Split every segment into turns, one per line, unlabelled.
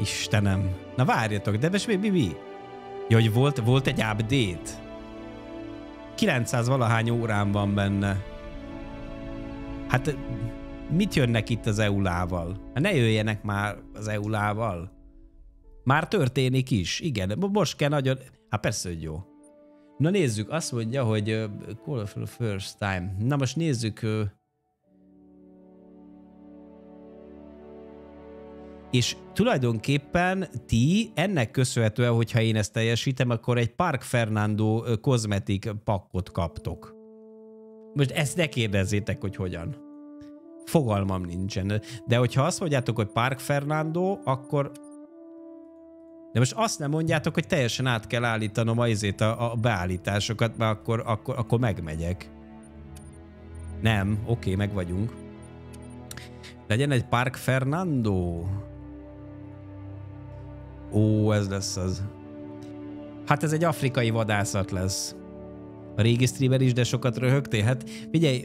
Istenem. Na várjatok, de most mi, mi, mi? Ja, hogy volt, volt egy update? 900 valahány órán van benne. Hát mit jönnek itt az EULával? Hát ne jöjjenek már az EULával. Már történik is, igen. Most kell nagyon... Hát persze, hogy jó. Na nézzük, azt mondja, hogy uh, call for the first time. Na most nézzük... Uh, és tulajdonképpen ti ennek köszönhetően, hogyha én ezt teljesítem, akkor egy Park Fernando kozmetik pakkot kaptok. Most ezt ne kérdezzétek, hogy hogyan. Fogalmam nincsen. De hogyha azt mondjátok, hogy Park Fernando, akkor de most azt nem mondjátok, hogy teljesen át kell állítanom a, izét, a, a beállításokat, mert akkor, akkor, akkor megmegyek. Nem, oké, okay, meg vagyunk. Legyen egy Park Fernando. Ó, ez lesz az. Hát ez egy afrikai vadászat lesz. A régi streamer is, de sokat röhögtél? Hát figyelj,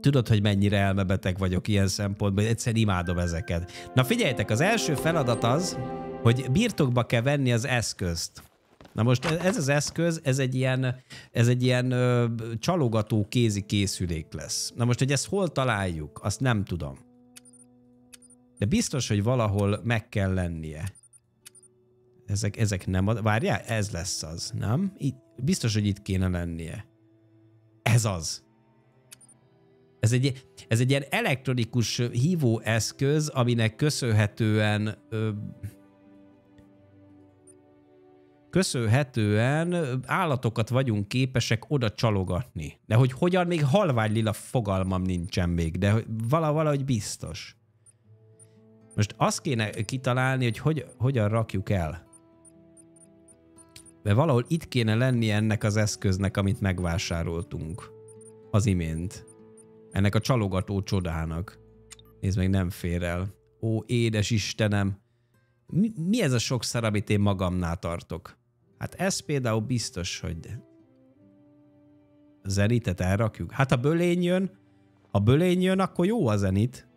tudod, hogy mennyire elmebeteg vagyok ilyen szempontból, egyszerűen imádom ezeket. Na figyeljetek, az első feladat az, hogy birtokba kell venni az eszközt. Na most ez az eszköz, ez egy ilyen, ez egy ilyen ö, csalogató kézi készülék lesz. Na most, hogy ezt hol találjuk, azt nem tudom. De biztos, hogy valahol meg kell lennie. Ezek, ezek nem... Várjál, ez lesz az, nem? Itt, biztos, hogy itt kéne lennie. Ez az. Ez egy, ez egy ilyen elektronikus hívóeszköz, aminek köszönhetően... Ö, köszönhetően állatokat vagyunk képesek oda csalogatni. De hogy hogyan, még halvány lila fogalmam nincsen még, de valahogy biztos. Most azt kéne kitalálni, hogy, hogy hogyan rakjuk el. Mert valahol itt kéne lenni ennek az eszköznek, amit megvásároltunk az imént. Ennek a csalogató csodának. Nézd meg, nem fér el. Ó, édes Istenem! Mi, mi ez a sokszor, amit én magamnál tartok? Hát ez például biztos, hogy zenitet elrakjuk. Hát ha bölény jön, ha bölény jön, akkor jó a zenit.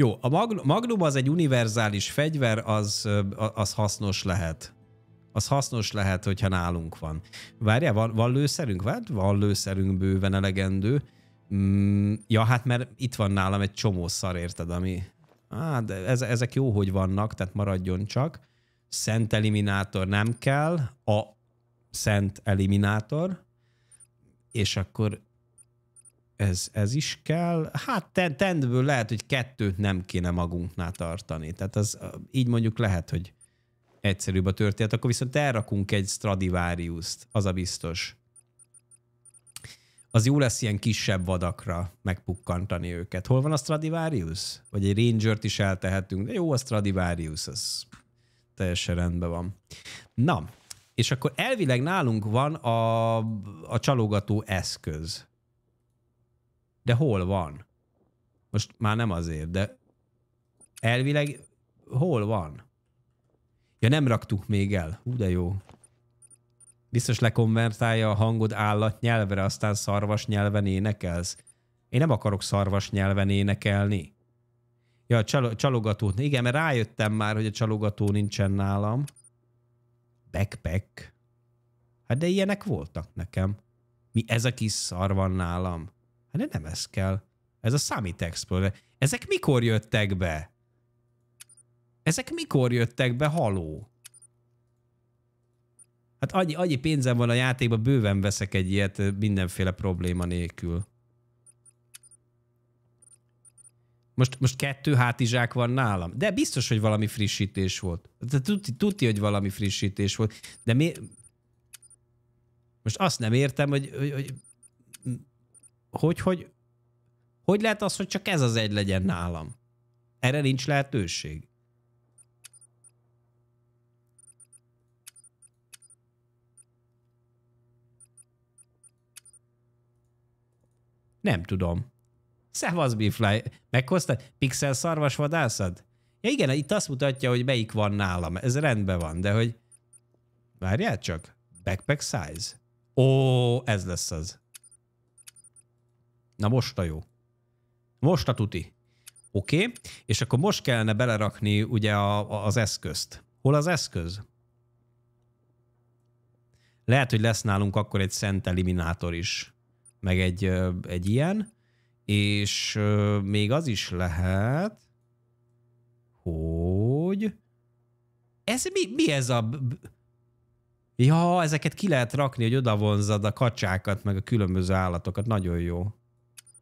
Jó, a Magnum az egy univerzális fegyver, az, az hasznos lehet. Az hasznos lehet, hogyha nálunk van. Várjál, van, van lőszerünk? Van, van lőszerünk bőven elegendő. Mm, ja, hát mert itt van nálam egy csomó szar, érted, ami... Á, de ezek jó, hogy vannak, tehát maradjon csak szent eliminátor nem kell, a szent eliminátor, és akkor ez, ez is kell. Hát tendből lehet, hogy kettőt nem kéne magunknál tartani. Tehát az így mondjuk lehet, hogy egyszerűbb a történet, akkor viszont elrakunk egy Stradivarius-t, az a biztos. Az jó lesz ilyen kisebb vadakra megpukkantani őket. Hol van a Stradivarius? Vagy egy Ranger-t is eltehetünk, de jó a Stradivarius, az teljesen rendben van. Na, és akkor elvileg nálunk van a, a csalogató eszköz. De hol van? Most már nem azért, de elvileg hol van? Ja, nem raktuk még el. Hú, de jó. Biztos lekonvertálja a hangod állat nyelvre, aztán szarvas nyelven énekelsz. Én nem akarok szarvas nyelven énekelni. Ja, a csal- csalogató. Igen, mert rájöttem már, hogy a csalogató nincsen nálam. Backpack. Hát de ilyenek voltak nekem. Mi ez a kis szar van nálam? Hát de nem ez kell. Ez a Explorer. Ezek mikor jöttek be? Ezek mikor jöttek be, haló? Hát annyi, annyi pénzem van a játékban, bőven veszek egy ilyet mindenféle probléma nélkül. Most, most kettő hátizsák van nálam. De biztos, hogy valami frissítés volt. De tudti, tudti, hogy valami frissítés volt. De mi... Most azt nem értem, hogy hogy, hogy, hogy, hogy, hogy lehet az, hogy csak ez az egy legyen nálam? Erre nincs lehetőség. Nem tudom. Szevasz, Bifly. Meghozta? Pixel szarvas vadászad? Ja igen, itt azt mutatja, hogy melyik van nálam. Ez rendben van, de hogy... Várjál csak. Backpack size. Ó, ez lesz az. Na most a jó. Most a tuti. Oké, okay. és akkor most kellene belerakni ugye a, a, az eszközt. Hol az eszköz? Lehet, hogy lesz nálunk akkor egy szent eliminátor is, meg egy, egy ilyen, és még az is lehet, hogy ez mi, mi ez a... Ja, ezeket ki lehet rakni, hogy oda vonzad a kacsákat, meg a különböző állatokat. Nagyon jó.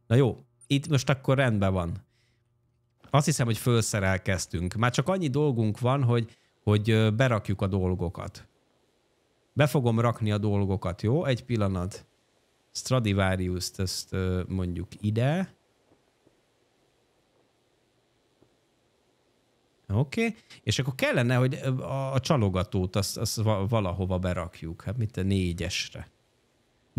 Na jó, itt most akkor rendben van. Azt hiszem, hogy felszerelkeztünk. Már csak annyi dolgunk van, hogy, hogy berakjuk a dolgokat. Be fogom rakni a dolgokat, jó? Egy pillanat. Stradivarius-t ezt mondjuk ide. Oké, okay. és akkor kellene, hogy a, a csalogatót azt, azt valahova berakjuk. Hát mit a négyesre.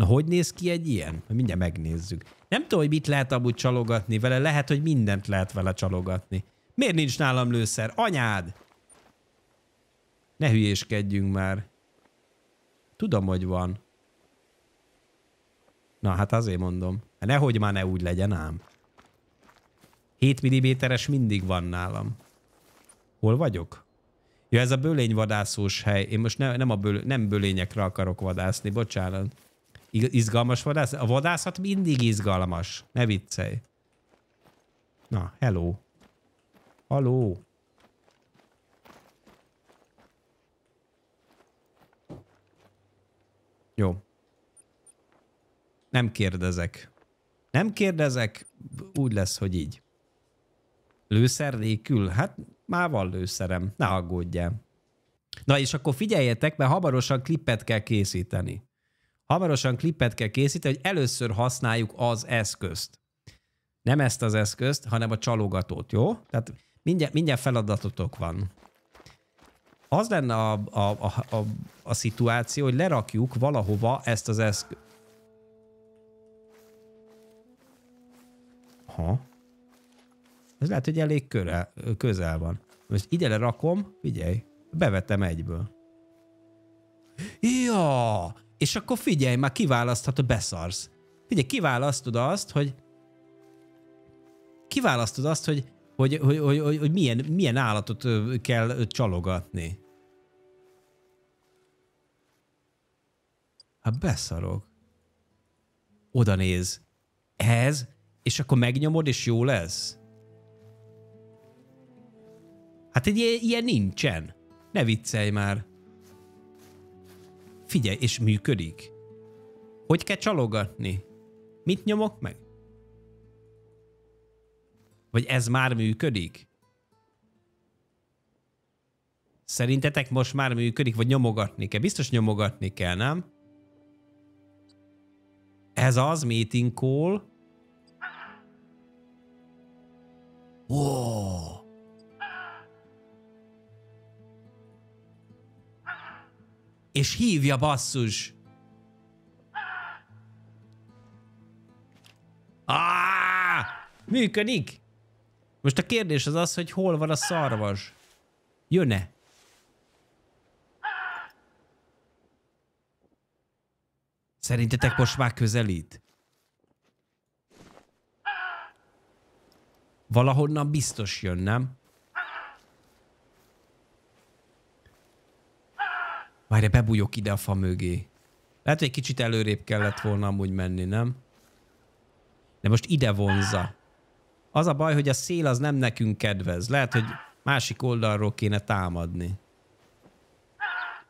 Na, hogy néz ki egy ilyen? Mindjárt megnézzük. Nem tudom, hogy mit lehet amúgy csalogatni vele. Lehet, hogy mindent lehet vele csalogatni. Miért nincs nálam lőszer? Anyád! Ne hülyéskedjünk már. Tudom, hogy van. Na, hát azért mondom. Hát nehogy már ne úgy legyen ám. 7 mm-es mindig van nálam. Hol vagyok? Ja, ez a bölényvadászós hely. Én most ne, nem, a böl, nem bölényekre akarok vadászni, bocsánat. Izgalmas vadász? A vadászat mindig izgalmas. Ne viccelj. Na, hello. Haló. Jó. Nem kérdezek. Nem kérdezek, úgy lesz, hogy így. Lőszer nélkül? Hát már van lőszerem, ne aggódjál. Na és akkor figyeljetek, mert hamarosan klippet kell készíteni. Hamarosan klippet kell készíteni, hogy először használjuk az eszközt. Nem ezt az eszközt, hanem a csalogatót, jó? Tehát mindjárt, mindjárt feladatotok van. Az lenne a, a, a, a, a szituáció, hogy lerakjuk valahova ezt az eszközt. Ha. Ez lehet, hogy elég köre, közel van. Most ide lerakom, figyelj, bevetem egyből. Ja, és akkor figyelj, már kiválaszthatod, beszarsz. Figyelj, kiválasztod azt, hogy kiválasztod azt, hogy, hogy, hogy, hogy, hogy, hogy milyen, milyen állatot kell csalogatni. Hát beszarok. Oda néz. Ez, és akkor megnyomod, és jó lesz. Hát egy ilyen, ilyen nincsen. Ne viccelj már. Figyelj, és működik. Hogy kell csalogatni? Mit nyomok meg? Vagy ez már működik? Szerintetek most már működik, vagy nyomogatni kell? Biztos nyomogatni kell, nem? Ez az meeting call. Wow. És hívja basszus. Ah! Működik? Most a kérdés az az, hogy hol van a szarvas. Jön-e? Szerintetek most már közelít? Valahonnan biztos jön, nem? Várj, bebújok ide a fa mögé. Lehet, hogy egy kicsit előrébb kellett volna amúgy menni, nem? De most ide vonza. Az a baj, hogy a szél az nem nekünk kedvez. Lehet, hogy másik oldalról kéne támadni.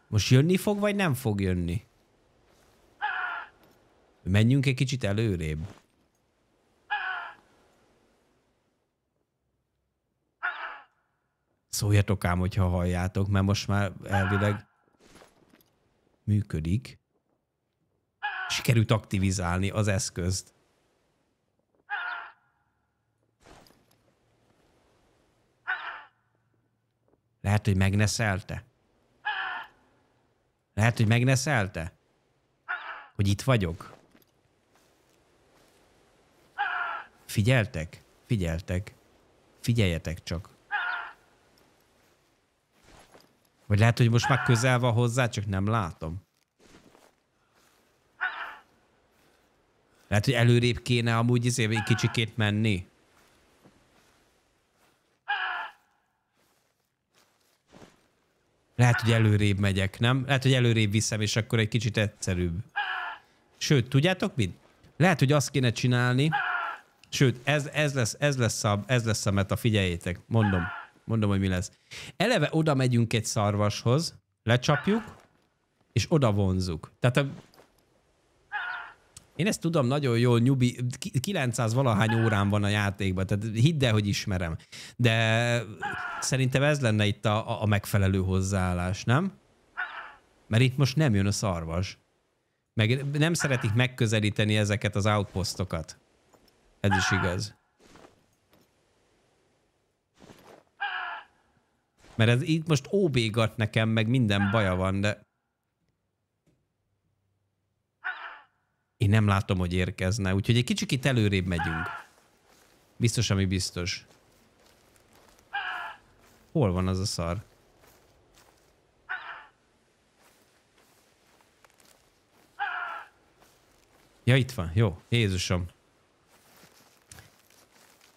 Most jönni fog, vagy nem fog jönni? Menjünk egy kicsit előrébb. Szóljatok ám, hogyha halljátok, mert most már elvileg működik. Sikerült aktivizálni az eszközt. Lehet, hogy megneszelte. Lehet, hogy megneszelte. Hogy itt vagyok. Figyeltek? Figyeltek. Figyeljetek csak. Vagy lehet, hogy most már közel van hozzá, csak nem látom. Lehet, hogy előrébb kéne amúgy izébe egy kicsikét menni. Lehet, hogy előrébb megyek, nem? Lehet, hogy előrébb viszem, és akkor egy kicsit egyszerűbb. Sőt, tudjátok mit? Lehet, hogy azt kéne csinálni. Sőt, ez, ez, lesz, ez, lesz, a, ez lesz a meta, figyeljétek, mondom mondom, hogy mi lesz. Eleve oda megyünk egy szarvashoz, lecsapjuk, és oda vonzuk. Tehát a, én ezt tudom nagyon jól, nyubi, 900 valahány órán van a játékban, tehát hidd el, hogy ismerem. De szerintem ez lenne itt a, a megfelelő hozzáállás, nem? Mert itt most nem jön a szarvas. Meg nem szeretik megközelíteni ezeket az outpostokat. Ez is igaz. Mert ez itt most óbégat nekem, meg minden baja van, de... Én nem látom, hogy érkezne, úgyhogy egy kicsit itt előrébb megyünk. Biztos, ami biztos. Hol van az a szar? Ja, itt van. Jó. Jézusom.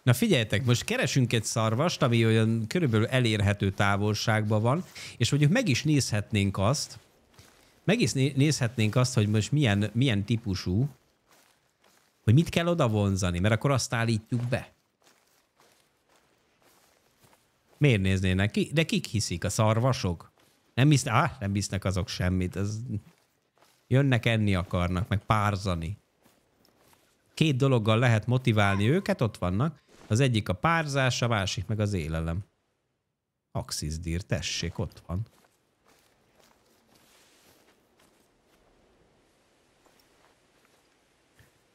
Na figyeljetek, most keresünk egy szarvast, ami olyan körülbelül elérhető távolságban van, és mondjuk meg is nézhetnénk azt, meg is nézhetnénk azt, hogy most milyen, milyen típusú, hogy mit kell oda vonzani, mert akkor azt állítjuk be. Miért néznének ki? De kik hiszik? A szarvasok? Nem hisznek, ah, nem hisznek azok semmit. Ez... Jönnek enni akarnak, meg párzani. Két dologgal lehet motiválni őket, ott vannak. Az egyik a párzás, a másik meg az élelem. Axizdír, tessék, ott van.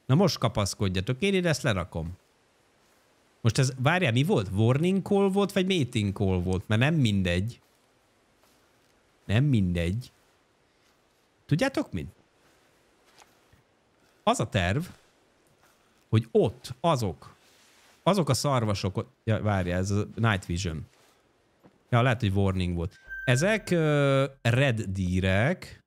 Na most kapaszkodjatok, én ide ezt lerakom. Most ez, várjál, mi volt? Warning call volt, vagy meeting call volt? Mert nem mindegy. Nem mindegy. Tudjátok mit? Az a terv, hogy ott azok, azok a szarvasok, ja, várjál, ez a Night Vision. Ja, lehet, hogy warning volt. Ezek uh, red dírek,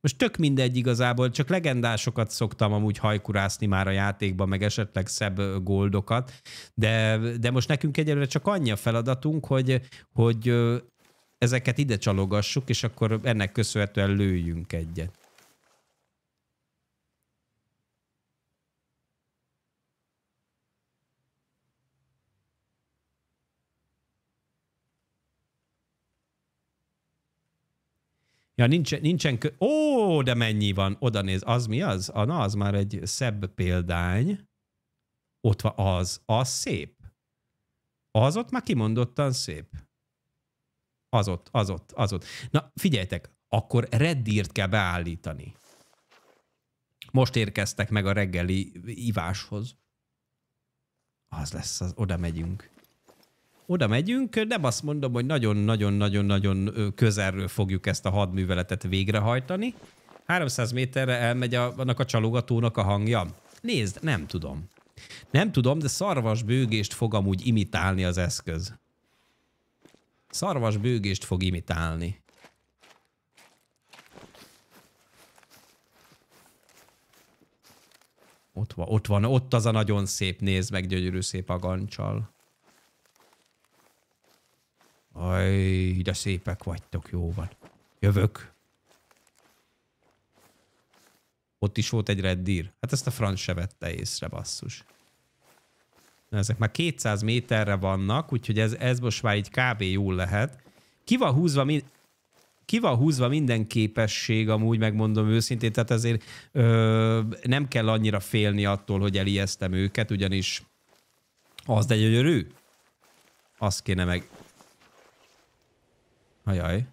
most tök mindegy igazából, csak legendásokat szoktam amúgy hajkurászni már a játékban, meg esetleg szebb goldokat, de, de most nekünk egyelőre csak annyi a feladatunk, hogy, hogy ezeket ide csalogassuk, és akkor ennek köszönhetően lőjünk egyet. Ja, nincsen, nincsen kö... Ó, de mennyi van, oda néz. Az mi az? A, na, az már egy szebb példány. Ott van az. Az szép. Az ott már kimondottan szép. Az ott, az ott, az ott. Na, figyeljetek, akkor reddírt kell beállítani. Most érkeztek meg a reggeli iváshoz. Az lesz, az, oda megyünk oda megyünk, nem azt mondom, hogy nagyon-nagyon-nagyon-nagyon közelről fogjuk ezt a hadműveletet végrehajtani. 300 méterre elmegy a, annak a csalogatónak a hangja. Nézd, nem tudom. Nem tudom, de szarvas bőgést fog amúgy imitálni az eszköz. Szarvas bőgést fog imitálni. Ott van, ott van, ott az a nagyon szép, néz meg, gyönyörű szép agancsal. Aj, de szépek vagytok, jó van. Jövök. Ott is volt egy reddír. Hát ezt a franc se vette észre, basszus. Na, ezek már 200 méterre vannak, úgyhogy ez, ez most már így kb. jól lehet. Ki van húzva, mi, ki van húzva minden képesség, amúgy megmondom őszintén, tehát ezért ö, nem kell annyira félni attól, hogy elijesztem őket, ugyanis az de gyönyörű. Azt kéne meg Ajaj.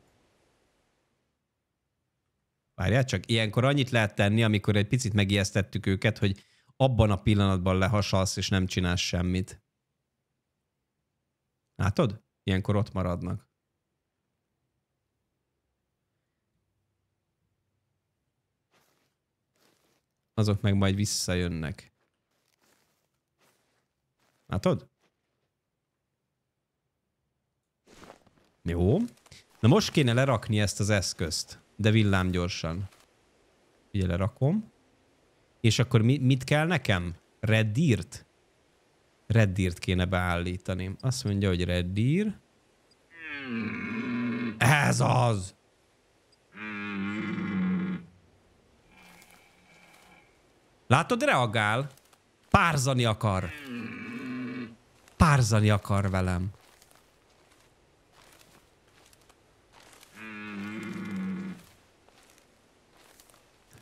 Várjál csak, ilyenkor annyit lehet tenni, amikor egy picit megijesztettük őket, hogy abban a pillanatban lehasalsz, és nem csinálsz semmit. Látod? Ilyenkor ott maradnak. Azok meg majd visszajönnek. Látod? Jó. Na most kéne lerakni ezt az eszközt, de villám gyorsan. Ugye lerakom. És akkor mi, mit kell nekem? Reddírt? Reddírt kéne beállítani. Azt mondja, hogy Reddír. Ez az! Látod, reagál. Párzani akar. Párzani akar velem.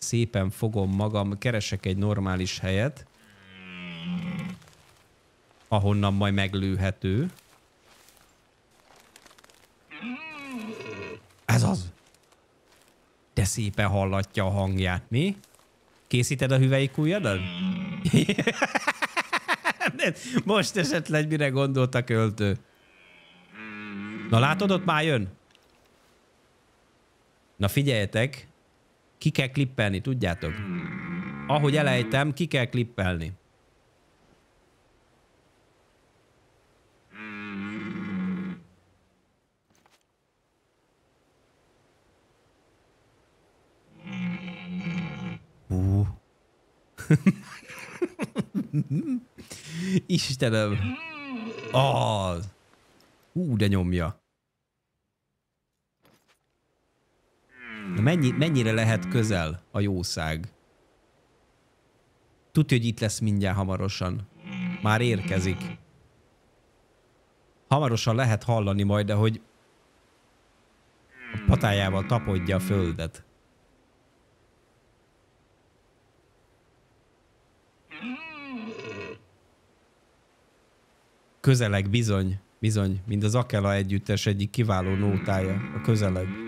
Szépen fogom magam, keresek egy normális helyet, ahonnan majd meglőhető. Ez az. De szépen hallatja a hangját, mi? Készíted a hüvelykújjadat? Most esetleg mire gondolt a költő. Na látod, ott már jön? Na figyeljetek, ki kell klippelni, tudjátok? Ahogy elejtem, ki kell klippelni. Uh. Istenem. Az. Ú, de nyomja. Mennyi, mennyire lehet közel a jószág? Tudja, hogy itt lesz mindjárt hamarosan. Már érkezik. Hamarosan lehet hallani majd, de hogy a patájával tapodja a földet. Közeleg bizony, bizony, mind az Akela együttes egyik kiváló nótája, a közeleg.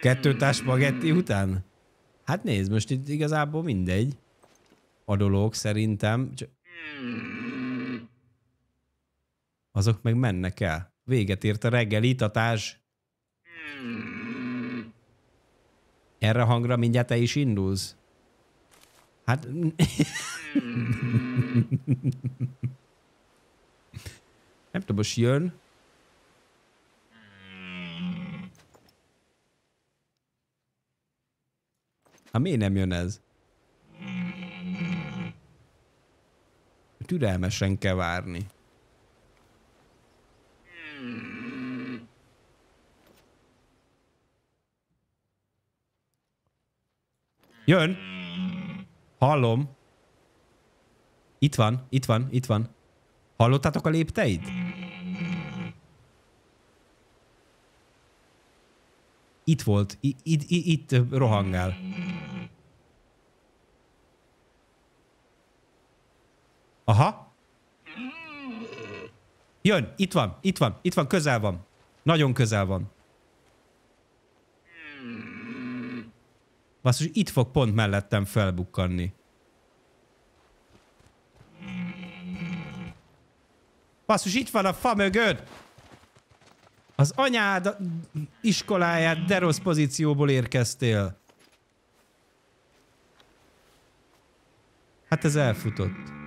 Kettő tás spagetti után? Hát nézd, most itt igazából mindegy. A dolog szerintem. Csak... Azok meg mennek el. Véget ért a reggeli itatás. Erre a hangra mindjárt te is indulsz? Hát... Nem tudom, most jön. Hát miért nem jön ez? Türelmesen kell várni. Jön! Hallom. Itt van, itt van, itt van. Hallottátok a lépteit? Itt volt, itt, itt, itt rohangál. Aha. Jön, itt van, itt van, itt van, közel van. Nagyon közel van. Basszus, itt fog pont mellettem felbukkanni. Basszus, itt van a fa mögött! Az anyád iskoláját de rossz pozícióból érkeztél. Hát ez elfutott.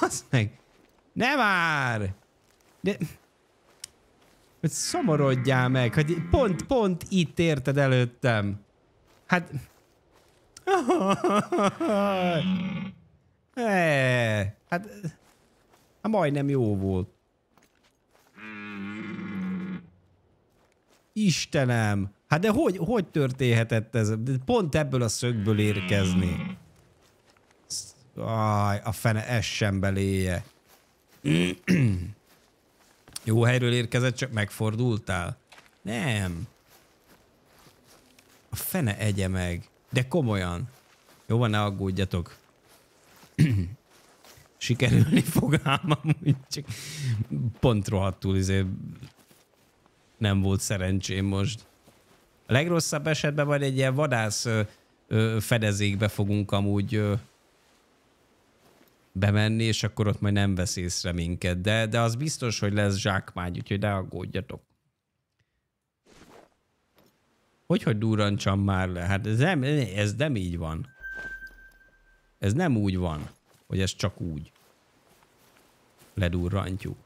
Basz meg! Ne már! De... Hogy szomorodjál meg, hogy pont, pont itt érted előttem. Hát... Hé, hát... Hát majdnem jó volt. Istenem! Hát de hogy, hogy történhetett ez? Pont ebből a szögből érkezni. Aj, a fene essen beléje. Jó helyről érkezett, csak megfordultál? Nem. A fene egye meg. De komolyan. Jó van, ne aggódjatok. Sikerülni fog ám amúgy, csak pont rohadtul izé nem volt szerencsém most. A legrosszabb esetben vagy egy ilyen vadász ö, ö, fedezékbe fogunk amúgy ö, bemenni, és akkor ott majd nem vesz észre minket. De, de az biztos, hogy lesz zsákmány, úgyhogy ne aggódjatok. Hogy, hogy durrancsam már le? Hát ez nem, ez nem így van. Ez nem úgy van, hogy ez csak úgy ledurrantjuk.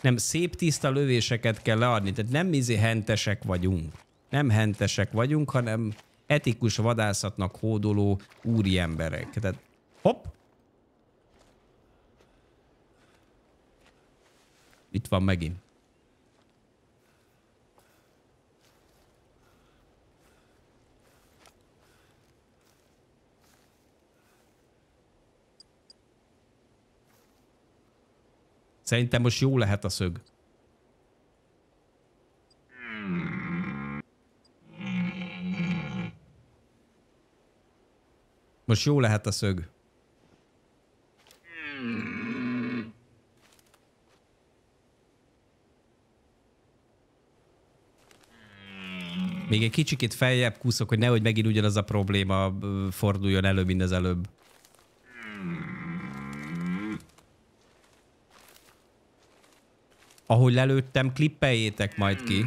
Nem, szép tiszta lövéseket kell leadni, tehát nem izé hentesek vagyunk. Nem hentesek vagyunk, hanem etikus vadászatnak hódoló úri emberek. Tehát hopp, itt van megint. Szerintem most jó lehet a szög. Most jó lehet a szög. Még egy kicsikét feljebb kúszok, hogy nehogy megint ugyanaz a probléma forduljon elő, mint az előbb. Ahogy lelőttem, klippeljétek majd ki.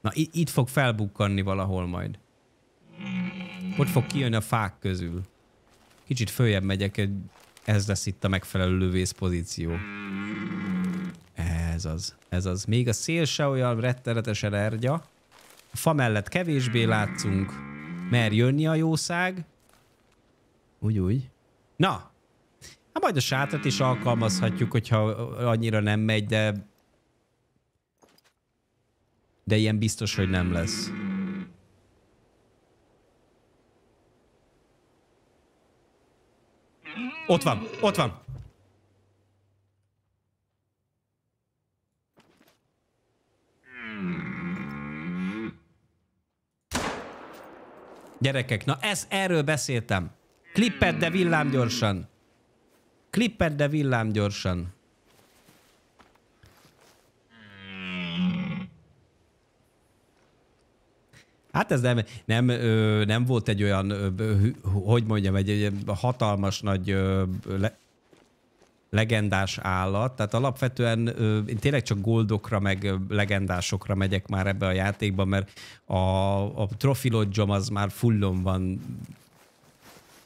Na, itt fog felbukkanni valahol majd. Ott fog kijönni a fák közül. Kicsit följebb megyek, ez lesz itt a megfelelő lövész pozíció. Ez az, ez az. Még a szél se olyan rettenetesen ergya. A fa mellett kevésbé látszunk. Mer jönni a jószág. Úgy, úgy. Na, hát majd a sátrat is alkalmazhatjuk, hogyha annyira nem megy, de... De ilyen biztos, hogy nem lesz. Ott van, ott van. Gyerekek, na ez, erről beszéltem. Klipped, de villámgyorsan. Klipped, de villámgyorsan. Hát ez nem, nem, nem volt egy olyan, hogy mondjam, egy, egy hatalmas nagy le, legendás állat, tehát alapvetően én tényleg csak goldokra, meg legendásokra megyek már ebbe a játékba, mert a, a trofilodgyom az már fullon van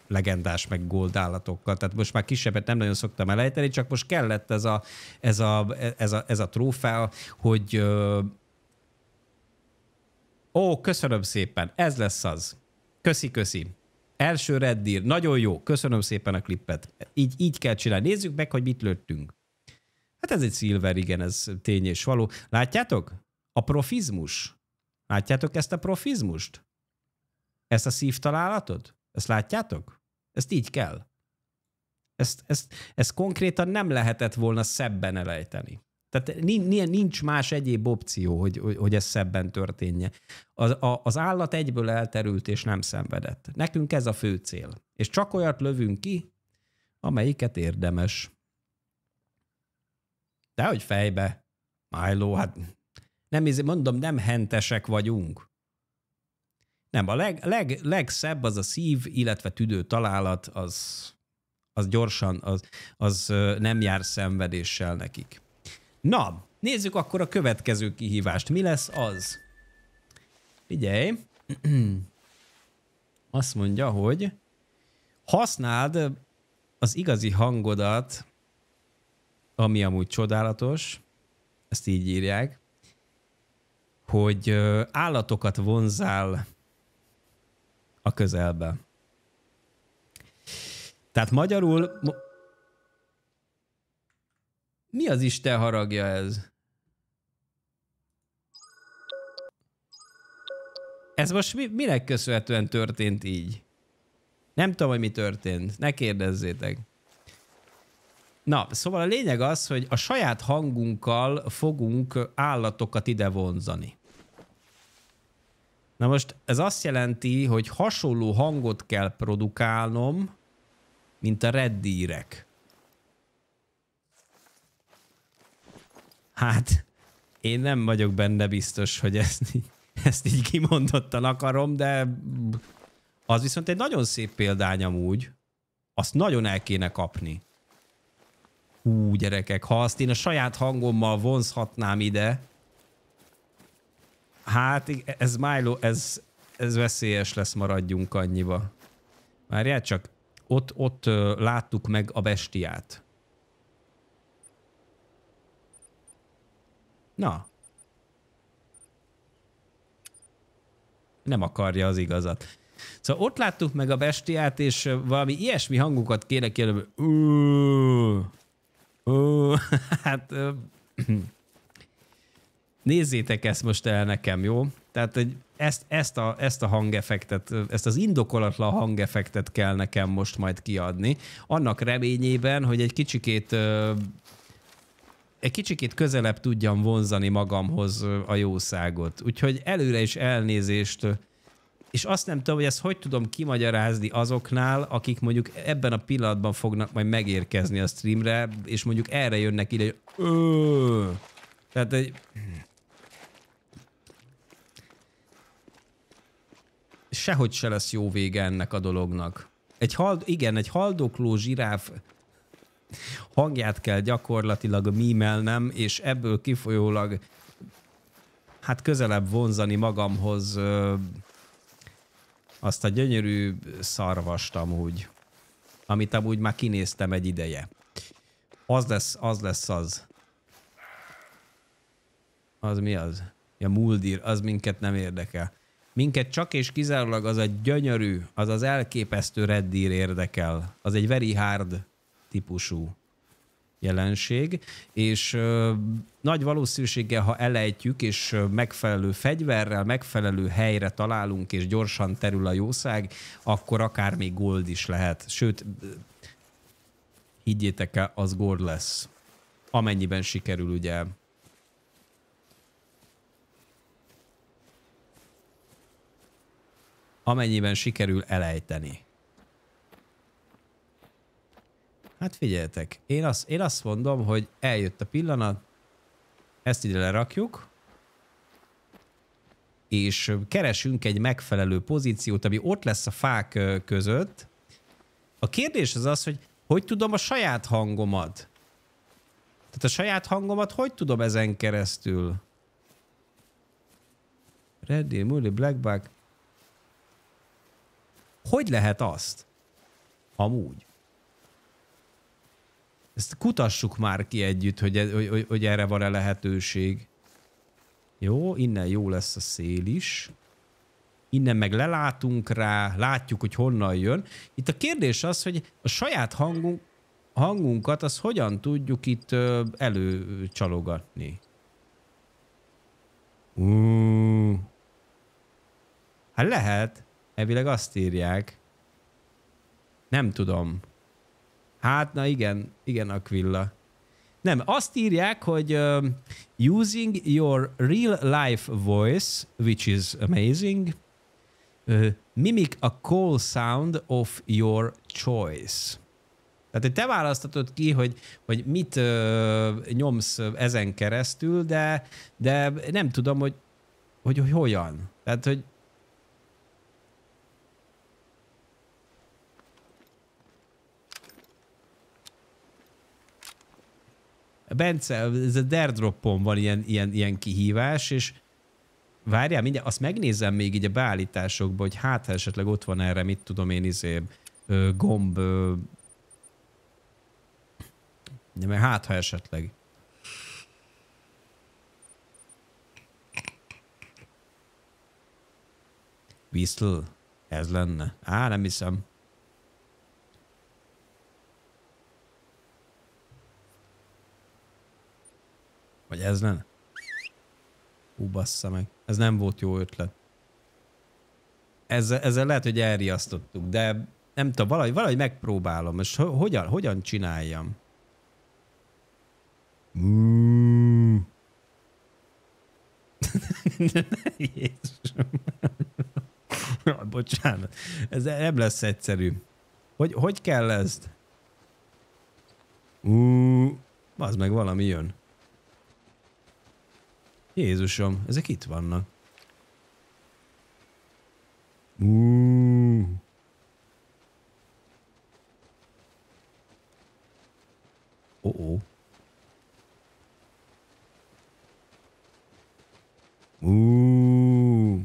legendás, meg gold állatokkal. Tehát most már kisebbet nem nagyon szoktam elejteni, csak most kellett ez a, ez a, ez a, ez a trófea, hogy Ó, köszönöm szépen, ez lesz az. Köszi, köszi. Első Red Deer, nagyon jó, köszönöm szépen a klippet. Így, így kell csinálni. Nézzük meg, hogy mit lőttünk. Hát ez egy Silver, igen, ez tény és való. Látjátok? A profizmus. Látjátok ezt a profizmust? Ezt a szívtalálatot? Ezt látjátok? Ezt így kell. Ezt, ezt, ezt konkrétan nem lehetett volna szebben elejteni. Tehát nincs más egyéb opció, hogy, hogy ez szebben történje. Az, a, az állat egyből elterült és nem szenvedett. Nekünk ez a fő cél. És csak olyat lövünk ki, amelyiket érdemes. De hogy fejbe, Milo, hát nem, mondom, nem hentesek vagyunk. Nem, a leg, leg, legszebb az a szív, illetve tüdő találat, az, az gyorsan, az, az nem jár szenvedéssel nekik. Na, nézzük akkor a következő kihívást. Mi lesz az? Figyelj. Azt mondja, hogy használd az igazi hangodat, ami amúgy csodálatos, ezt így írják, hogy állatokat vonzál a közelbe. Tehát magyarul mi az Isten haragja ez? Ez most mi, minek köszönhetően történt így? Nem tudom, hogy mi történt. Ne kérdezzétek. Na, szóval a lényeg az, hogy a saját hangunkkal fogunk állatokat ide vonzani. Na most ez azt jelenti, hogy hasonló hangot kell produkálnom, mint a reddírek. Hát, én nem vagyok benne biztos, hogy ezt, ezt így kimondottan akarom, de az viszont egy nagyon szép példány amúgy. Azt nagyon el kéne kapni. Hú, gyerekek, ha azt én a saját hangommal vonzhatnám ide, hát ez Milo, ez, ez veszélyes lesz, maradjunk annyiba. Várjál csak, ott, ott láttuk meg a bestiát. Na. Nem akarja az igazat. Szóval ott láttuk meg a bestiát, és valami ilyesmi hangokat kéne kérni, hát nézzétek ezt most el nekem, jó? Tehát hogy ezt, ezt, a, ezt a hangeffektet, ezt az indokolatlan hangeffektet kell nekem most majd kiadni, annak reményében, hogy egy kicsikét egy kicsikét közelebb tudjam vonzani magamhoz a jószágot. Úgyhogy előre is elnézést, és azt nem tudom, hogy ezt hogy tudom kimagyarázni azoknál, akik mondjuk ebben a pillanatban fognak majd megérkezni a streamre, és mondjuk erre jönnek ide, hogy! Tehát egy... Sehogy se lesz jó vége ennek a dolognak. Egy hald, igen, egy haldokló zsiráf hangját kell gyakorlatilag mímelnem, és ebből kifolyólag hát közelebb vonzani magamhoz ö, azt a gyönyörű szarvast amúgy, amit amúgy már kinéztem egy ideje. Az lesz az. Lesz az. az mi az? Ja, muldír, az minket nem érdekel. Minket csak és kizárólag az a gyönyörű, az az elképesztő reddír érdekel. Az egy very hard típusú jelenség, és nagy valószínűséggel, ha elejtjük, és megfelelő fegyverrel, megfelelő helyre találunk, és gyorsan terül a jószág, akkor akár még gold is lehet. Sőt, higgyétek el, az gold lesz. Amennyiben sikerül ugye amennyiben sikerül elejteni. Hát figyeljetek, én azt, én azt mondom, hogy eljött a pillanat, ezt ide lerakjuk, és keresünk egy megfelelő pozíciót, ami ott lesz a fák között. A kérdés az az, hogy hogy tudom a saját hangomat? Tehát a saját hangomat hogy tudom ezen keresztül? Ready, Mully, Blackback. Hogy lehet azt? Amúgy. Ezt kutassuk már ki együtt, hogy, e- hogy, hogy, hogy erre van-e lehetőség. Jó, innen jó lesz a szél is. Innen meg lelátunk rá, látjuk, hogy honnan jön. Itt a kérdés az, hogy a saját hangunk, hangunkat az hogyan tudjuk itt előcsalogatni. Uh. Hát lehet. Elvileg azt írják. Nem tudom. Hát, na igen, igen, Aquilla. Nem, azt írják, hogy uh, using your real life voice, which is amazing, uh, mimic a call sound of your choice. Tehát, hogy te választatod ki, hogy, hogy mit uh, nyomsz ezen keresztül, de, de nem tudom, hogy, hogy, hogy hogyan. Tehát, hogy Bence, ez a Dairdropon van ilyen, ilyen, ilyen kihívás, és várjál, mindjárt, azt megnézem még így a beállításokban, hogy hát ha esetleg ott van erre, mit tudom én, izé, gomb, ö, de mert hát ha esetleg. Whistle? Ez lenne? Á, nem hiszem. Vagy ez nem? Hú, bassza meg. Ez nem volt jó ötlet. Ezzel, ezzel lehet, hogy elriasztottuk, de nem tudom, valahogy, valahogy megpróbálom. És hogyan, hogyan csináljam? Mm. Jézusom. Bocsánat. Ez nem lesz egyszerű. Hogy, hogy kell ezt? Uh, az meg valami jön. Jézusom, ezek itt vannak. Uh. Oh -oh. Uh.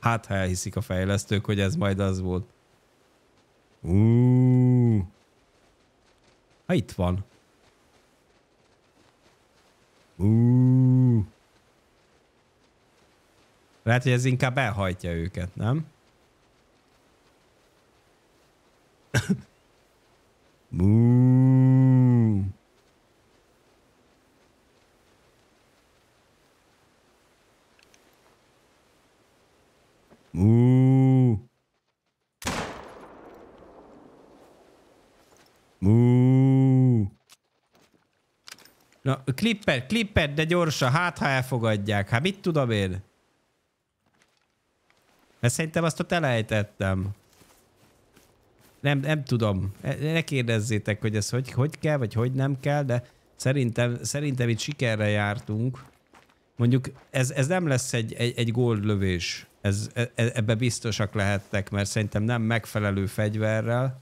Hát, ha elhiszik a fejlesztők, hogy ez majd az volt. Uh. Ha itt van. Uh. Lehet, hogy ez inkább elhajtja őket, nem? Mú. Mú. Mú. Na, klipped, klipped, de gyorsan, hát ha elfogadják. Hát mit tudom én? Mert szerintem azt ott elejtettem. Nem, nem tudom. Ne kérdezzétek, hogy ez hogy, hogy kell, vagy hogy nem kell, de szerintem, szerintem itt sikerre jártunk. Mondjuk ez, ez nem lesz egy, egy, egy gold lövés. Ez, e, e, ebbe biztosak lehettek, mert szerintem nem megfelelő fegyverrel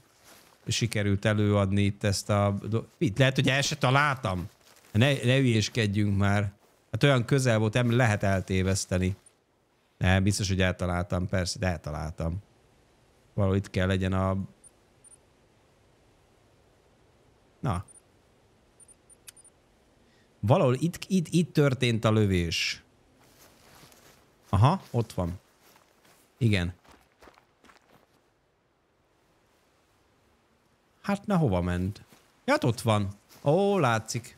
sikerült előadni itt ezt a... Itt lehet, hogy el se találtam. Ne, ne ügyéskedjünk már. Hát olyan közel volt, nem lehet eltéveszteni. Nem, biztos, hogy eltaláltam, persze, de eltaláltam. Valahogy itt kell legyen a... Na. Valahol itt, itt, itt történt a lövés. Aha, ott van. Igen. Hát na hova ment? Ja, hát ott van. Ó, látszik.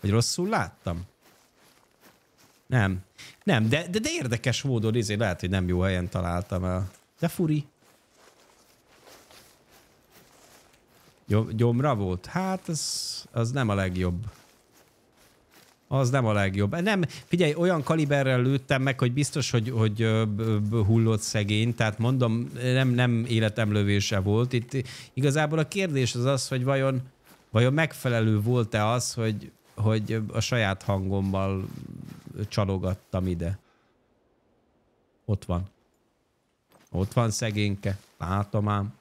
Hogy rosszul láttam? Nem. Nem, de, de, de érdekes módon izé lehet, hogy nem jó helyen találtam el. De furi. Gyomra volt? Hát az, az nem a legjobb. Az nem a legjobb. Nem, figyelj, olyan kaliberrel lőttem meg, hogy biztos, hogy, hogy hullott szegény, tehát mondom, nem, nem életemlövése volt. Itt igazából a kérdés az az, hogy vajon, vajon megfelelő volt-e az, hogy, hogy a saját hangommal csalogattam ide. Ott van. Ott van szegényke. Látom ám.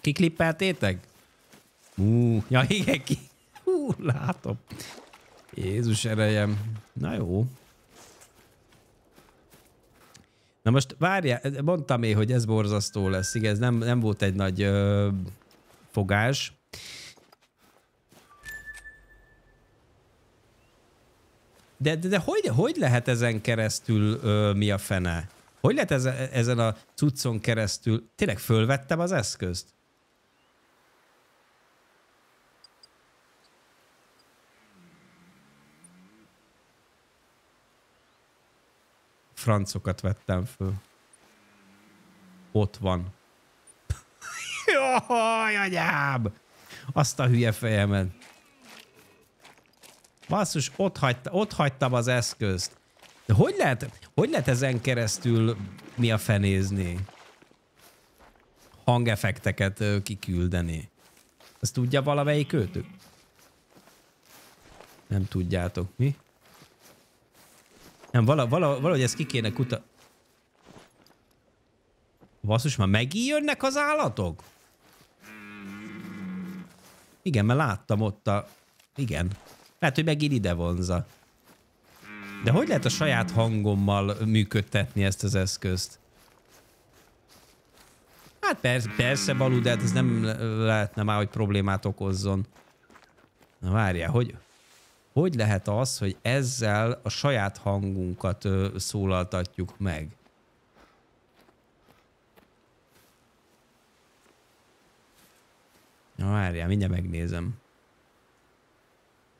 Kiklippeltétek? Ú, ja igen, ki. Hú, látom. Jézus erejem. Na jó. Na most várjál, mondtam én, hogy ez borzasztó lesz. Igen, ez nem, nem volt egy nagy ö, fogás. De, de, de hogy, hogy lehet ezen keresztül ö, mi a fene? Hogy lehet ezen, ezen a cuccon keresztül? Tényleg fölvettem az eszközt? francokat vettem föl. Ott van. Jaj, anyám! Azt a hülye fejemet. Basszus, ott, hagyta, ott hagytam az eszközt. De hogy lehet, hogy lehet ezen keresztül mi a fenézni? Hangeffekteket kiküldeni. Ezt tudja valamelyik őtök? Nem tudjátok, mi? Nem, vala, vala, valahogy ezt ki kéne kuta... Basszus, már megint jönnek az állatok? Igen, mert láttam ott a... Igen. Lehet, hogy megint ide vonza. De hogy lehet a saját hangommal működtetni ezt az eszközt? Hát persze, persze Balú, de hát ez nem lehetne már, hogy problémát okozzon. Na várjál, hogy, hogy lehet az, hogy ezzel a saját hangunkat ö, szólaltatjuk meg? Na várjál, mindjárt megnézem.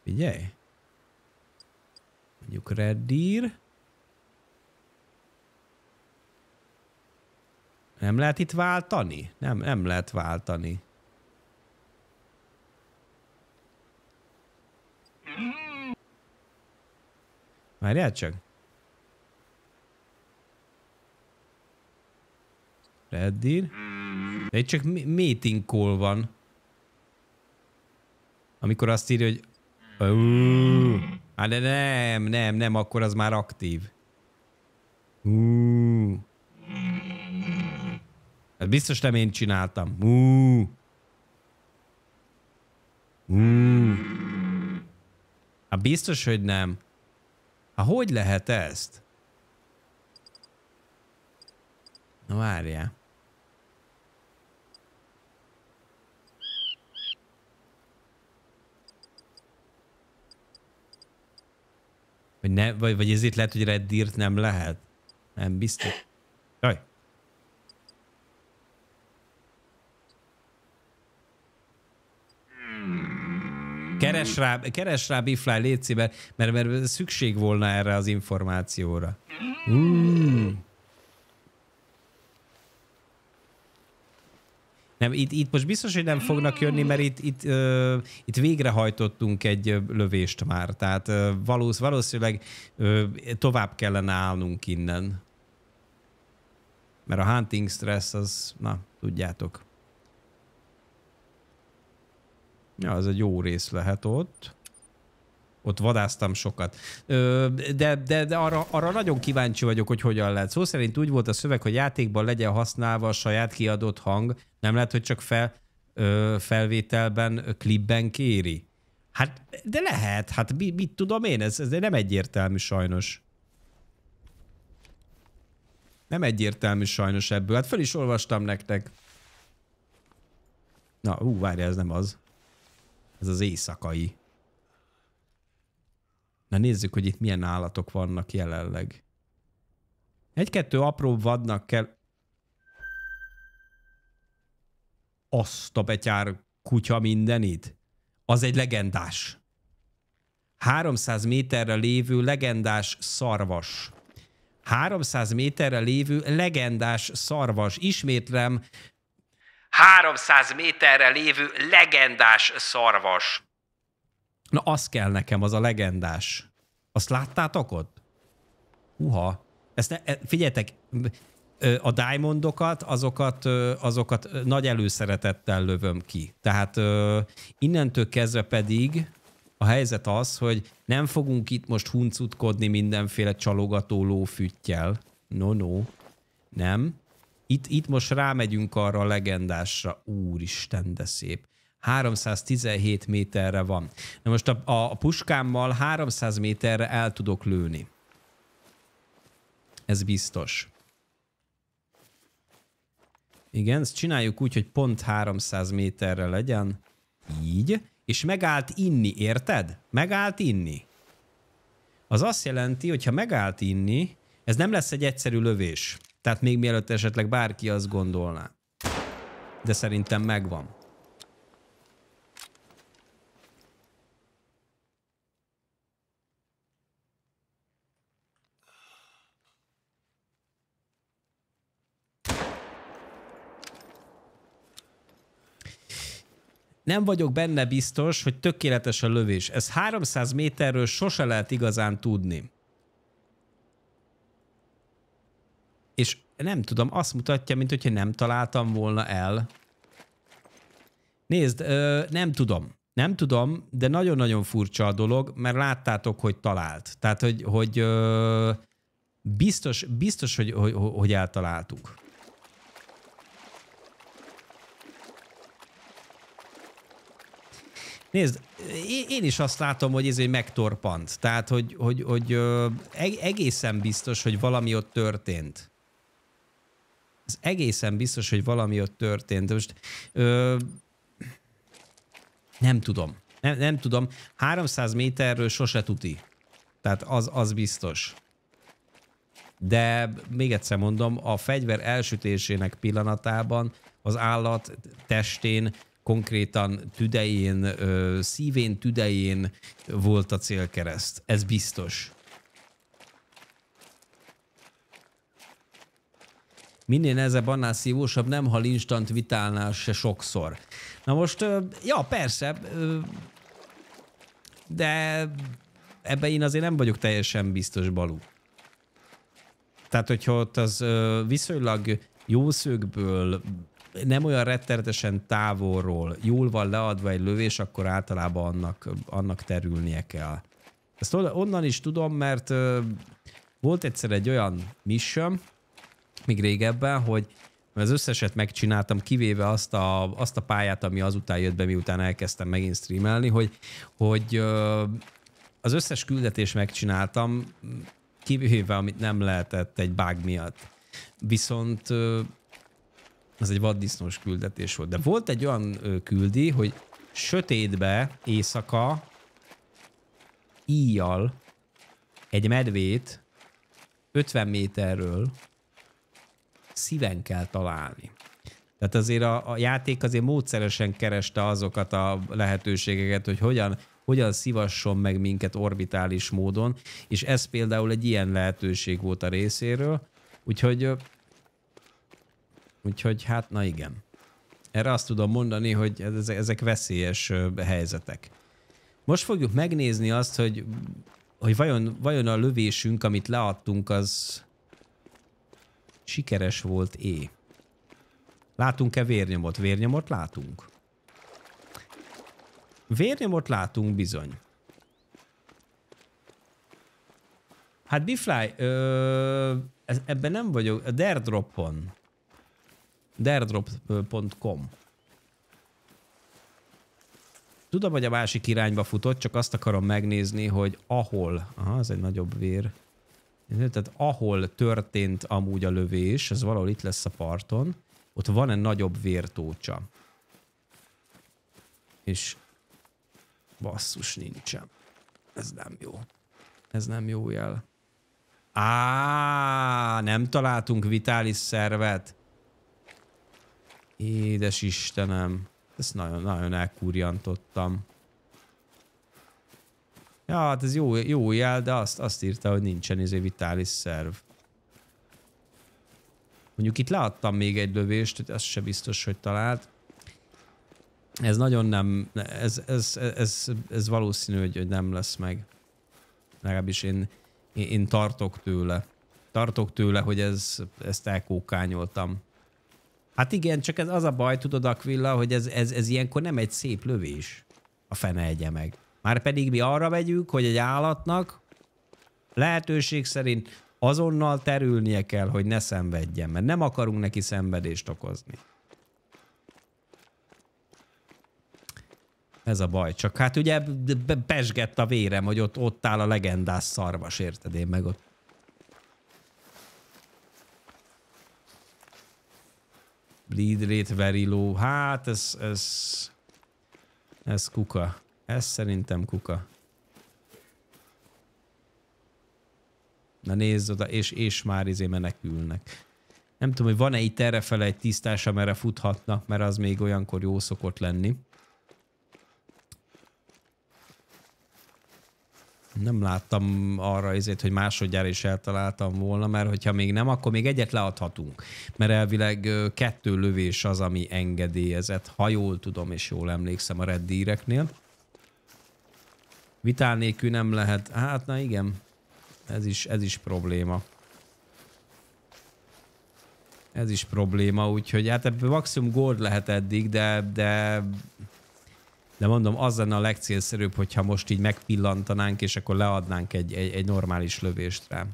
Figyelj. Mondjuk Red Deer. Nem lehet itt váltani? Nem, nem lehet váltani. Várjál csak. Red Deer. De itt csak meeting call van. Amikor azt írja, hogy... Hát de nem, nem, nem, akkor az már aktív. Uh. Hát biztos nem én csináltam. Uh. Uh. Hát biztos, hogy nem. Hát hogy lehet ezt? Na várjál. Vagy, ne, vagy, vagy ezért lehet, hogy Red Deert nem lehet? Nem biztos. Jaj. Keres rá, keres rá Bifly, légy mert, mert, szükség volna erre az információra. Mm. Nem, itt, itt most biztos, hogy nem fognak jönni, mert itt, itt, uh, itt végrehajtottunk egy lövést már, tehát uh, valósz, valószínűleg uh, tovább kellene állnunk innen. Mert a hunting stress az, na, tudjátok. Ja, az egy jó rész lehet ott. Ott vadáztam sokat. De de, de arra, arra nagyon kíváncsi vagyok, hogy hogyan lehet. Szó szerint úgy volt a szöveg, hogy játékban legyen használva a saját kiadott hang. Nem lehet, hogy csak fel, felvételben, klipben kéri. Hát, de lehet. Hát mit, mit tudom én? Ez, ez nem egyértelmű sajnos. Nem egyértelmű sajnos ebből. Hát fel is olvastam nektek. Na, ú, várja, ez nem az. Ez az éjszakai. Na nézzük, hogy itt milyen állatok vannak jelenleg. Egy-kettő apró vadnak kell... Azt a betyár kutya mindenit. Az egy legendás. 300 méterre lévő legendás szarvas. 300 méterre lévő legendás szarvas. Ismétlem, 300 méterre lévő legendás szarvas. Na, az kell nekem, az a legendás. Azt láttátok ott? Uha. Ezt ne, e, figyeljetek, a diamondokat, azokat, azokat nagy előszeretettel lövöm ki. Tehát innentől kezdve pedig a helyzet az, hogy nem fogunk itt most huncutkodni mindenféle csalogató lófüttyel. No, no. Nem. Itt, itt most rámegyünk arra a legendásra. Úristen, de szép. 317 méterre van. Na most a, a puskámmal 300 méterre el tudok lőni. Ez biztos. Igen, ezt csináljuk úgy, hogy pont 300 méterre legyen. Így. És megállt inni, érted? Megállt inni. Az azt jelenti, hogy ha megállt inni, ez nem lesz egy egyszerű lövés. Tehát még mielőtt esetleg bárki azt gondolná. De szerintem megvan. Nem vagyok benne biztos, hogy tökéletes a lövés. Ez 300 méterről sose lehet igazán tudni. És nem tudom, azt mutatja, mint hogyha nem találtam volna el. Nézd, ö, nem tudom. Nem tudom, de nagyon-nagyon furcsa a dolog, mert láttátok, hogy talált. Tehát, hogy, hogy ö, biztos, biztos, hogy, hogy, hogy eltaláltuk. Nézd, én is azt látom, hogy ez egy megtorpant. Tehát, hogy, hogy, hogy ö, egészen biztos, hogy valami ott történt. Ez egészen biztos, hogy valami ott történt. Most ö, nem tudom. Nem, nem tudom. 300 méterről sose tuti. Tehát az, az biztos. De még egyszer mondom, a fegyver elsütésének pillanatában az állat testén konkrétan tüdején, szívén, tüdején volt a célkereszt. Ez biztos. Minél nehezebb, annál szívósabb, nem hal instant vitálnál se sokszor. Na most, ja, persze, de ebben én azért nem vagyok teljesen biztos, Balú. Tehát, hogyha ott az viszonylag jó szögből nem olyan rettenetesen távolról jól van leadva egy lövés, akkor általában annak, annak terülnie kell. Ezt onnan is tudom, mert volt egyszer egy olyan mission, még régebben, hogy az összeset megcsináltam, kivéve azt a, azt a pályát, ami azután jött be, miután elkezdtem megint streamelni, hogy, hogy az összes küldetés megcsináltam, kivéve, amit nem lehetett egy bug miatt. Viszont ez egy vaddisznós küldetés volt. De volt egy olyan küldi, hogy sötétbe, éjszaka, íjjal egy medvét 50 méterről szíven kell találni. Tehát azért a, a játék azért módszeresen kereste azokat a lehetőségeket, hogy hogyan, hogyan szivasson meg minket orbitális módon, és ez például egy ilyen lehetőség volt a részéről, úgyhogy úgyhogy hát na igen. Erre azt tudom mondani, hogy ezek veszélyes helyzetek. Most fogjuk megnézni azt, hogy, hogy vajon, vajon a lövésünk, amit leadtunk, az sikeres volt-é. Látunk-e vérnyomot? Vérnyomot látunk. Vérnyomot látunk bizony. Hát Bifly, ö, ebben nem vagyok, a Dairdropon. Dairdrop.com Tudom, hogy a másik irányba futott, csak azt akarom megnézni, hogy ahol, aha, ez egy nagyobb vér, tehát ahol történt amúgy a lövés, ez valahol itt lesz a parton, ott van egy nagyobb vértócsa. És basszus nincsen. Ez nem jó. Ez nem jó jel. Á, nem találtunk vitális szervet. Édes Istenem. Ezt nagyon-nagyon elkurjantottam. Ja, hát ez jó, jó jel, de azt, azt írta, hogy nincsen izé vitális szerv. Mondjuk itt leadtam még egy lövést, ez se biztos, hogy talált. Ez nagyon nem, ez, ez, ez, ez, valószínű, hogy nem lesz meg. Legalábbis én, én, én tartok tőle. Tartok tőle, hogy ez, ezt elkókányoltam. Hát igen, csak ez az a baj, tudod, Aquilla, hogy ez, ez, ez ilyenkor nem egy szép lövés. A fene egye meg. Már pedig mi arra megyünk, hogy egy állatnak lehetőség szerint azonnal terülnie kell, hogy ne szenvedjen, mert nem akarunk neki szenvedést okozni. Ez a baj. Csak hát ugye pesgett a vérem, hogy ott, ott áll a legendás szarvas, érted én meg ott. Bleed rate very low. Hát ez, ez, ez kuka. Ez szerintem kuka. Na nézd oda, és, és már izé menekülnek. Nem tudom, hogy van-e itt errefele egy tisztás, amerre futhatnak, mert az még olyankor jó szokott lenni. Nem láttam arra ezért, hogy másodjára is eltaláltam volna, mert hogyha még nem, akkor még egyet leadhatunk. Mert elvileg kettő lövés az, ami engedélyezett, ha jól tudom és jól emlékszem a Red Deer-eknél. Vitál nélkül nem lehet. Hát na igen, ez is, ez is probléma. Ez is probléma, úgyhogy hát ebből maximum gold lehet eddig, de, de, de mondom, az lenne a legcélszerűbb, hogyha most így megpillantanánk, és akkor leadnánk egy, egy, egy normális lövést rá.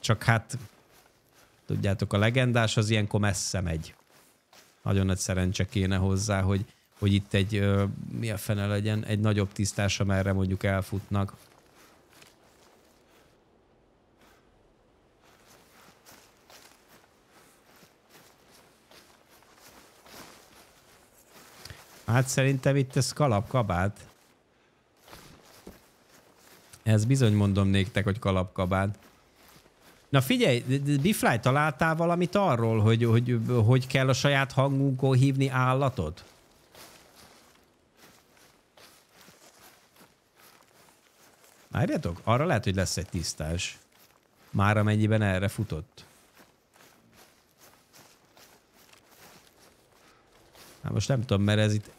Csak hát, tudjátok, a legendás az ilyenkor messze megy. Nagyon nagy szerencse kéne hozzá, hogy, hogy itt egy, mi a fene legyen, egy nagyobb tisztás, amerre mondjuk elfutnak. Hát szerintem itt ez kalapkabát. Ez bizony mondom néktek, hogy kalapkabát. Na figyelj, Bifly, találtál valamit arról, hogy, hogy hogy kell a saját hangunkon hívni állatot? Várjatok, arra lehet, hogy lesz egy tisztás. Már amennyiben erre futott. Hát most nem tudom, mert ez itt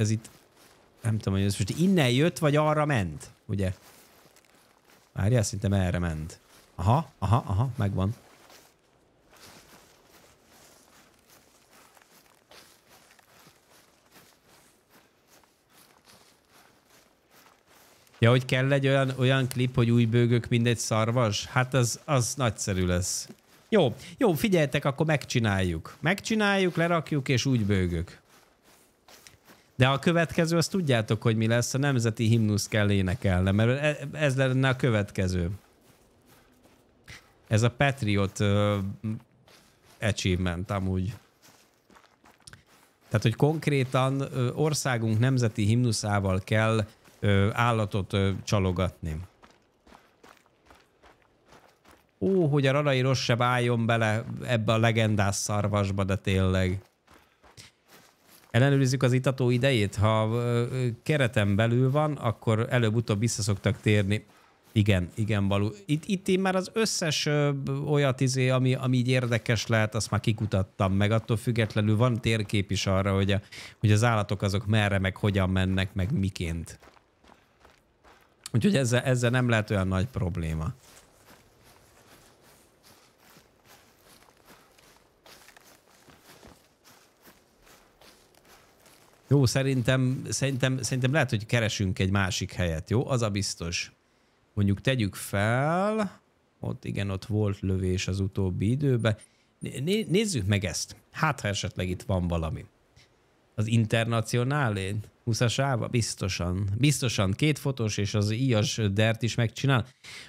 ez itt, nem tudom, hogy ez most innen jött, vagy arra ment, ugye? Várjál, szerintem erre ment. Aha, aha, aha, megvan. Ja, hogy kell egy olyan, olyan klip, hogy új bőgök, mint egy szarvas? Hát az, az nagyszerű lesz. Jó, jó, figyeljetek, akkor megcsináljuk. Megcsináljuk, lerakjuk, és úgy bőgök. De a következő, azt tudjátok, hogy mi lesz, a nemzeti himnusz kell énekelni, mert e- ez lenne a következő. Ez a Patriot uh, achievement amúgy. Tehát, hogy konkrétan uh, országunk nemzeti himnuszával kell uh, állatot uh, csalogatni. Ó, hogy a Radai rossz se álljon bele ebbe a legendás szarvasba, de tényleg. Ellenőrizzük az itató idejét. Ha kereten belül van, akkor előbb-utóbb vissza szoktak térni. Igen, igen, Balú. Itt, itt én már az összes ö, olyat izé, ami, ami így érdekes lehet, azt már kikutattam meg. Attól függetlenül van térkép is arra, hogy, a, hogy az állatok azok merre, meg hogyan mennek, meg miként. Úgyhogy ezzel, ezzel nem lehet olyan nagy probléma. Jó, szerintem, szerintem, szerintem lehet, hogy keresünk egy másik helyet, jó? Az a biztos. Mondjuk tegyük fel, ott igen, ott volt lövés az utóbbi időben. Nézzük meg ezt. Hát, ha esetleg itt van valami. Az internacionálén? 20-as Biztosan. Biztosan. Két fotós és az íjas dert is megcsinál.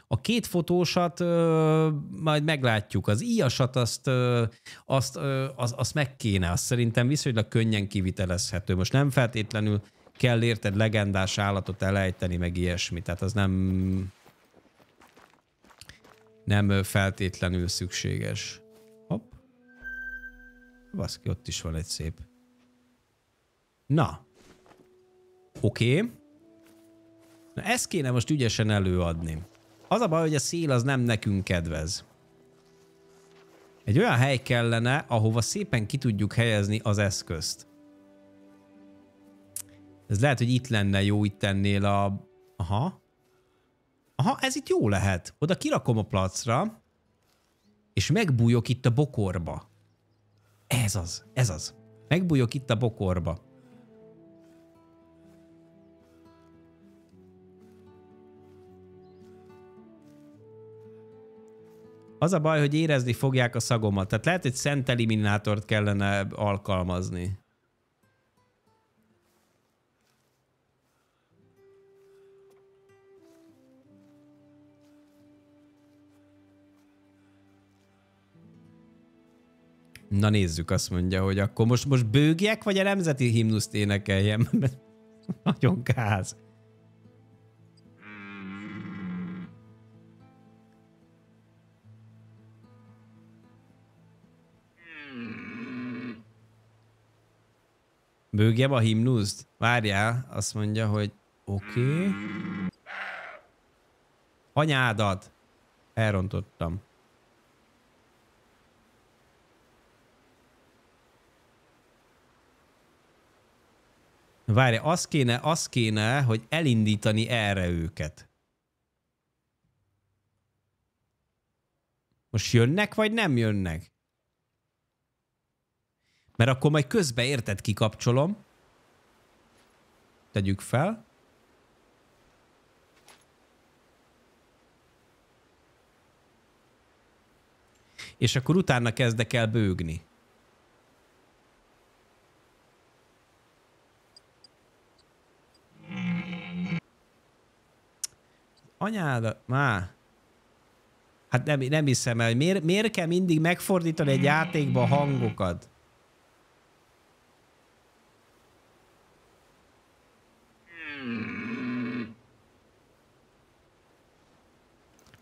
A két fotósat ö, majd meglátjuk. Az íjasat azt, ö, azt, ö, az, azt meg kéne. Azt szerintem viszonylag könnyen kivitelezhető. Most nem feltétlenül kell érted legendás állatot elejteni, meg ilyesmi. Tehát az nem nem feltétlenül szükséges. Hopp. Baszki, ott is van egy szép. Na. Oké. Okay. Na ezt kéne most ügyesen előadni. Az a baj, hogy a szél az nem nekünk kedvez. Egy olyan hely kellene, ahova szépen ki tudjuk helyezni az eszközt. Ez lehet, hogy itt lenne jó, itt tennél a... Aha. Aha, ez itt jó lehet. Oda kirakom a placra, és megbújok itt a bokorba. Ez az, ez az. Megbújok itt a bokorba. Az a baj, hogy érezni fogják a szagomat. Tehát lehet, hogy szent eliminátort kellene alkalmazni. Na nézzük, azt mondja, hogy akkor most, most bőgjek, vagy a nemzeti himnuszt énekeljem? Nagyon gáz. Bőgjem a himnuszt? Várjál, azt mondja, hogy oké. Okay. Anyádat! Elrontottam. Várj, az kéne, az kéne, hogy elindítani erre őket. Most jönnek, vagy nem jönnek? Mert akkor majd közbe érted kikapcsolom. Tegyük fel. És akkor utána kezdek el bőgni. Anyád, má. Hát nem, nem hiszem el, miért, miért kell mindig megfordítani egy játékba a hangokat?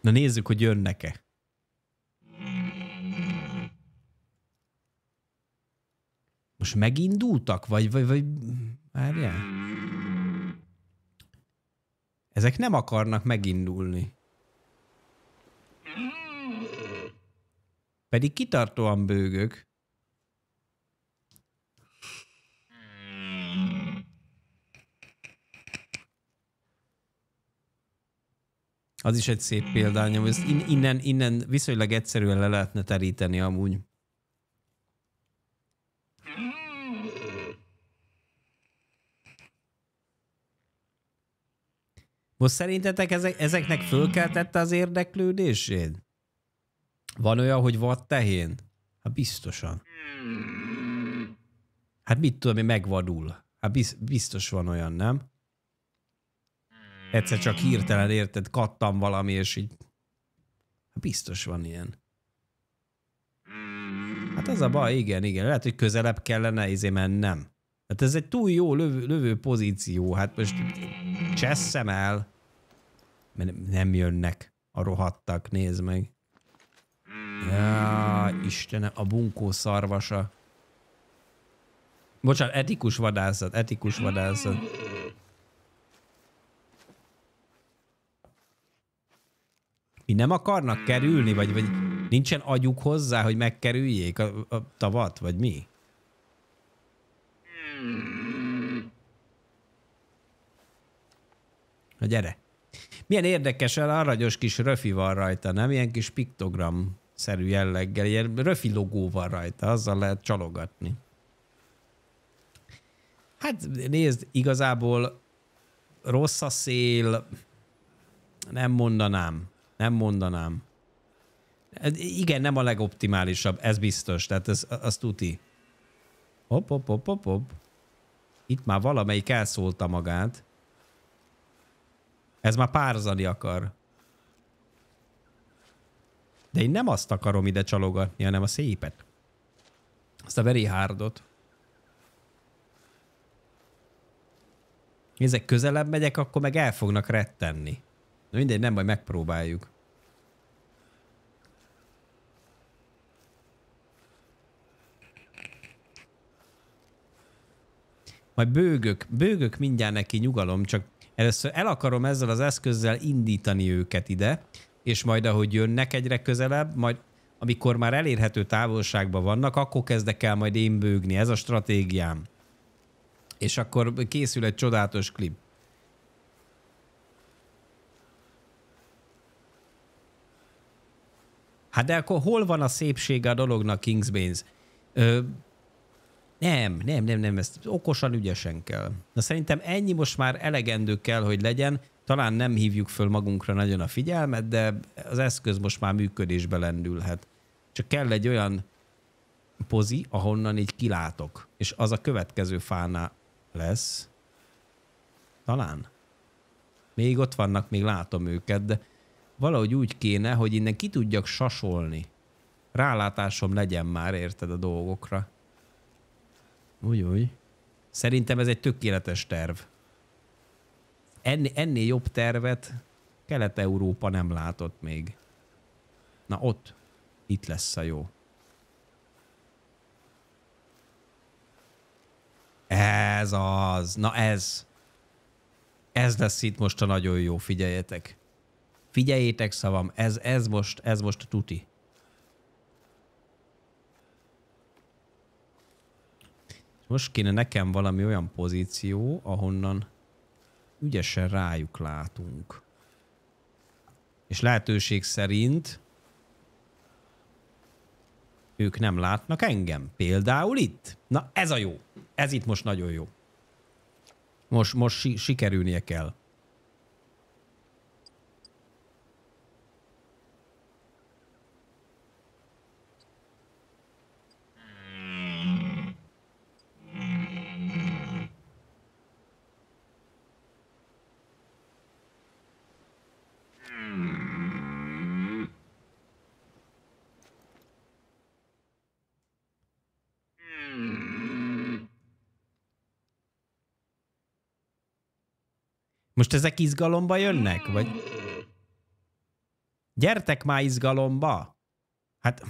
Na nézzük, hogy jönnek-e. Most megindultak? Vagy, vagy, vagy... Várjál. Ezek nem akarnak megindulni. Pedig kitartóan bőgök. Az is egy szép példány, hogy ezt innen, innen viszonylag egyszerűen le lehetne teríteni amúgy. Most szerintetek ezek, ezeknek fölkeltette az érdeklődését? Van olyan, hogy vad tehén? Hát biztosan. Hát mit tudom, hogy megvadul. Hát biztos van olyan, nem? Egyszer csak hirtelen érted, kattam valami, és így... Hát biztos van ilyen. Hát az a baj, igen, igen. Lehet, hogy közelebb kellene izé mennem. Hát ez egy túl jó lövő, lövő pozíció. Hát most cseszem el. Mert nem jönnek a rohadtak, nézd meg. Ja, Istenem, a bunkó szarvasa. Bocsánat, etikus vadászat, etikus vadászat. Mi nem akarnak kerülni, vagy, vagy nincsen agyuk hozzá, hogy megkerüljék a, a tavat, vagy mi? Na gyere. Milyen érdekes, aranyos kis röfi van rajta, nem? Ilyen kis piktogram-szerű jelleggel, ilyen röfi logó van rajta, azzal lehet csalogatni. Hát nézd, igazából rossz a szél, nem mondanám, nem mondanám. Igen, nem a legoptimálisabb, ez biztos, tehát ez, az tuti. Hopp, hopp, hopp, hopp, hopp. Itt már valamelyik elszólta magát. Ez már párzani akar. De én nem azt akarom ide csalogatni, hanem a szépet. Azt a very hardot. Nézzek, közelebb megyek, akkor meg el fognak rettenni. Na mindegy, nem, majd megpróbáljuk. Majd bőgök, bőgök mindjárt neki nyugalom, csak először el akarom ezzel az eszközzel indítani őket ide, és majd ahogy jönnek egyre közelebb, majd amikor már elérhető távolságban vannak, akkor kezdek el majd én bőgni. Ez a stratégiám. És akkor készül egy csodálatos klip. Hát de akkor hol van a szépsége a dolognak, Kingsbanes? Ö, nem, nem, nem, nem, ezt okosan, ügyesen kell. Na szerintem ennyi most már elegendő kell, hogy legyen. Talán nem hívjuk föl magunkra nagyon a figyelmet, de az eszköz most már működésbe lendülhet. Csak kell egy olyan pozi, ahonnan így kilátok. És az a következő fánál lesz. Talán. Még ott vannak, még látom őket, de valahogy úgy kéne, hogy innen ki tudjak sasolni. Rálátásom legyen már, érted a dolgokra. Úgy, úgy. Szerintem ez egy tökéletes terv. Ennél, ennél jobb tervet Kelet-Európa nem látott még. Na ott, itt lesz a jó. Ez az, na ez. Ez lesz itt most a nagyon jó, figyeljetek. Figyeljétek szavam, ez, ez most, ez most tuti. Most kéne nekem valami olyan pozíció, ahonnan ügyesen rájuk látunk. És lehetőség szerint ők nem látnak engem. Például itt. Na ez a jó. Ez itt most nagyon jó. Most, most si sikerülnie kell. Most ezek izgalomba jönnek? Vagy... Gyertek már izgalomba! Hát...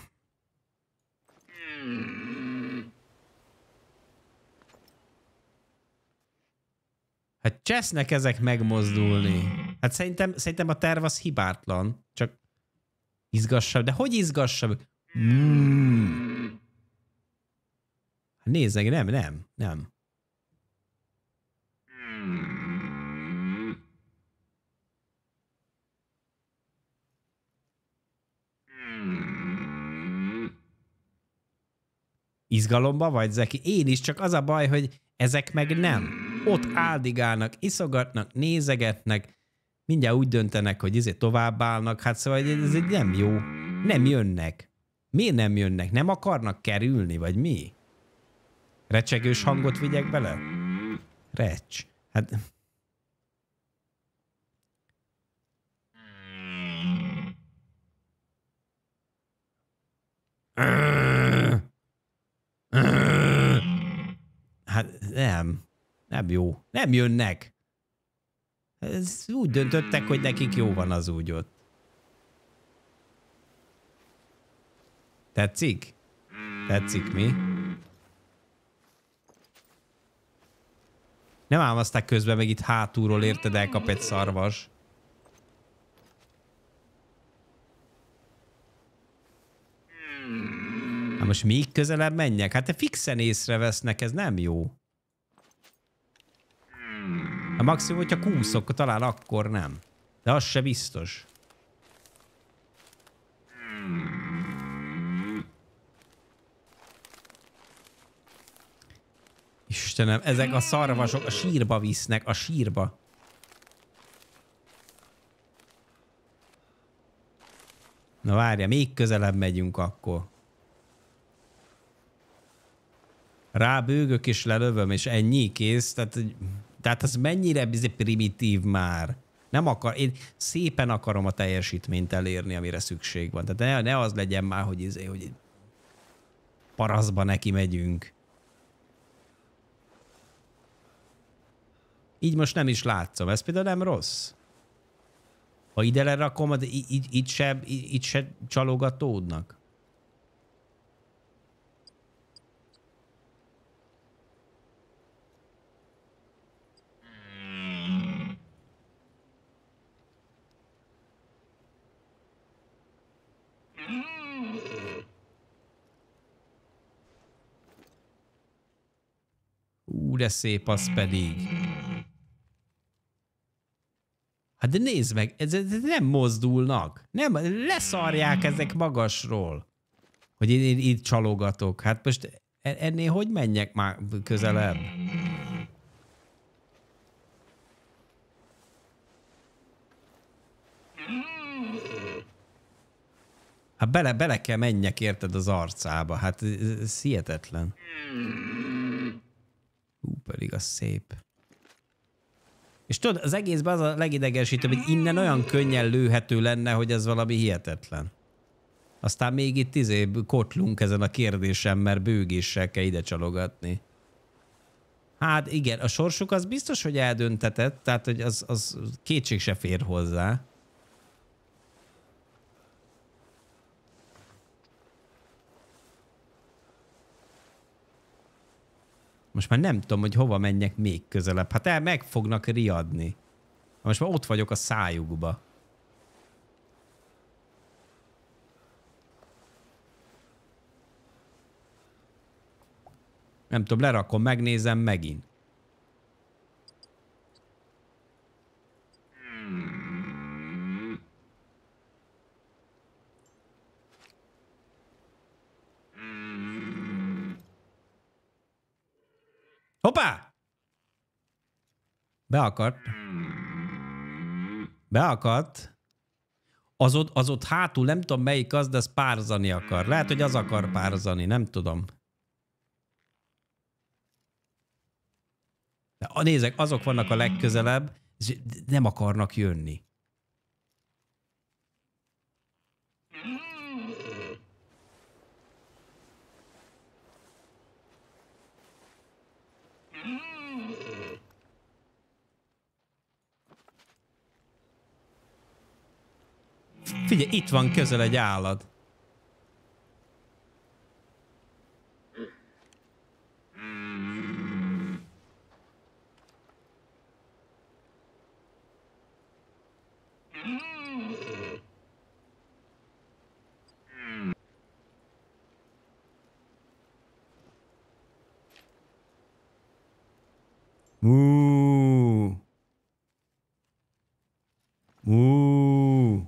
Hát csesznek ezek megmozdulni. Hát szerintem, szerintem a terv az hibátlan. Csak izgassabb. De hogy izgassabb? Mm. Nézzek, nem, nem, nem. Izgalomba vagy, Zeki? Én is, csak az a baj, hogy ezek meg nem. Ott áldigálnak, iszogatnak, nézegetnek, mindjárt úgy döntenek, hogy ezért továbbállnak, hát szóval ez egy nem jó. Nem jönnek. Miért nem jönnek? Nem akarnak kerülni, vagy mi? Recsegős hangot vigyek bele? Recs. Hát... Hát nem. Nem jó. Nem jönnek. Ez úgy döntöttek, hogy nekik jó van az úgy ott. Tetszik? Tetszik mi? Nem ám aztán közben meg itt hátulról érted elkap egy szarvas. Hát most még közelebb menjek? Hát te fixen észrevesznek, ez nem jó. A maximum, hogyha kúszok, talán akkor nem. De az se biztos. Istenem, ezek a szarvasok a sírba visznek, a sírba. Na várja, még közelebb megyünk akkor. Rábőgök és lelövöm, és ennyi kész. Tehát, tehát az mennyire primitív már. Nem akar, én szépen akarom a teljesítményt elérni, amire szükség van. Tehát ne, ne az legyen már, hogy, izé, hogy paraszba neki megyünk. Így most nem is látszom. Ez például nem rossz. Ha ide lerakom, így, így, se, így se csalogatódnak. Ú, de szép az pedig. Hát de nézd meg, ez, ez nem mozdulnak. Nem, leszarják ezek magasról. Hogy én, én itt csalogatok. Hát most e, ennél hogy menjek már közelebb? Hát bele, bele kell menjek, érted, az arcába. Hát ez, ez hihetetlen. Hú, pedig az szép. És tudod, az egészben az a legidegesítőbb, hogy innen olyan könnyen lőhető lenne, hogy ez valami hihetetlen. Aztán még itt izé kotlunk ezen a kérdésem, mert bőgéssel kell ide csalogatni. Hát igen, a sorsuk az biztos, hogy eldöntetett, tehát hogy az, az kétség se fér hozzá. Most már nem tudom, hogy hova menjek még közelebb. Hát el meg fognak riadni. Most már ott vagyok a szájukba. Nem tudom, lerakom, megnézem megint. Hoppá! Beakadt. Beakadt. Az ott, az ott hátul, nem tudom melyik az, de az párzani akar. Lehet, hogy az akar párzani, nem tudom. De nézek, azok vannak a legközelebb, és nem akarnak jönni. Figyelj, itt van közel egy állat. Múúúú. Múúúú.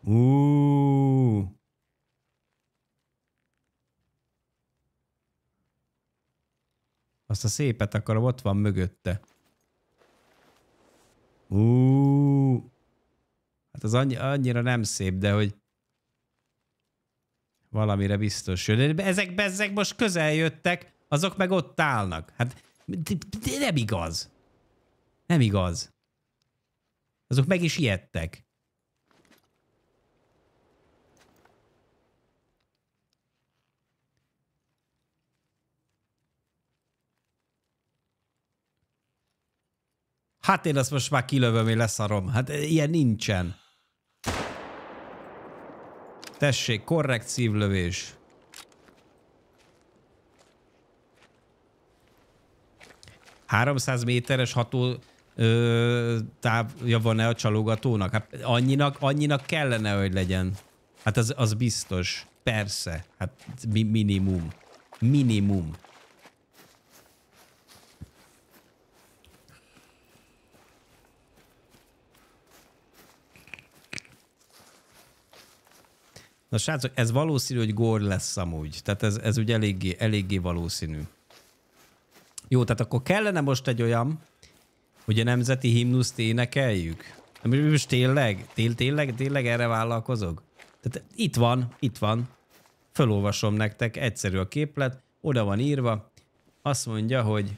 Múúúú. Azt a szépet akarom, ott van mögötte. Úúúú. Hát az annyi, annyira nem szép, de hogy valamire biztos jön. De ezek bezzek most közel jöttek, azok meg ott állnak. Hát de nem igaz. Nem igaz. Azok meg is ijedtek. Hát én azt most már kilövöm, én leszarom. Hát ilyen nincsen. Tessék, korrekt szívlövés. Háromszáz méteres ható ö, távja van-e a csalogatónak? Hát annyinak, annyinak kellene, hogy legyen. Hát az, az biztos. Persze. Hát mi, minimum. Minimum. Na srácok, ez valószínű, hogy gór lesz amúgy. Tehát ez, ez ugye eléggé, eléggé valószínű. Jó, tehát akkor kellene most egy olyan, hogy a nemzeti himnuszt énekeljük? Most tényleg, tényleg, tényleg erre vállalkozok? Tehát itt van, itt van. Fölolvasom nektek, egyszerű a képlet, oda van írva, azt mondja, hogy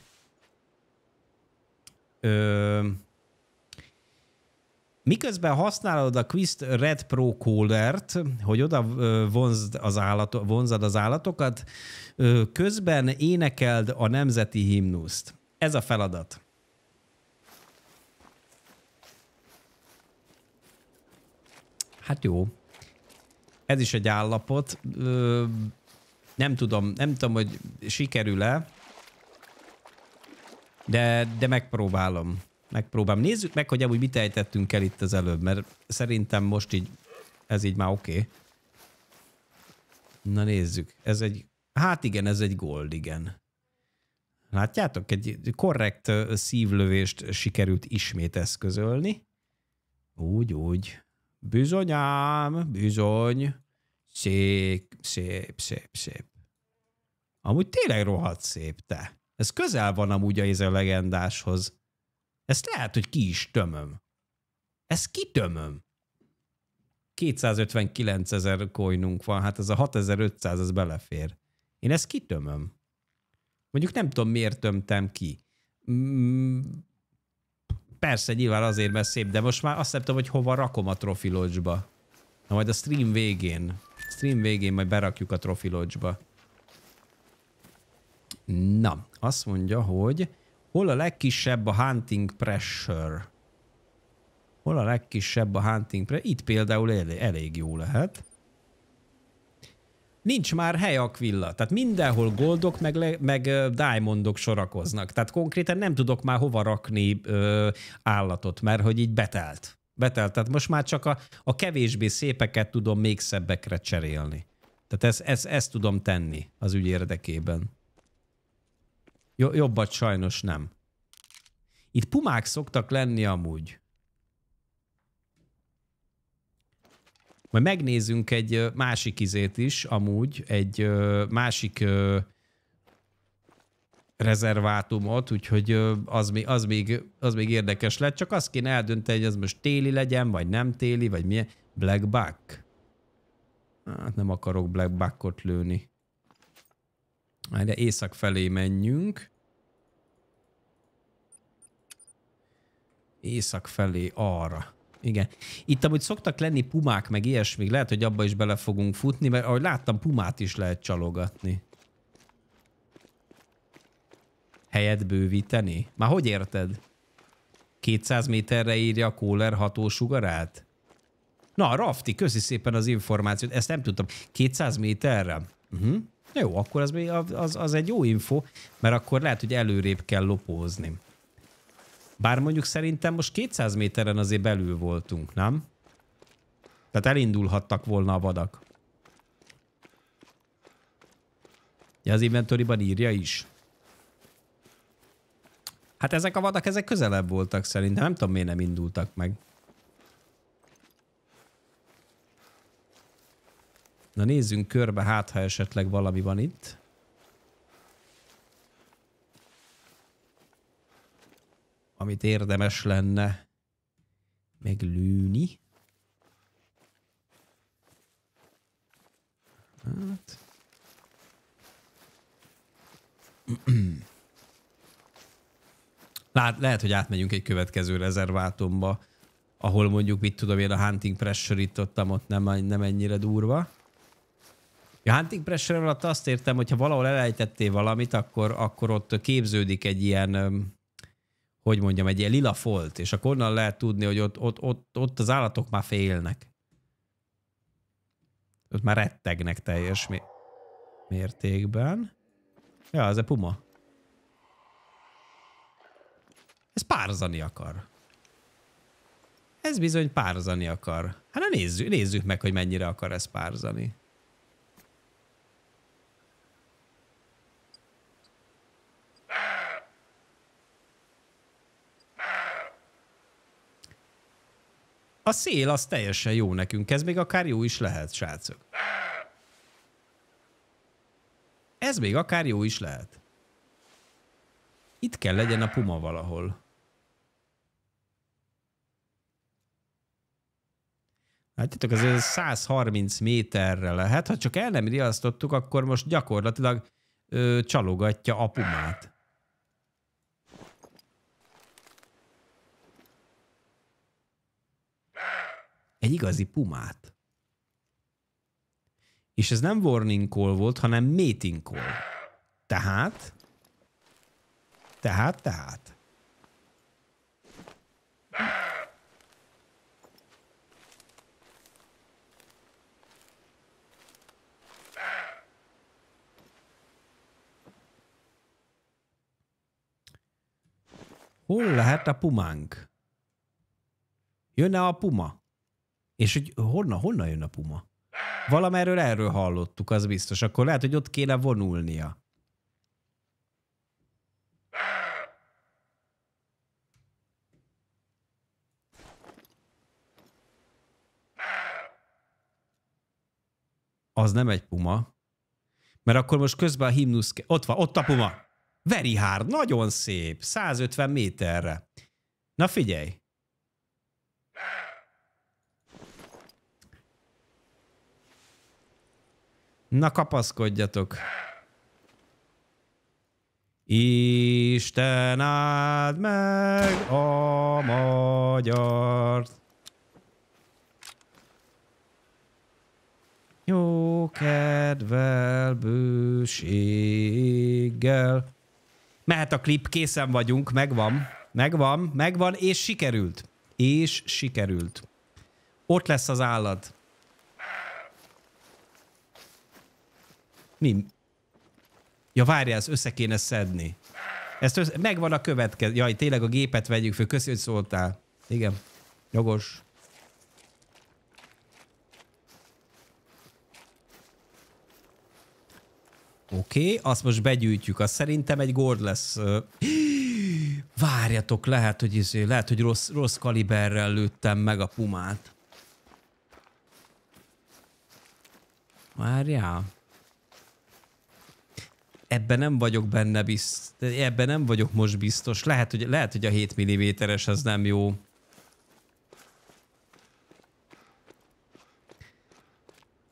ö, Miközben használod a Quist Red Pro Caller-t, hogy oda vonzd az, állat, vonzad az állatokat, közben énekeld a nemzeti himnuszt. Ez a feladat. Hát jó. Ez is egy állapot. Nem tudom, nem tudom, hogy sikerül-e, de, de megpróbálom megpróbálom. Nézzük meg, hogy amúgy mit ejtettünk el itt az előbb, mert szerintem most így, ez így már oké. Okay. Na nézzük, ez egy, hát igen, ez egy gold, igen. Látjátok, egy korrekt szívlövést sikerült ismét eszközölni. Úgy, úgy. Bizonyám, bizony. Szép, szép, szép, szép. Amúgy tényleg rohadt szép, te. Ez közel van amúgy a legendáshoz. Ezt lehet, hogy ki is tömöm. Ezt kitömöm. 259 ezer coinunk van, hát ez a 6500, ez belefér. Én ezt kitömöm. Mondjuk nem tudom, miért tömtem ki. Mm, persze, nyilván azért, mert szép, de most már azt nem tudom, hogy hova rakom a Trophy Lodge-ba. Na majd a stream végén. Stream végén majd berakjuk a Trophy Lodge-ba. Na, azt mondja, hogy Hol a legkisebb a hunting pressure? Hol a legkisebb a hunting pressure? Itt például elég, jó lehet. Nincs már hely Aquilla, tehát mindenhol goldok meg, meg diamondok sorakoznak. Tehát konkrétan nem tudok már hova rakni ö, állatot, mert hogy így betelt. Betelt, tehát most már csak a, a kevésbé szépeket tudom még szebbekre cserélni. Tehát ezt, ezt, ezt tudom tenni az ügy érdekében. Jobbat sajnos nem. Itt pumák szoktak lenni amúgy. Majd megnézzünk egy másik izét is, amúgy, egy másik rezervátumot, úgyhogy az még, az, még, az még érdekes lett. Csak azt kéne eldönteni, hogy az most téli legyen, vagy nem téli, vagy milyen. Black Buck. Hát nem akarok Black Buckot lőni. De észak felé menjünk. Észak felé arra. Igen. Itt amúgy szoktak lenni pumák, meg ilyesmi, lehet, hogy abba is bele fogunk futni, mert ahogy láttam, pumát is lehet csalogatni. Helyet bővíteni? Már hogy érted? 200 méterre írja a Kohler hatósugarát? Na, Rafti, köszi szépen az információt. Ezt nem tudtam. 200 méterre? Uh-huh. Jó, akkor az, az, az egy jó info, mert akkor lehet, hogy előrébb kell lopózni. Bár mondjuk szerintem most 200 méteren azért belül voltunk, nem? Tehát elindulhattak volna a vadak. Ja, az inventoriban írja is. Hát ezek a vadak, ezek közelebb voltak szerintem. Nem tudom, miért nem indultak meg. Na nézzünk körbe, hát ha esetleg valami van itt. amit érdemes lenne meglőni. Hát. Lát, lehet, hogy átmegyünk egy következő rezervátumba, ahol mondjuk, mit tudom én, a hunting pressure itt ott, ott nem, nem ennyire durva. A hunting pressure alatt azt értem, hogy ha valahol elejtettél valamit, akkor, akkor ott képződik egy ilyen hogy mondjam, egy ilyen lila folt, és akkor onnan lehet tudni, hogy ott, ott, ott, ott az állatok már félnek. Ott már rettegnek teljes mértékben. Ja, az a puma. Ez párzani akar. Ez bizony párzani akar. Hát nézzük, nézzük meg, hogy mennyire akar ez párzani. A szél az teljesen jó nekünk, ez még akár jó is lehet, srácok. Ez még akár jó is lehet. Itt kell legyen a puma valahol. Látjátok, azért 130 méterre lehet. Ha csak el nem riasztottuk, akkor most gyakorlatilag ö, csalogatja a pumát. Egy igazi pumát. És ez nem warning call volt, hanem mating call. Tehát, tehát, tehát. Hol lehet a pumánk? Jönne a puma? És hogy honnan, honnan jön a puma? Valamerről erről hallottuk, az biztos. Akkor lehet, hogy ott kéne vonulnia. Az nem egy puma. Mert akkor most közben a himnusz... Ott van, ott a puma. Very hard, nagyon szép. 150 méterre. Na figyelj. Na kapaszkodjatok. Isten áld meg a magyart. Jó kedvel, bőséggel. Mehet a klip, készen vagyunk, megvan, megvan, megvan, és sikerült. És sikerült. Ott lesz az állat. Mi? Ja, várjál, ezt össze kéne szedni. Ezt össze... Megvan a következő. Jaj, tényleg a gépet vegyük föl. Köszi, hogy szóltál. Igen. Jogos. Oké, okay, azt most begyűjtjük. Azt szerintem egy gord lesz. Várjatok, lehet, hogy, izé, lehet, hogy rossz, rossz kaliberrel lőttem meg a pumát. Várjál ebben nem vagyok benne biztos, ebben nem vagyok most biztos. Lehet, hogy, lehet, hogy a 7 mm-es az nem jó.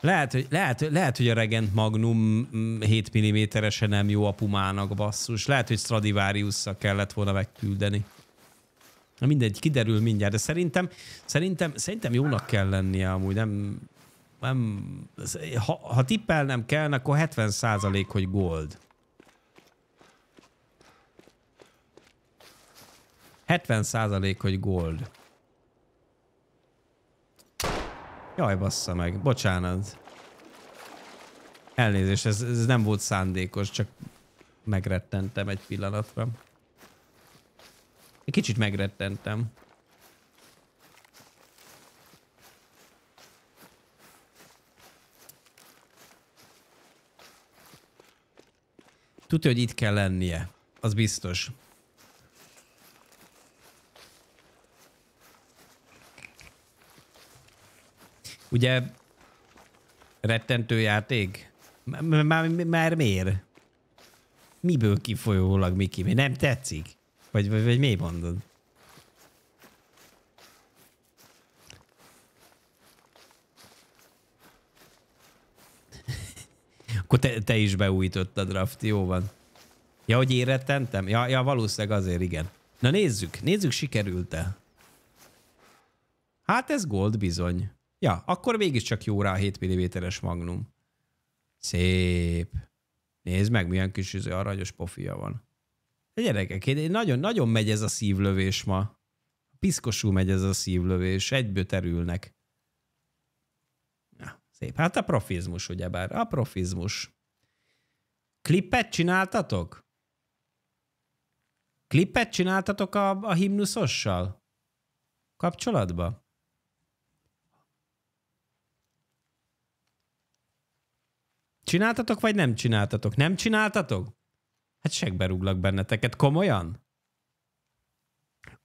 Lehet, hogy, lehet, lehet, hogy a Regent Magnum 7 mm-ese nem jó a Pumának, basszus. Lehet, hogy stradivarius kellett volna megküldeni. Na mindegy, kiderül mindjárt, de szerintem, szerintem, szerintem jónak kell lennie amúgy, nem, nem ha, ha tippelnem kell, akkor 70% hogy gold. 70 százalék, hogy gold. Jaj, bassza meg. Bocsánat. Elnézést, ez, ez nem volt szándékos, csak megrettentem egy pillanatra. Egy kicsit megrettentem. Tudja, hogy itt kell lennie. Az biztos. Ugye rettentő játék? Már, már miért? Miből kifolyólag, Miki? Mi nem tetszik? Vagy, vagy, vagy mi mondod? Akkor te, te is beújítottad, Raft, jó van. Ja, hogy érettentem? Ja, ja, valószínűleg azért, igen. Na nézzük, nézzük, sikerült-e? Hát ez gold bizony. Ja, akkor mégiscsak jó rá a 7 mm-es magnum. Szép. Nézd meg, milyen kis izé, aranyos pofia van. De gyerekek, nagyon, nagyon megy ez a szívlövés ma. Piszkosul megy ez a szívlövés, egyből terülnek. Ja, Szép. Hát a profizmus, ugyebár. A profizmus. Klippet csináltatok? Klippet csináltatok a, a himnuszossal? Kapcsolatba? Csináltatok, vagy nem csináltatok? Nem csináltatok? Hát segbe rúglak benneteket. Komolyan?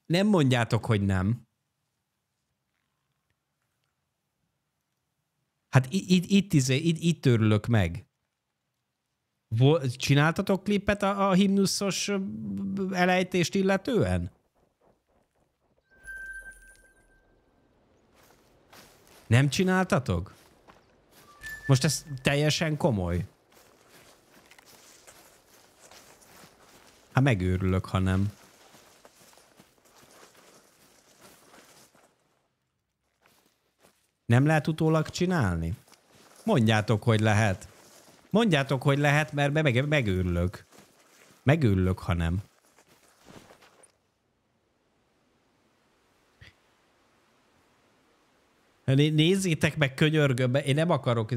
Nem mondjátok, hogy nem. Hát itt, itt, izé, itt, itt örülök meg. Csináltatok klipet a, a himnuszos elejtést illetően? Nem csináltatok? Most ez teljesen komoly. Hát megőrülök, ha nem. Nem lehet utólag csinálni? Mondjátok, hogy lehet. Mondjátok, hogy lehet, mert meg, megőrülök. Megőrülök, ha nem. Nézzétek meg könyörgömbe, én nem akarok,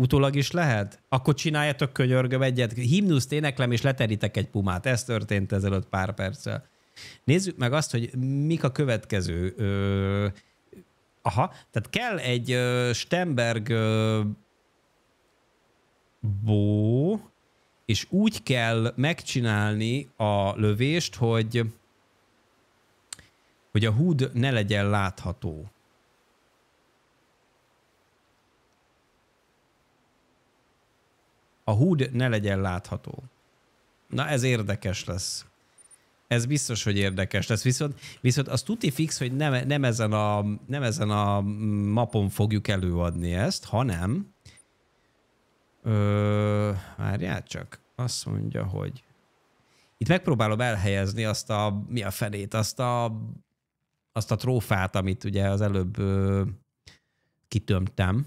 utólag is lehet? Akkor csináljatok könyörgöm egyet, himnuszt éneklem és leteritek egy pumát. Ez történt ezelőtt pár perccel. Nézzük meg azt, hogy mik a következő. Ö, aha, tehát kell egy ö, Stemberg ö, bó, és úgy kell megcsinálni a lövést, hogy hogy a húd ne legyen látható. A húd ne legyen látható. Na ez érdekes lesz. Ez biztos, hogy érdekes lesz. Viszont, viszont az tuti fix, hogy nem, nem, ezen a, nem ezen a mapon fogjuk előadni ezt, hanem Ö, várjál csak, azt mondja, hogy itt megpróbálom elhelyezni azt a, mi a fenét, azt a, azt a trófát, amit ugye az előbb ö, kitömtem.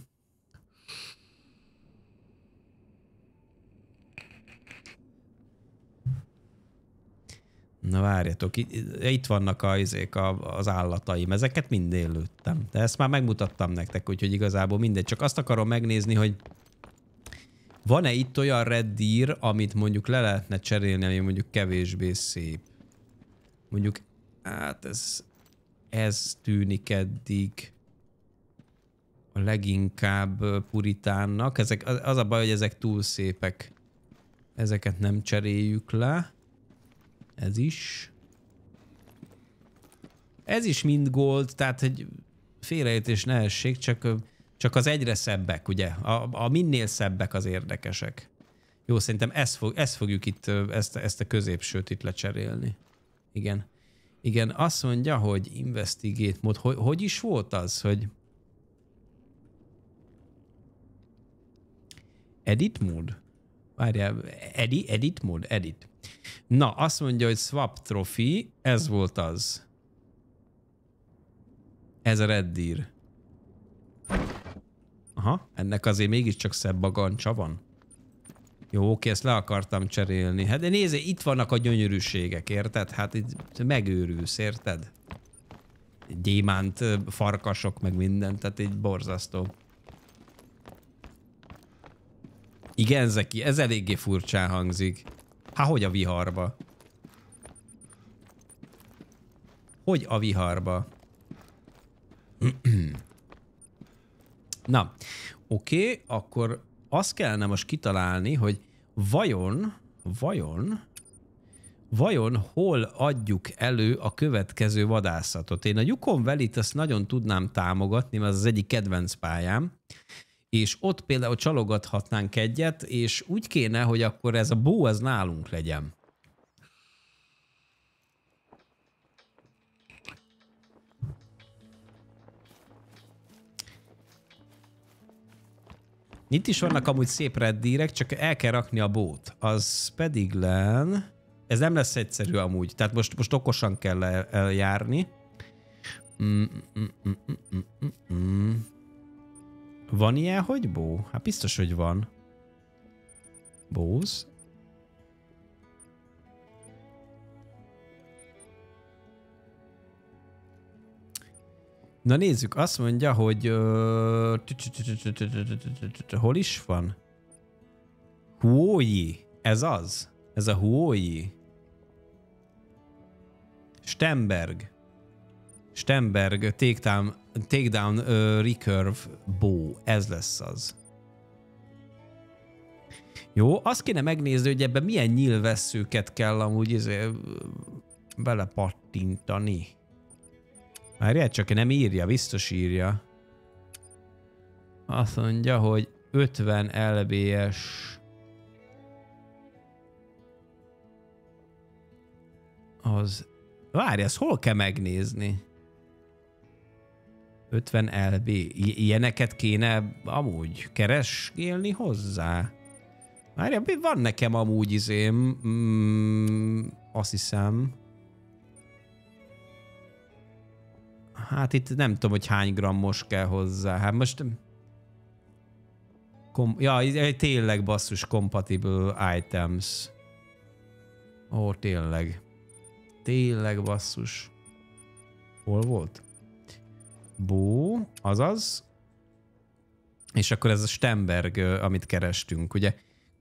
Na várjatok, itt vannak a, izék, a, az állataim, ezeket mind lőttem. De ezt már megmutattam nektek, úgyhogy igazából mindegy. Csak azt akarom megnézni, hogy van-e itt olyan Red Deer, amit mondjuk le lehetne cserélni, ami mondjuk kevésbé szép? Mondjuk, hát ez, ez tűnik eddig a leginkább puritánnak. Ezek, az a baj, hogy ezek túl szépek. Ezeket nem cseréljük le. Ez is. Ez is mind gold, tehát hogy félreértés nehesség, csak csak az egyre szebbek, ugye? A, a minél szebbek az érdekesek. Jó, szerintem ezt, fog, ezt fogjuk itt, ezt, ezt a középsőt itt lecserélni. Igen. Igen, azt mondja, hogy investigate mód. Hogy, hogy is volt az, hogy... Edit mód? Várjál, edit, edit mód? Edit. Na, azt mondja, hogy swap trophy, ez volt az. Ez a Red Deer. Aha, ennek azért mégiscsak szebb a gancsa van. Jó, oké, ezt le akartam cserélni. Hát de nézze, itt vannak a gyönyörűségek, érted? Hát itt megőrülsz, érted? Gyémánt farkasok, meg minden, tehát így borzasztó. Igen, Zeki, ez eléggé furcsán hangzik. Hát hogy a viharba? Hogy a viharba? Na, oké, okay, akkor azt kellene most kitalálni, hogy vajon, vajon, vajon hol adjuk elő a következő vadászatot. Én a Yukon Velit azt nagyon tudnám támogatni, mert az az egyik kedvenc pályám, és ott például csalogathatnánk egyet, és úgy kéne, hogy akkor ez a bó az nálunk legyen. Itt is vannak amúgy szép reddírek, csak el kell rakni a bót. Az pedig len... Ez nem lesz egyszerű amúgy, tehát most, most okosan kell eljárni. Mm, mm, mm, mm, mm, mm, mm. Van ilyen, hogy bó? Hát biztos, hogy van. Bóz. Na nézzük, azt mondja, hogy hol is van? Huói, ez az? Ez a Huói? Stemberg. Stemberg Takedown, takedown uh, Recurve Bow. Ez lesz az. Jó, azt kéne megnézni, hogy ebben milyen nyílvesszőket kell amúgy izé, belepattintani. Várjál, csak nem írja, biztos írja. Azt mondja, hogy 50 lbs az... Várj, ezt hol kell megnézni? 50 LB. I- ilyeneket kéne amúgy keresgélni hozzá? Várja, van nekem amúgy izém, mm, azt hiszem. Hát itt nem tudom, hogy hány grammos kell hozzá. Hát most... Kom ja, tényleg basszus compatible items. Ó, tényleg. Tényleg basszus. Hol volt? Bó, azaz. És akkor ez a Stemberg, amit kerestünk, ugye?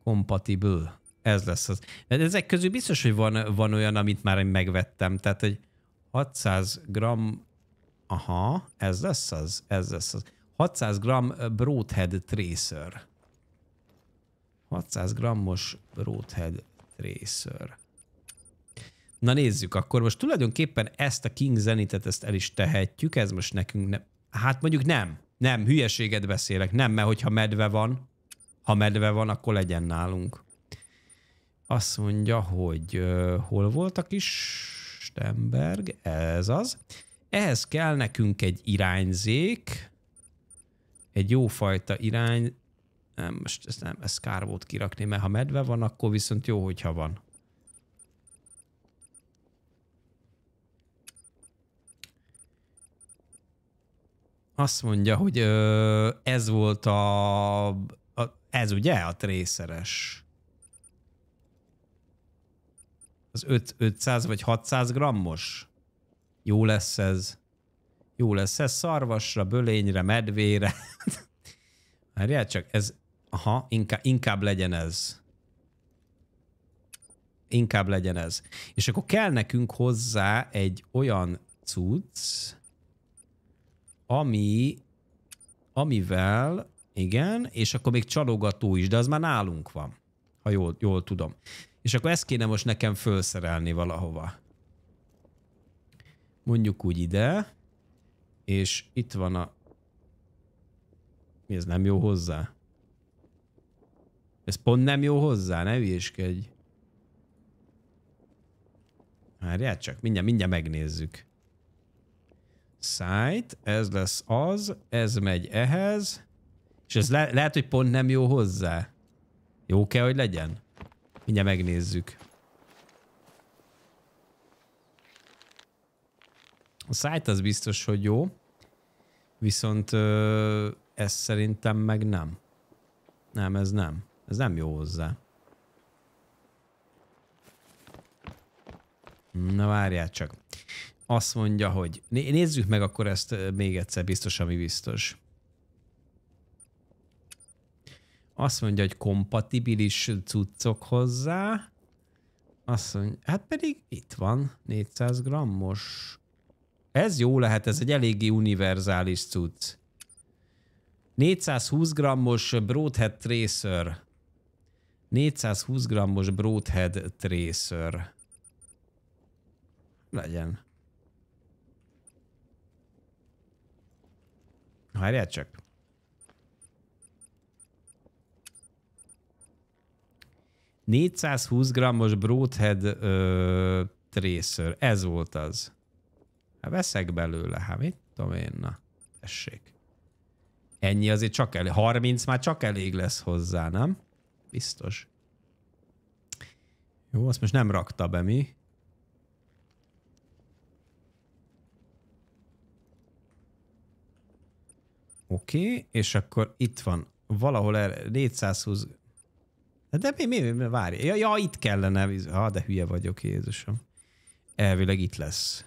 Compatible. Ez lesz az. De ezek közül biztos, hogy van, van olyan, amit már megvettem. Tehát, hogy 600 gram... Aha, ez lesz az? Ez lesz az. 600 gram Broadhead Tracer. 600 grammos Broadhead Tracer. Na nézzük, akkor most tulajdonképpen ezt a King Zenitet ezt el is tehetjük, ez most nekünk nem. Hát mondjuk nem, nem, hülyeséget beszélek, nem, mert hogyha medve van, ha medve van, akkor legyen nálunk. Azt mondja, hogy uh, hol voltak is? Stemberg, ez az. Ehhez kell nekünk egy irányzék, egy jófajta irány, nem, most ezt nem, ez kár volt kirakni, mert ha medve van, akkor viszont jó, hogyha van. Azt mondja, hogy ö, ez volt a, a... Ez ugye a trészeres. Az 5, 500 vagy 600 grammos? Jó lesz ez. Jó lesz ez szarvasra, bölényre, medvére. Várjál csak, ez... Aha, inkább, inkább legyen ez. Inkább legyen ez. És akkor kell nekünk hozzá egy olyan cucc, ami, amivel, igen, és akkor még csalogató is, de az már nálunk van, ha jól, jól tudom. És akkor ezt kéne most nekem felszerelni valahova. Mondjuk úgy ide, és itt van a... Mi ez nem jó hozzá? Ez pont nem jó hozzá, ne hülyéskedj. Várjál csak, mindjárt, mindjárt megnézzük site, ez lesz az, ez megy ehhez, és ez le lehet, hogy pont nem jó hozzá. Jó kell, hogy legyen? Mindjárt megnézzük. A site az biztos, hogy jó, viszont ö, ez szerintem meg nem. Nem, ez nem. Ez nem jó hozzá. Na várjál csak azt mondja, hogy nézzük meg akkor ezt még egyszer, biztos, ami biztos. Azt mondja, hogy kompatibilis cuccok hozzá. Azt mondja, hát pedig itt van, 400 grammos. Ez jó lehet, ez egy eléggé univerzális cucc. 420 grammos Broadhead Tracer. 420 grammos Broadhead Tracer. Legyen. Várjál csak. ...420 grammos Broadhead ö, tracer. Ez volt az. Hát veszek belőle, hát mit tudom én, na, tessék. Ennyi azért csak elég. 30 már csak elég lesz hozzá, nem? Biztos. Jó, azt most nem rakta be mi. Oké, okay, és akkor itt van valahol erre 420... De mi, mi, mi várj. Ja, ja, itt kellene. Ha, de hülye vagyok, Jézusom. Elvileg itt lesz.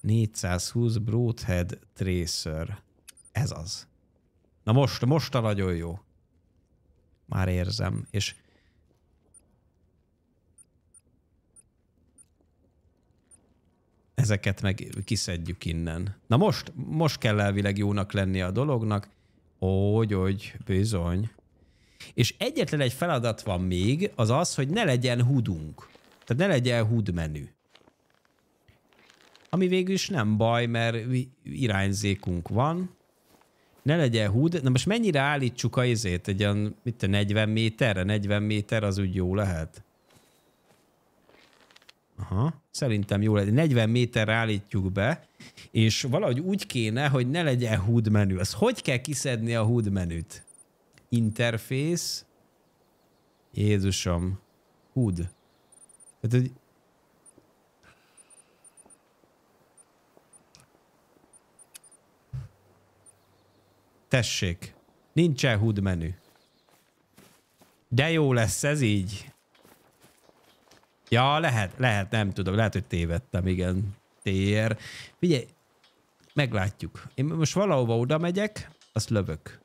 420 Broadhead Tracer. Ez az. Na most, most a nagyon jó. Már érzem. És ezeket meg kiszedjük innen. Na most, most kell elvileg jónak lenni a dolognak. Hogy, hogy, bizony. És egyetlen egy feladat van még, az az, hogy ne legyen hudunk. Tehát ne legyen hud menü. Ami végül is nem baj, mert irányzékunk van. Ne legyen húd. Na most mennyire állítsuk a izét? Egy olyan, mit 40 méterre? 40 méter az úgy jó lehet? Aha, szerintem jó lehet. 40 méterre állítjuk be, és valahogy úgy kéne, hogy ne legyen HUD menü. Az hogy kell kiszedni a HUD menüt? Interface. Jézusom. HUD. Tehát, hogy Tessék, nincsen HUD menü. De jó lesz ez így. Ja, lehet, lehet, nem tudom, lehet, hogy tévedtem, igen. TR. Figyelj, meglátjuk. Én most valahova oda megyek, azt lövök.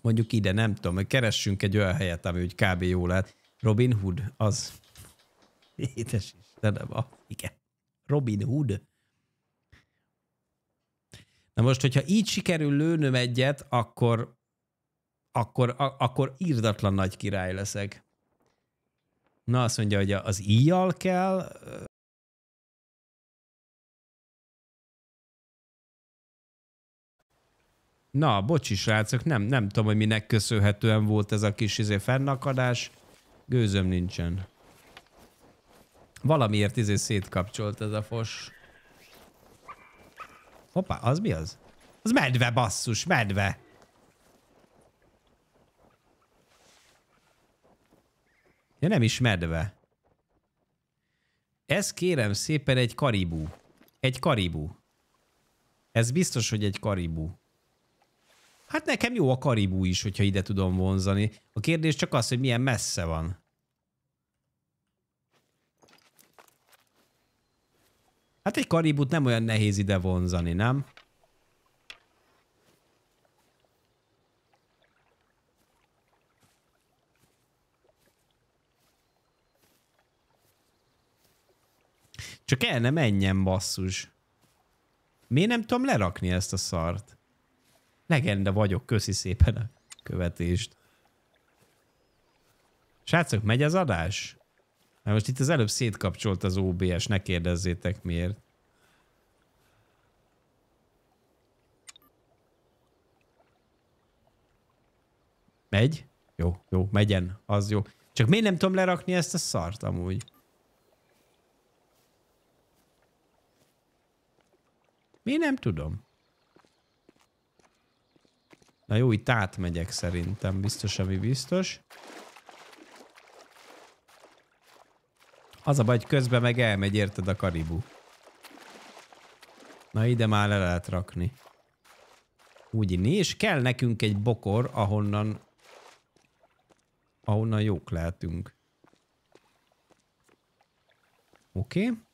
Mondjuk ide, nem tudom, hogy keressünk egy olyan helyet, ami úgy kb. jó lehet. Robin Hood, az. Édes Istenem, ah, igen. Robin Hood. Na most, hogyha így sikerül lőnöm egyet, akkor, akkor, a, akkor írdatlan nagy király leszek. Na, azt mondja, hogy az íjjal kell Na, bocsi srácok, nem, nem tudom, hogy minek köszönhetően volt ez a kis izé fennakadás. Gőzöm nincsen. Valamiért izé szétkapcsolt ez a fos. Hoppá, az mi az? Az medve, basszus, medve. Ja, nem is medve. Ez kérem szépen egy karibú. Egy karibú. Ez biztos, hogy egy karibú. Hát nekem jó a karibú is, hogyha ide tudom vonzani. A kérdés csak az, hogy milyen messze van. Hát egy karibút nem olyan nehéz ide vonzani, nem? Csak el ne menjen, basszus. Miért nem tudom lerakni ezt a szart? Legenda vagyok, köszi szépen a követést. Srácok, megy az adás? Na most itt az előbb szétkapcsolt az OBS, ne kérdezzétek miért. Megy? Jó, jó, megyen, az jó. Csak miért nem tudom lerakni ezt a szart amúgy? Mi nem tudom. Na jó, itt átmegyek szerintem, biztos, ami biztos. Az a baj, hogy közben meg elmegy, érted a karibú. Na ide már le lehet rakni. Úgy inni, és kell nekünk egy bokor, ahonnan ahonnan jók lehetünk. Oké. Okay.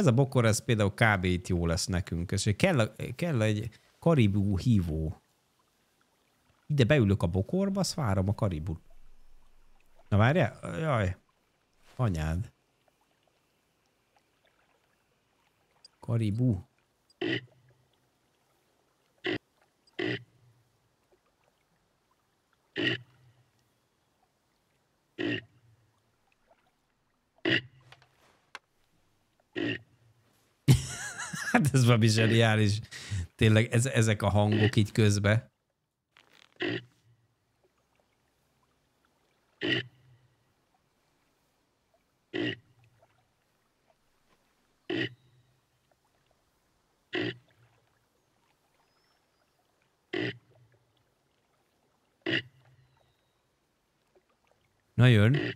Ez a bokor, ez például kb. itt jó lesz nekünk. És kell, kell egy karibú hívó. Ide beülök a bokorba, azt várom a karibut. Na várjál? Jaj. Anyád. Karibú. Hát ez valami zseniális. Tényleg ez, ezek a hangok így közbe. Na jön.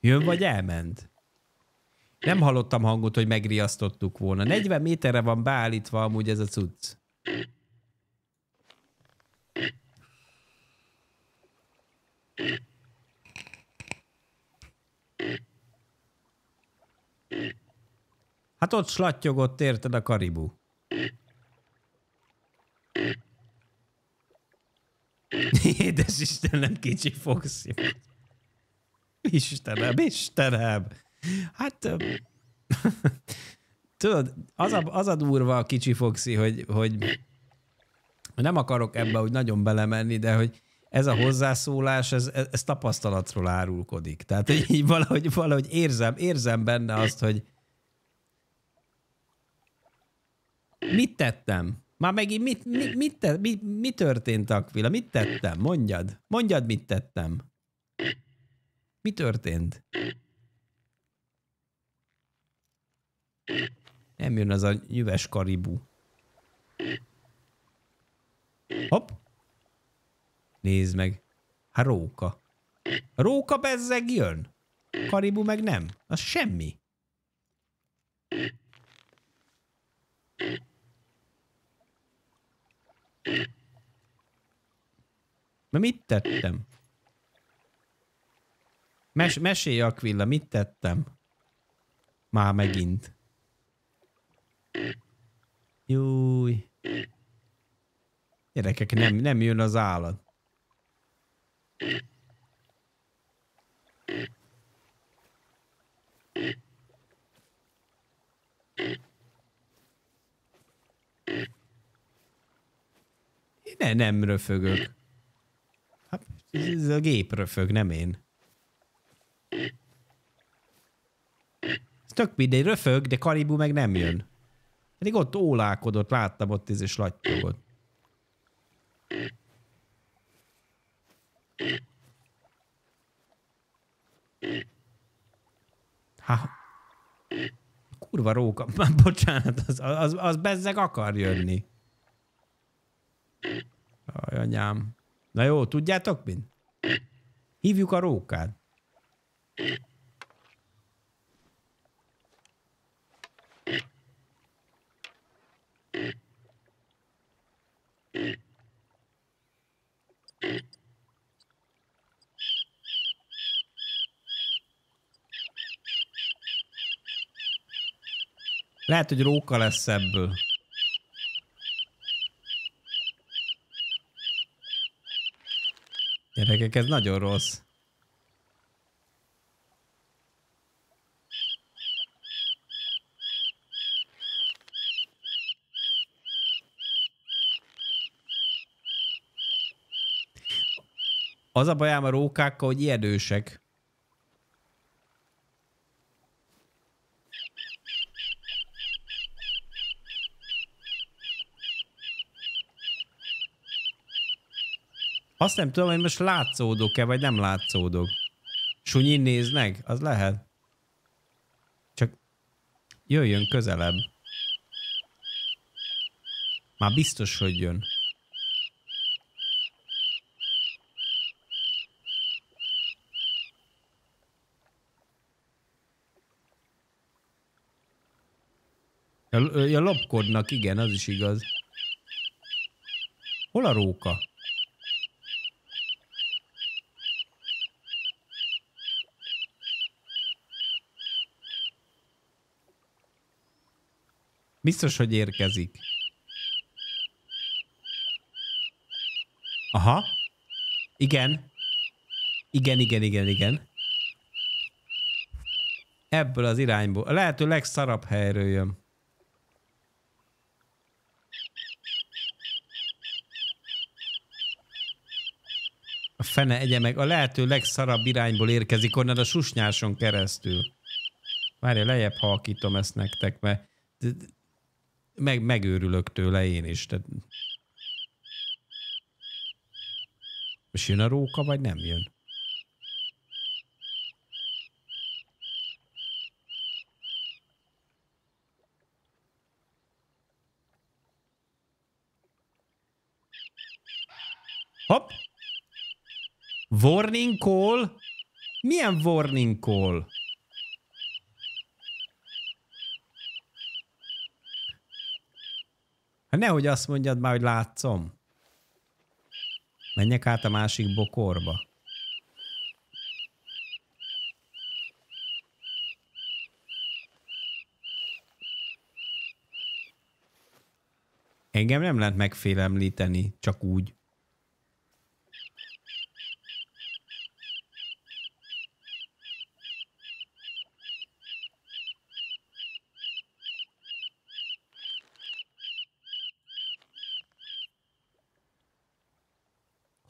Jön vagy elment? Nem hallottam hangot, hogy megriasztottuk volna. 40 méterre van beállítva amúgy ez a cucc. Hát ott slattyogott, érted a karibú. Édes Istenem, kicsi Foxy. Istenem, Istenem. Hát, tudod, az a, az a durva a kicsi Foxy, hogy, hogy nem akarok ebbe úgy nagyon belemenni, de hogy ez a hozzászólás, ez, ez tapasztalatról árulkodik. Tehát így valahogy, valahogy érzem, érzem benne azt, hogy mit tettem? Már megint mit, mit, mit, te, mi, mi történt, Akvila? Mit tettem? Mondjad. Mondjad, mit tettem. Mi történt? Nem jön az a nyüves karibú. Hopp. Nézd meg. Hát róka. Róka bezzeg jön. Karibu meg nem. Az semmi. Na mit tettem? Mes mesélj, Aquilla, mit tettem? Már megint. Júj. Gyerekek, nem, nem jön az állat. Ne, nem röfögök. Hát, ez a gép röfög, nem én. Ez tök mindegy, röfög, de Karibu meg nem jön. Pedig ott ólálkodott, láttam ott ez is lattyogott. Ha. Kurva róka. Bocsánat, az, az, az bezzeg akar jönni. Aj, anyám. Na jó, tudjátok mint? Hívjuk a rókát. Lehet, hogy róka lesz ebből. Gyerekek, ez nagyon rossz. Az a bajám a rókákkal, hogy ijedősek. Azt nem tudom, hogy most látszódok-e, vagy nem látszódok. Sunyin néznek? Az lehet. Csak jöjjön közelebb. Már biztos, hogy jön. Ja, ja, lopkodnak, igen, az is igaz. Hol a róka? Biztos, hogy érkezik. Aha. Igen. Igen, igen, igen, igen. Ebből az irányból. A lehető legszarabb helyről jön. Fene egye meg. A lehető legszarabb irányból érkezik onnan a susnyáson keresztül. Várj, lejjebb halkítom ezt nektek, mert meg, megőrülök tőle én is. Tehát... Most jön a róka, vagy nem jön? Warning call? Milyen warning call? Hát nehogy azt mondjad már, hogy látszom. Menjek át a másik bokorba. Engem nem lehet megfélemlíteni, csak úgy.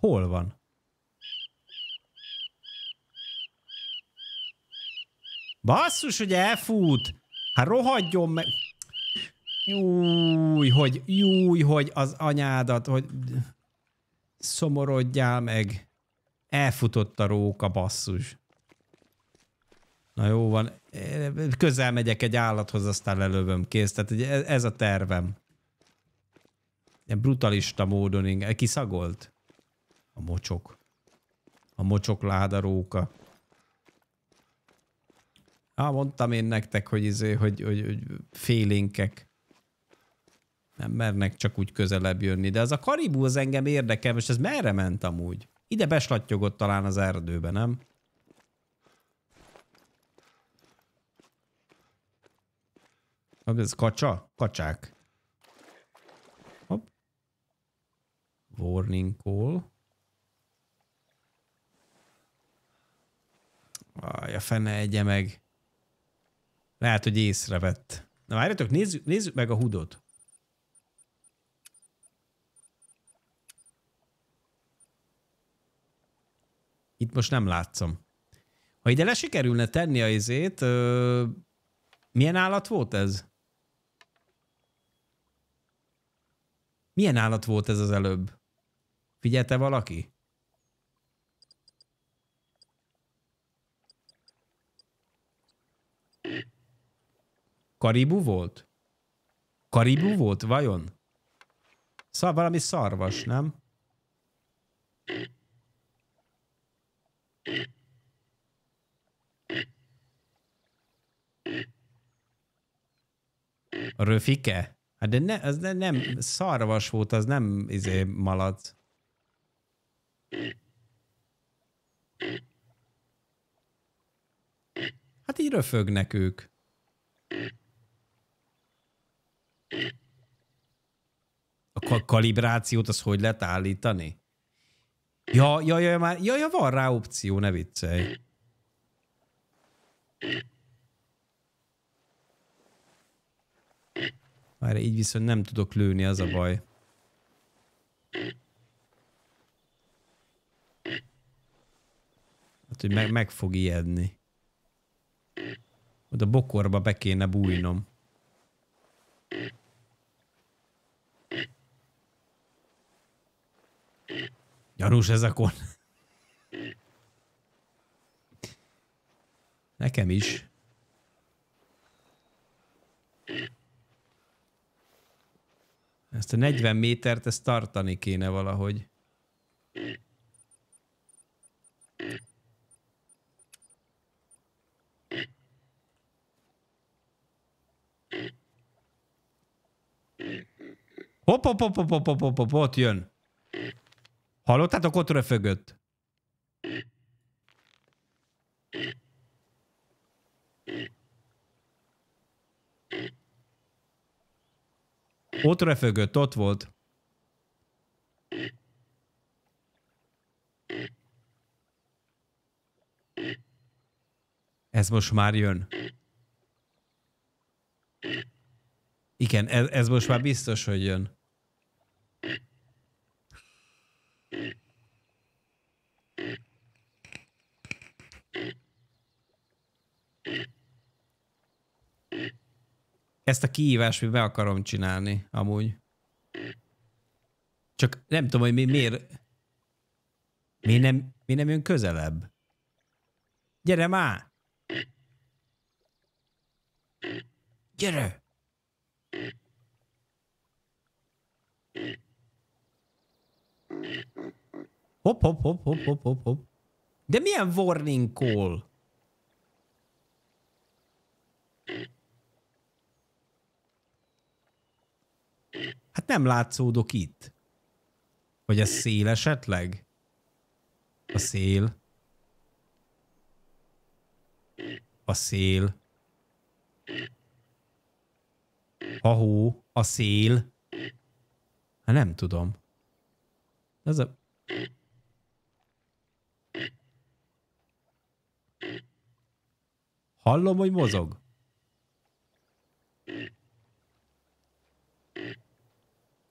Hol van? Basszus, hogy elfut! Hát rohadjon meg! Júj, hogy, júj, hogy az anyádat, hogy szomorodjál meg. Elfutott a róka, basszus. Na jó van, közel megyek egy állathoz, aztán lelövöm, kész. Tehát ez a tervem. Ilyen brutalista módon, kiszagolt. A mocsok. A mocsok ládaróka. Ah, mondtam én nektek, hogy, izé, hogy, hogy, hogy félénkek. Nem mernek csak úgy közelebb jönni. De az a karibú az engem érdekel, és ez merre ment amúgy? Ide beslattyogott talán az erdőbe, nem? Ez kacsa? Kacsák. Hopp. Warning call. Aj, a fene egye meg. Lehet, hogy észrevett. Na várjatok, nézzük, nézzük meg a hudot. Itt most nem látszom. Ha ide le sikerülne tenni a izét, ö, milyen állat volt ez? Milyen állat volt ez az előbb? Figyelte valaki? Karibu volt? Karibu volt, vajon? Szóval valami szarvas, nem? Röfike? Hát de ne, az ne, nem, szarvas volt, az nem izé malac. Hát így röfögnek ők. A kalibrációt az hogy lehet állítani? Ja, ja, ja, már, ja, ja, van rá opció, ne viccelj. Már így viszont nem tudok lőni, az a baj. Hát, hogy meg, meg fog ijedni. Oda bokorba be kéne bújnom. Gyanús ez a kon. Nekem is. Ezt a 40 métert, ezt tartani kéne valahogy. Hopp, hopp, hopp, hopp, hopp, hopp, hopp, ott jön. Hallottátok? Ott röfögött. Ott röfögött, ott volt. Ez most már jön. Igen, ez, ez most már biztos, hogy jön. Ezt a kihívást mi be akarom csinálni, amúgy. Csak nem tudom, hogy mi, miért... Miért nem, miért nem jön közelebb? Gyere már! Gyere! Hopp, hopp, hopp, hopp, hopp, hopp, hopp. De milyen warning call? Hát nem látszódok itt. Vagy a szél esetleg? A szél. A szél. A hó. A szél. Hát nem tudom. Ez a... Hallom, hogy mozog.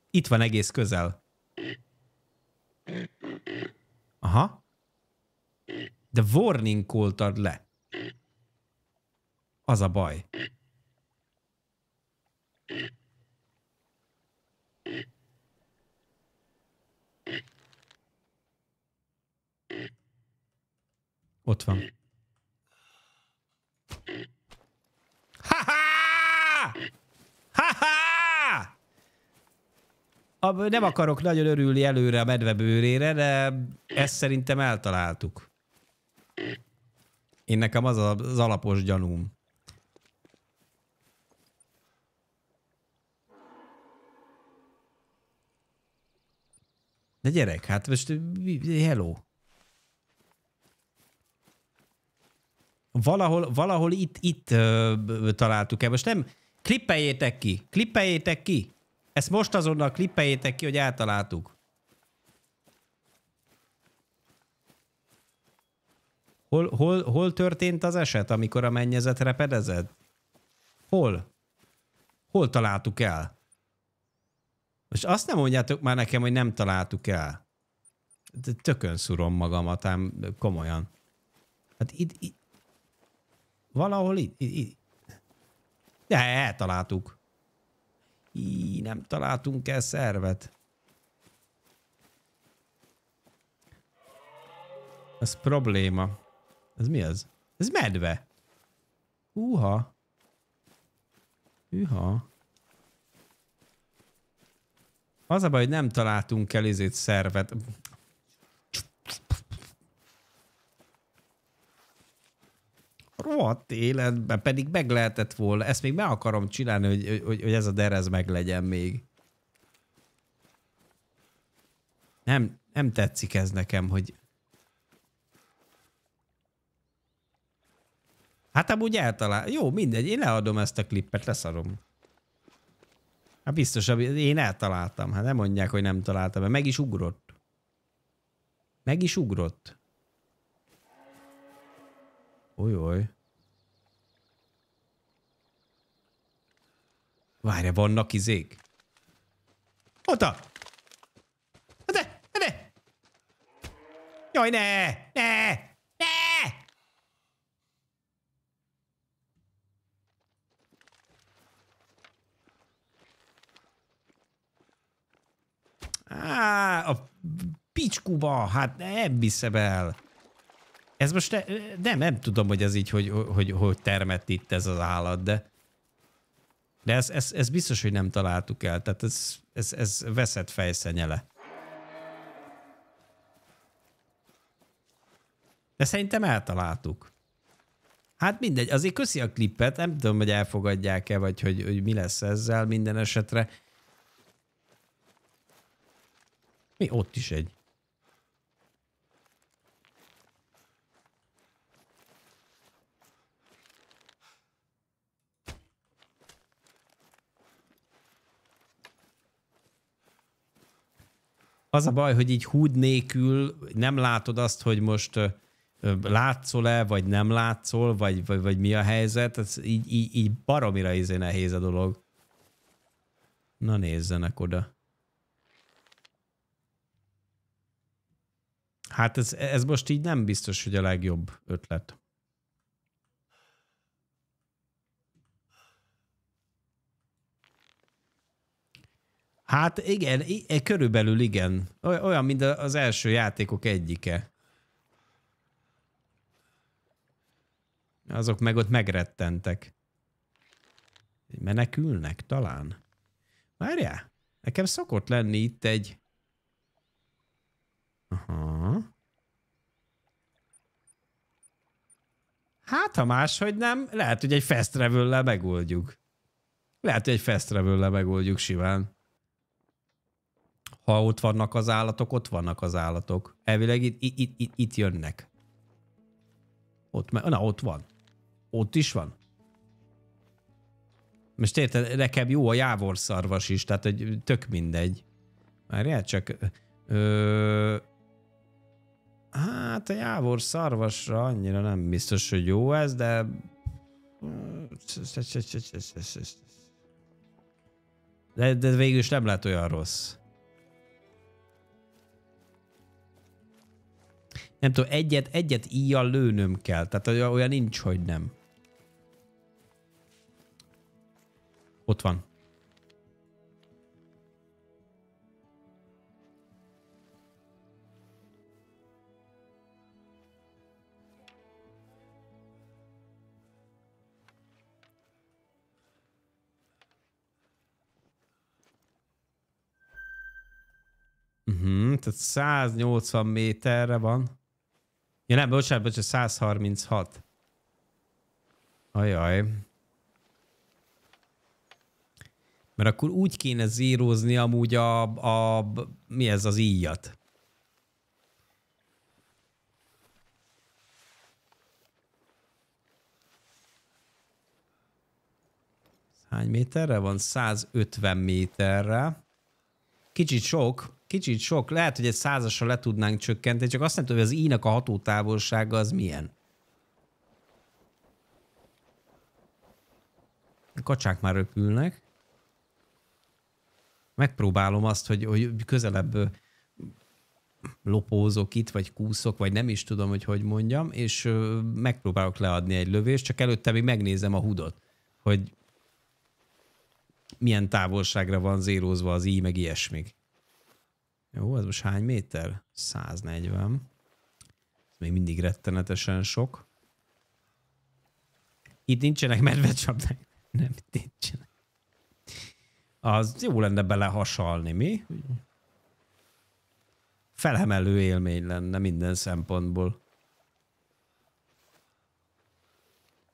Itt van egész közel. Aha. De warning call ad le. Az a baj. Ott van. Ha-ha! Ha-ha! Nem akarok nagyon örülni előre a medve bőrére, de ezt szerintem eltaláltuk. Én nekem az az alapos gyanúm. De gyerek, hát most hello. Valahol, valahol itt, itt uh, találtuk el. Most nem, klippeljétek ki, klippeljétek ki. Ezt most azonnal klippeljétek ki, hogy eltaláltuk. Hol, hol, hol történt az eset, amikor a mennyezet repedezett? Hol? Hol találtuk el? Most azt nem mondjátok már nekem, hogy nem találtuk el. Tökön szurom magamat, ám komolyan. Hát itt, itt valahol itt, itt, itt. De eltaláltuk. Í, nem találtunk el szervet. Ez probléma. Ez mi az? Ez medve. Húha. Hűha. Az a baj, hogy nem találtunk el izét szervet. Rohadt életben, pedig meg lehetett volna. Ezt még meg akarom csinálni, hogy, hogy, hogy ez a derez meg legyen még. Nem, nem tetszik ez nekem, hogy... Hát amúgy eltalál. Jó, mindegy, én leadom ezt a klippet, leszarom. Hát biztos, én eltaláltam. Hát nem mondják, hogy nem találtam, mert meg is ugrott. Meg is ugrott. Oly, oly. Várja, vannak izék? Oda! De, de! Jaj, ne! Ne! Ne! Á, a picskuba, hát nem hiszem el. Ez most ne, nem, nem tudom, hogy ez így, hogy, hogy, hogy termett itt ez az állat, de... De ez, ez, ez biztos, hogy nem találtuk el. Tehát ez, ez, ez veszett fejszenyele. De szerintem eltaláltuk. Hát mindegy, azért köszi a klippet, nem tudom, hogy elfogadják-e, vagy hogy, hogy mi lesz ezzel minden esetre. Mi? Ott is egy. Az a baj, hogy így húd nélkül nem látod azt, hogy most látszol-e, vagy nem látszol, vagy, vagy, vagy mi a helyzet. Ez így, így, így baromira izé nehéz a dolog. Na nézzenek oda. Hát ez, ez most így nem biztos, hogy a legjobb ötlet. Hát igen, körülbelül igen. Olyan, mint az első játékok egyike. Azok meg ott megrettentek. Menekülnek talán? Várjál, nekem szokott lenni itt egy... Aha. Hát, ha máshogy nem, lehet, hogy egy fast megoldjuk. Lehet, hogy egy fast megoldjuk simán. Ha ott vannak az állatok, ott vannak az állatok. Elvileg itt, itt, itt, itt jönnek. Ott, na, ott van. Ott is van. Most érted, nekem jó a jávorszarvas is, tehát hogy tök mindegy. Várjál csak. Ö... Hát a jávor szarvasra annyira nem biztos, hogy jó ez, de... De, de végül is nem lehet olyan rossz. Nem tudom, egyet, egyet íjjal lőnöm kell. Tehát olyan nincs, hogy nem. Ott van. Uh-huh, tehát 180 méterre van. Ja nem, bocsánat, bocsánat, 136. Ajaj. Mert akkor úgy kéne zírozni amúgy a, a mi ez az íjat. Hány méterre van? 150 méterre. Kicsit sok, kicsit sok. Lehet, hogy egy százasra le tudnánk csökkenteni, csak azt nem tudom, hogy az ínak a hatótávolsága az milyen. Kacsák már röpülnek. Megpróbálom azt, hogy, hogy közelebb lopózok itt, vagy kúszok, vagy nem is tudom, hogy hogy mondjam, és megpróbálok leadni egy lövést, csak előtte még megnézem a hudot, hogy milyen távolságra van zérózva az i, meg ilyesmik. Jó, ez most hány méter? 140. Ez még mindig rettenetesen sok. Itt nincsenek medvecsapdák. Nem, nincsenek. Az jó lenne belehasalni, mi? Felhemelő élmény lenne minden szempontból.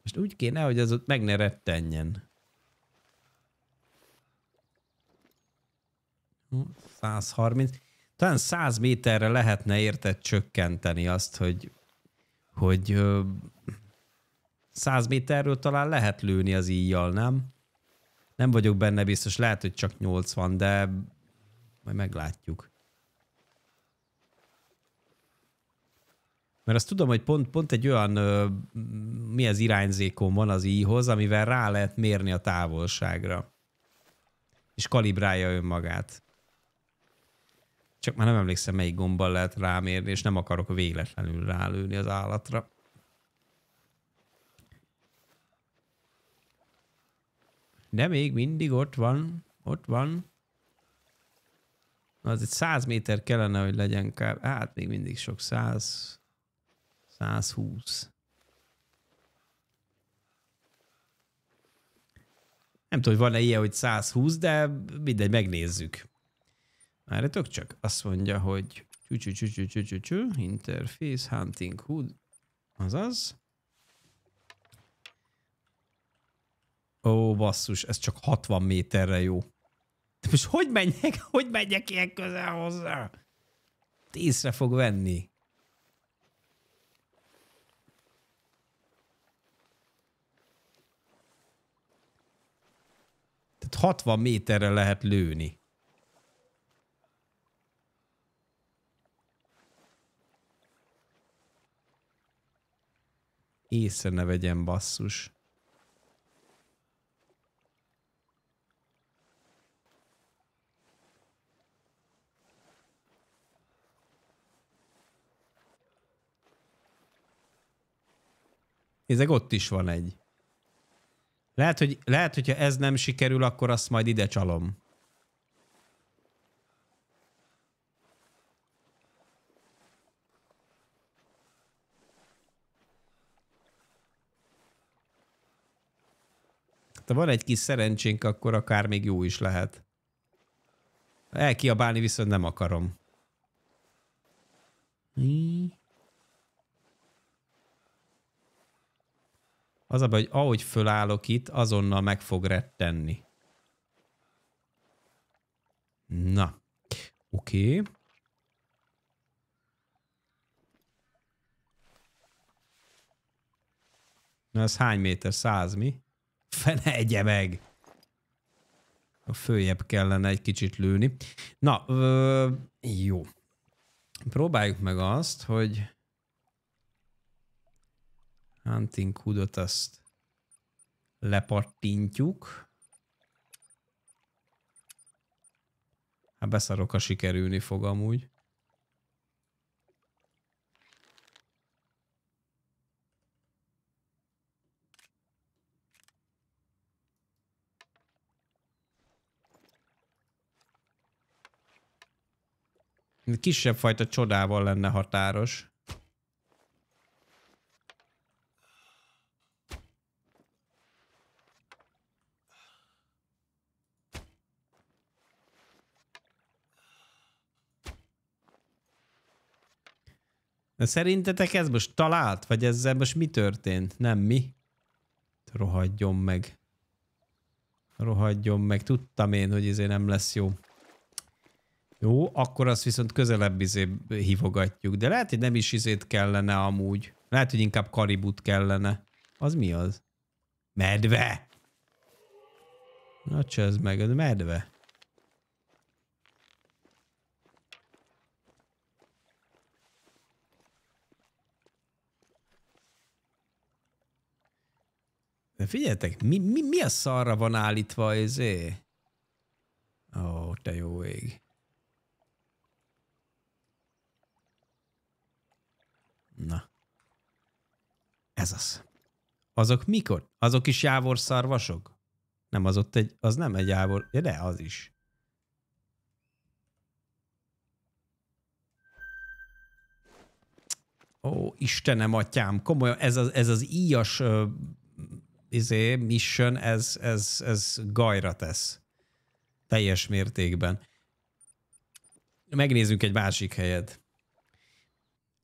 Most úgy kéne, hogy az ott meg ne rettenjen. 130. Talán 100 méterre lehetne érted csökkenteni azt, hogy, hogy 100 méterről talán lehet lőni az íjjal, nem? Nem vagyok benne biztos, lehet, hogy csak 80, de majd meglátjuk. Mert azt tudom, hogy pont, pont egy olyan mi az irányzékon van az íhoz, amivel rá lehet mérni a távolságra. És kalibrálja önmagát. Csak már nem emlékszem, melyik gombbal lehet rámérni, és nem akarok véletlenül rálőni az állatra. De még mindig ott van, ott van. Az egy 100 méter kellene, hogy legyen kb. Hát még mindig sok, 100, 120. Nem tudom, hogy van-e ilyen, hogy 120, de mindegy, megnézzük. Már tök csak azt mondja, hogy interface hunting hood, azaz. Ó, basszus, ez csak 60 méterre jó. De most hogy menjek, hogy menjek ilyen közel hozzá? Észre fog venni. Tehát 60 méterre lehet lőni. Észre ne vegyen basszus. Nézzek, ott is van egy. Lehet, hogy, lehet, hogyha ez nem sikerül, akkor azt majd ide csalom. Ha van egy kis szerencsénk, akkor akár még jó is lehet. Elkiabálni viszont nem akarom. Az a baj, hogy ahogy fölállok itt, azonnal meg fog rettenni. Na, oké. Okay. Na, ez hány méter? Száz mi? Fene egye meg! Följebb kellene egy kicsit lőni. Na, ö, jó. Próbáljuk meg azt, hogy Hunting Hoodot azt lepattintjuk. Hát beszarok, a sikerülni fog amúgy. Kisebb fajta csodával lenne határos. De szerintetek ez most talált? Vagy ezzel most mi történt? Nem mi? Rohadjon meg. Rohadjon meg. Tudtam én, hogy izé nem lesz jó. Jó, akkor azt viszont közelebb izé hívogatjuk. De lehet, hogy nem is izét kellene amúgy. Lehet, hogy inkább karibut kellene. Az mi az? Medve! Na csözd meg, az medve. De figyeljetek, mi, mi, mi a szarra van állítva izé? Ó, te jó ég. Na. Ez az. Azok mikor? Azok is jávor szarvasok? Nem, az ott egy, az nem egy jávor, ja, de az is. Ó, Istenem, atyám, komolyan, ez az, ez az íjas uh, izé, mission, ez, ez, ez gajra tesz. Teljes mértékben. Megnézzünk egy másik helyet.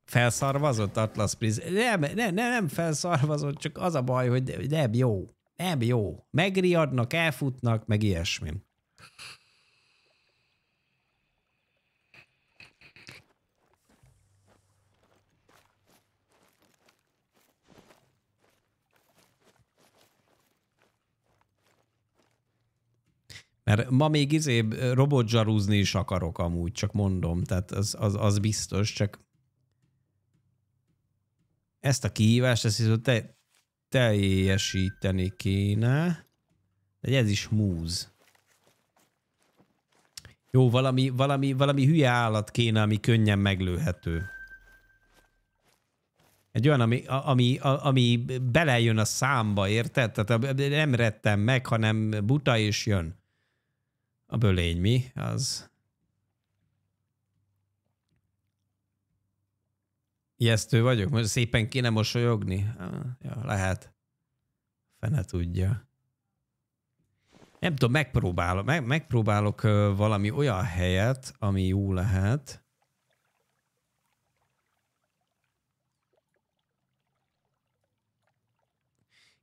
Felszarvazott Atlas Priz? Nem, nem, nem, nem felszarvazott, csak az a baj, hogy nem jó. Nem jó. Megriadnak, elfutnak, meg ilyesmi. Mert ma még izé robotzsarúzni is akarok amúgy, csak mondom, tehát az, az, az biztos, csak ezt a kihívást, ezt viszont te, teljesíteni kéne. De ez is múz. Jó, valami, valami, valami hülye állat kéne, ami könnyen meglőhető. Egy olyan, ami, ami, ami belejön a számba, érted? Tehát nem rettem meg, hanem buta és jön. A bölény mi? Az... Ijesztő vagyok? Most szépen kéne mosolyogni? Ja, lehet. Fene tudja. Nem tudom, megpróbálok, meg, megpróbálok valami olyan helyet, ami jó lehet.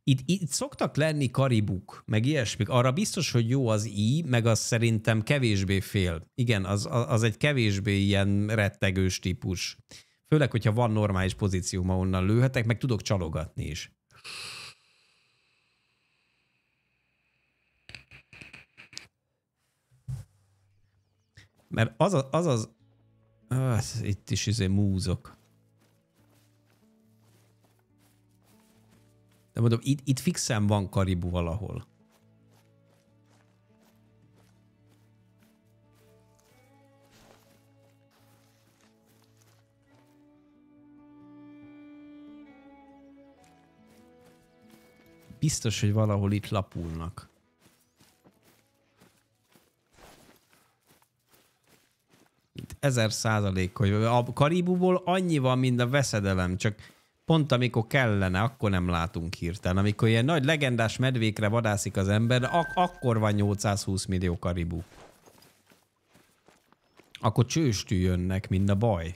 Itt, itt szoktak lenni karibuk, meg ilyesmik. Arra biztos, hogy jó az i, meg az szerintem kevésbé fél. Igen, az, az egy kevésbé ilyen rettegős típus. Főleg, hogyha van normális pozícióm, ahonnan lőhetek, meg tudok csalogatni is. Mert az az, az, az az itt is izé múzok. De mondom, itt, itt fixen van karibu valahol. Biztos, hogy valahol itt lapulnak. Ezer százalék, hogy a Karibuból annyi van, mint a veszedelem, csak pont amikor kellene, akkor nem látunk hirtelen. Amikor ilyen nagy legendás medvékre vadászik az ember, ak- akkor van 820 millió karibu. Akkor csőstű jönnek, mind a baj.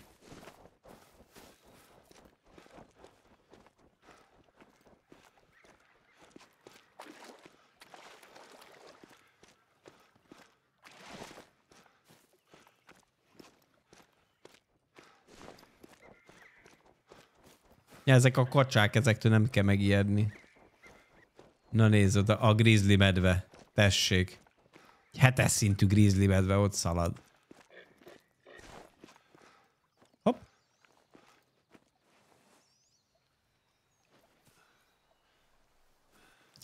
Ja, ezek a kacsák, ezektől nem kell megijedni. Na nézd oda, a grizzly medve. Tessék. Hetes szintű grizzly medve ott szalad. Hopp.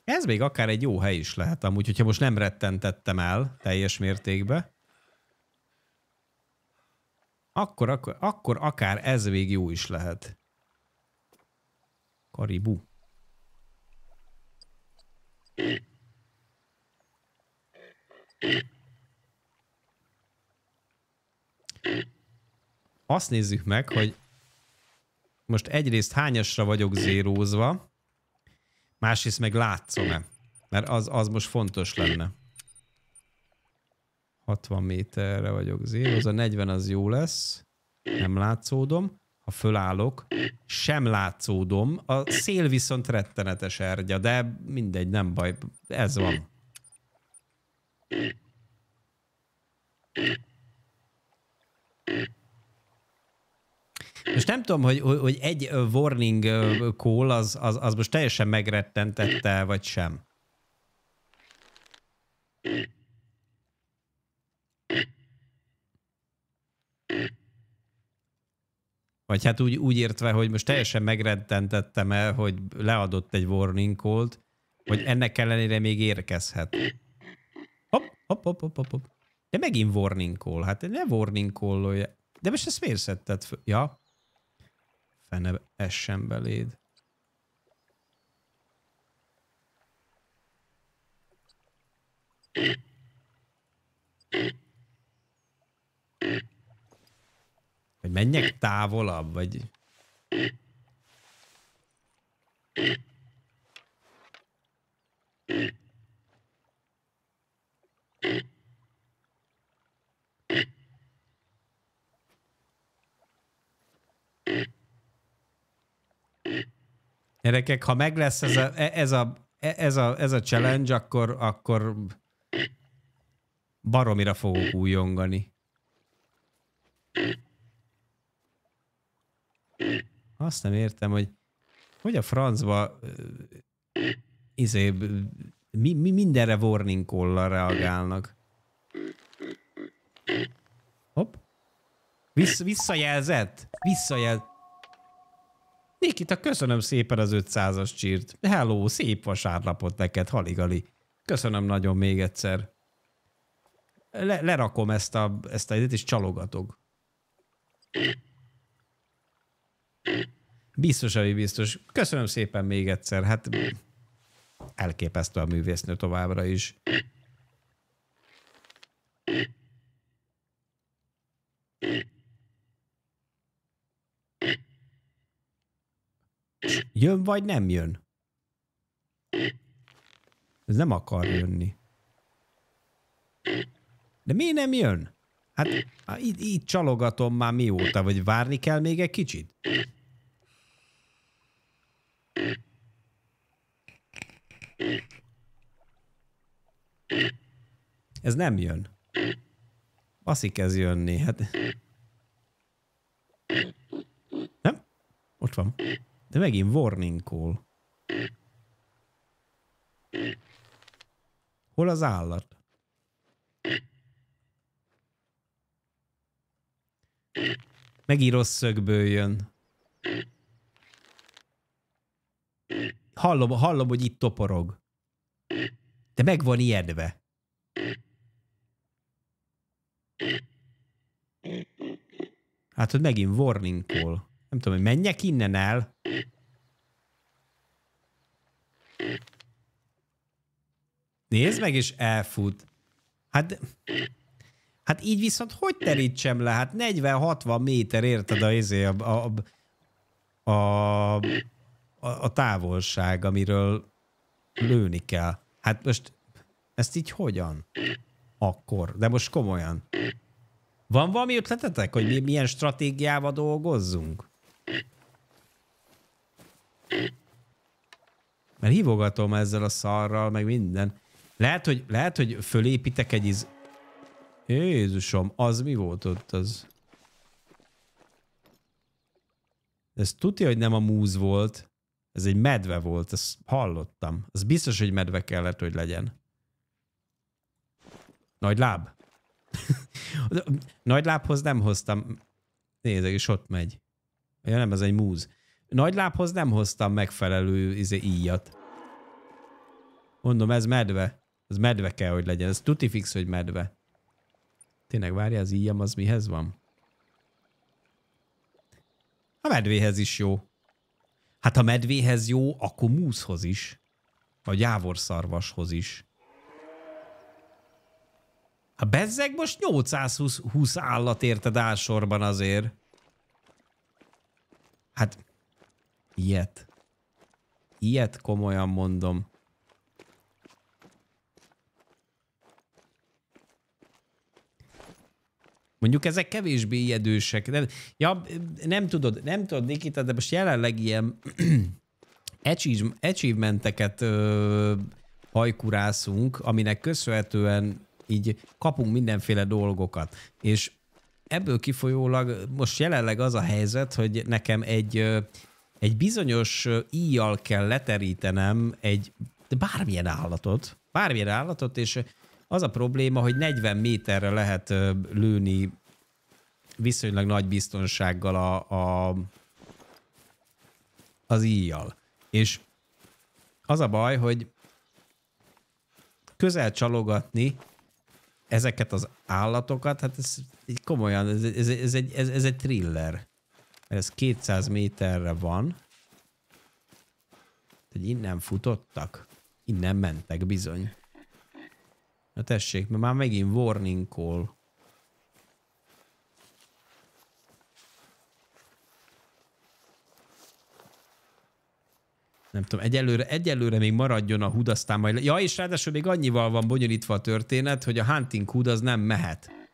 Ez még akár egy jó hely is lehet amúgy, hogyha most nem rettentettem el teljes mértékben. Akkor, akkor, akkor akár ez még jó is lehet. Karibu. Azt nézzük meg, hogy most egyrészt hányasra vagyok zérózva, másrészt meg látszom-e. Mert az, az most fontos lenne. 60 méterre vagyok zérózva, 40 az jó lesz. Nem látszódom. Ha fölállok, sem látszódom. A szél viszont rettenetes ergya, de mindegy, nem baj. Ez van. Most nem tudom, hogy, hogy egy warning call az, az, az most teljesen megrettentette, vagy sem. Vagy hát úgy, úgy értve, hogy most teljesen megrettentettem el, hogy leadott egy warning call hogy ennek ellenére még érkezhet. Hopp, hopp, hopp, hopp, hopp. De megint warning call. Hát ne warning call De most ezt miért szedted föl? Ja. Fene essen beléd. Hogy menjek távolabb, vagy... Gyerekek, ha meg lesz ez a, ez a, ez a, ez a challenge, akkor, akkor baromira fogok újongani. Azt nem értem, hogy hogy a francba izé, mi, mi mindenre warning call reagálnak. Hopp. Vissz, visszajelzett? Visszajelzett. Nikita, köszönöm szépen az 500-as csírt. Hello, szép vasárnapot neked, haligali. Köszönöm nagyon még egyszer. Le, lerakom ezt a, ezt a és csalogatok. Biztos, ami biztos. Köszönöm szépen még egyszer. Hát elképesztő a művésznő továbbra is. Jön vagy nem jön? Ez nem akar jönni. De miért nem jön? Hát itt, itt csalogatom már mióta, vagy várni kell még egy kicsit? Ez nem jön. Baszik ez jönni, hát... Nem? Ott van. De megint warning call. Hol az állat? Megint rossz szögből jön. Hallom, hallom, hogy itt toporog. De meg van ijedve. Hát, hogy megint warning call. Nem tudom, hogy menjek innen el. Nézd meg, és elfut. Hát, hát így viszont hogy terítsem le? Hát 40-60 méter érted a, izé, a, a, a, a, a távolság, amiről lőni kell. Hát most ezt így hogyan? Akkor. De most komolyan. Van valami ötletetek, hogy mi, milyen stratégiával dolgozzunk? Mert hívogatom ezzel a szarral, meg minden. Lehet, hogy, lehet, hogy fölépítek egy iz... Jézusom, az mi volt ott az? Ez tudja, hogy nem a múz volt. Ez egy medve volt, ezt hallottam. Az biztos, hogy medve kellett, hogy legyen. Nagy láb? Nagy lábhoz nem hoztam. Nézd, és ott megy. Ja, nem, ez egy múz. Nagy lábhoz nem hoztam megfelelő izé, íjat. Mondom, ez medve. Ez medve kell, hogy legyen. Ez tuti fix, hogy medve. Tényleg várja, az íjam az mihez van? A medvéhez is jó. Hát ha medvéhez jó, akkor múzhoz is. Vagy jávorszarvashoz is. A bezzeg most 820 20 állat érted álsorban azért. Hát, ilyet. Ilyet komolyan mondom. Mondjuk ezek kevésbé ijedősek. Nem, ja, nem tudod, nem tudod, Nikita, de most jelenleg ilyen achievementeket ö, hajkurászunk, aminek köszönhetően így kapunk mindenféle dolgokat. És ebből kifolyólag most jelenleg az a helyzet, hogy nekem egy, egy bizonyos íjjal kell leterítenem egy bármilyen állatot, bármilyen állatot, és az a probléma, hogy 40 méterre lehet lőni viszonylag nagy biztonsággal a, a, az íjjal. És az a baj, hogy közel csalogatni ezeket az állatokat, hát ez komolyan, ez, ez, ez, egy, ez, ez egy thriller. Ez 200 méterre van. Hogy innen futottak. Innen mentek bizony. Na tessék, mert már megint warning call. nem tudom, egyelőre, egyelőre még maradjon a hud, aztán majd... Ja, és ráadásul még annyival van bonyolítva a történet, hogy a hunting hud az nem mehet.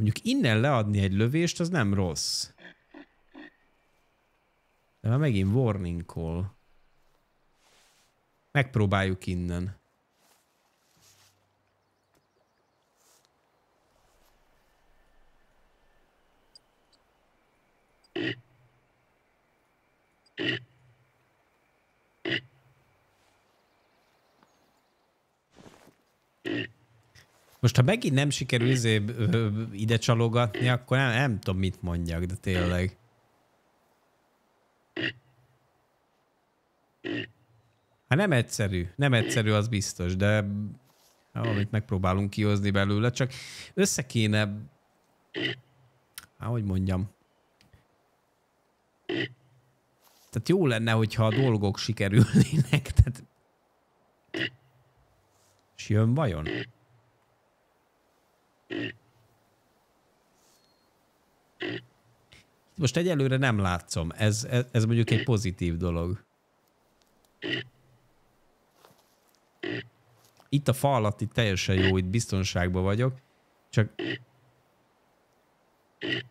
Mondjuk innen leadni egy lövést, az nem rossz. De már megint warning call. Megpróbáljuk innen. Most ha megint nem sikerül izé, ide csalogatni, akkor nem, nem tudom mit mondjak, de tényleg. Hát nem egyszerű, nem egyszerű, az biztos, de valamit megpróbálunk kihozni belőle, csak össze kéne, hogy mondjam, tehát jó lenne, hogyha a dolgok sikerülnének. Tehát... És jön vajon? Most egyelőre nem látszom. Ez, ez, ez mondjuk egy pozitív dolog. Itt a fa alatt itt teljesen jó, itt biztonságban vagyok. Csak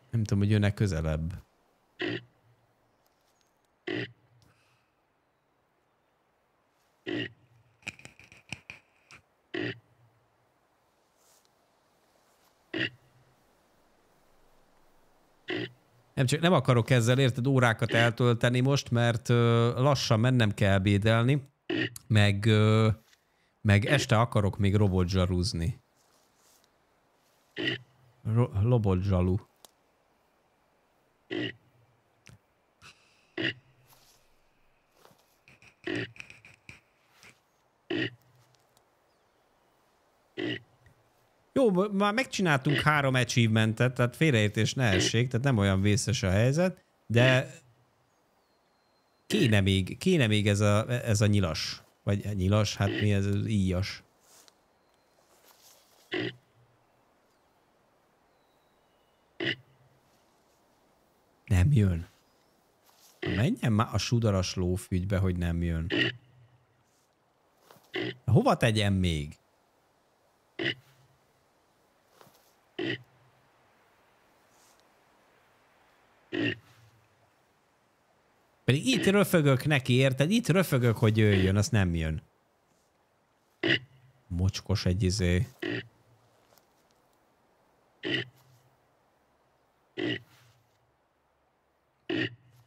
nem tudom, hogy jönnek közelebb. Nem, csak nem akarok ezzel érted órákat eltölteni most, mert lassan mennem kell bédelni, meg, meg este akarok még robotzsarúzni. Ro robotzsalú. Jó, már megcsináltunk három achievementet, tehát félreértés ne essék, tehát nem olyan vészes a helyzet, de kéne még, kéne még ez a, ez a nyilas. Vagy nyilas, hát mi ez az íjas. Nem jön. Menjen már a sudaras lófügybe, hogy nem jön. Hova tegyem még? Pedig itt röfögök neki, érted? Itt röfögök, hogy jöjjön, az nem jön. Mocskos egy izé.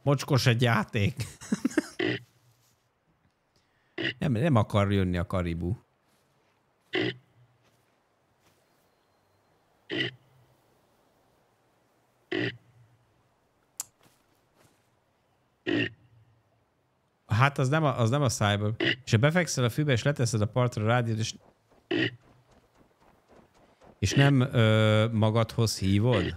Mocskos egy játék. nem, nem akar jönni a karibú. Hát az nem a, az nem a cyber. És ha befekszel a fűbe, és leteszed a partra a rádiót, és... És nem ö, magadhoz hívod?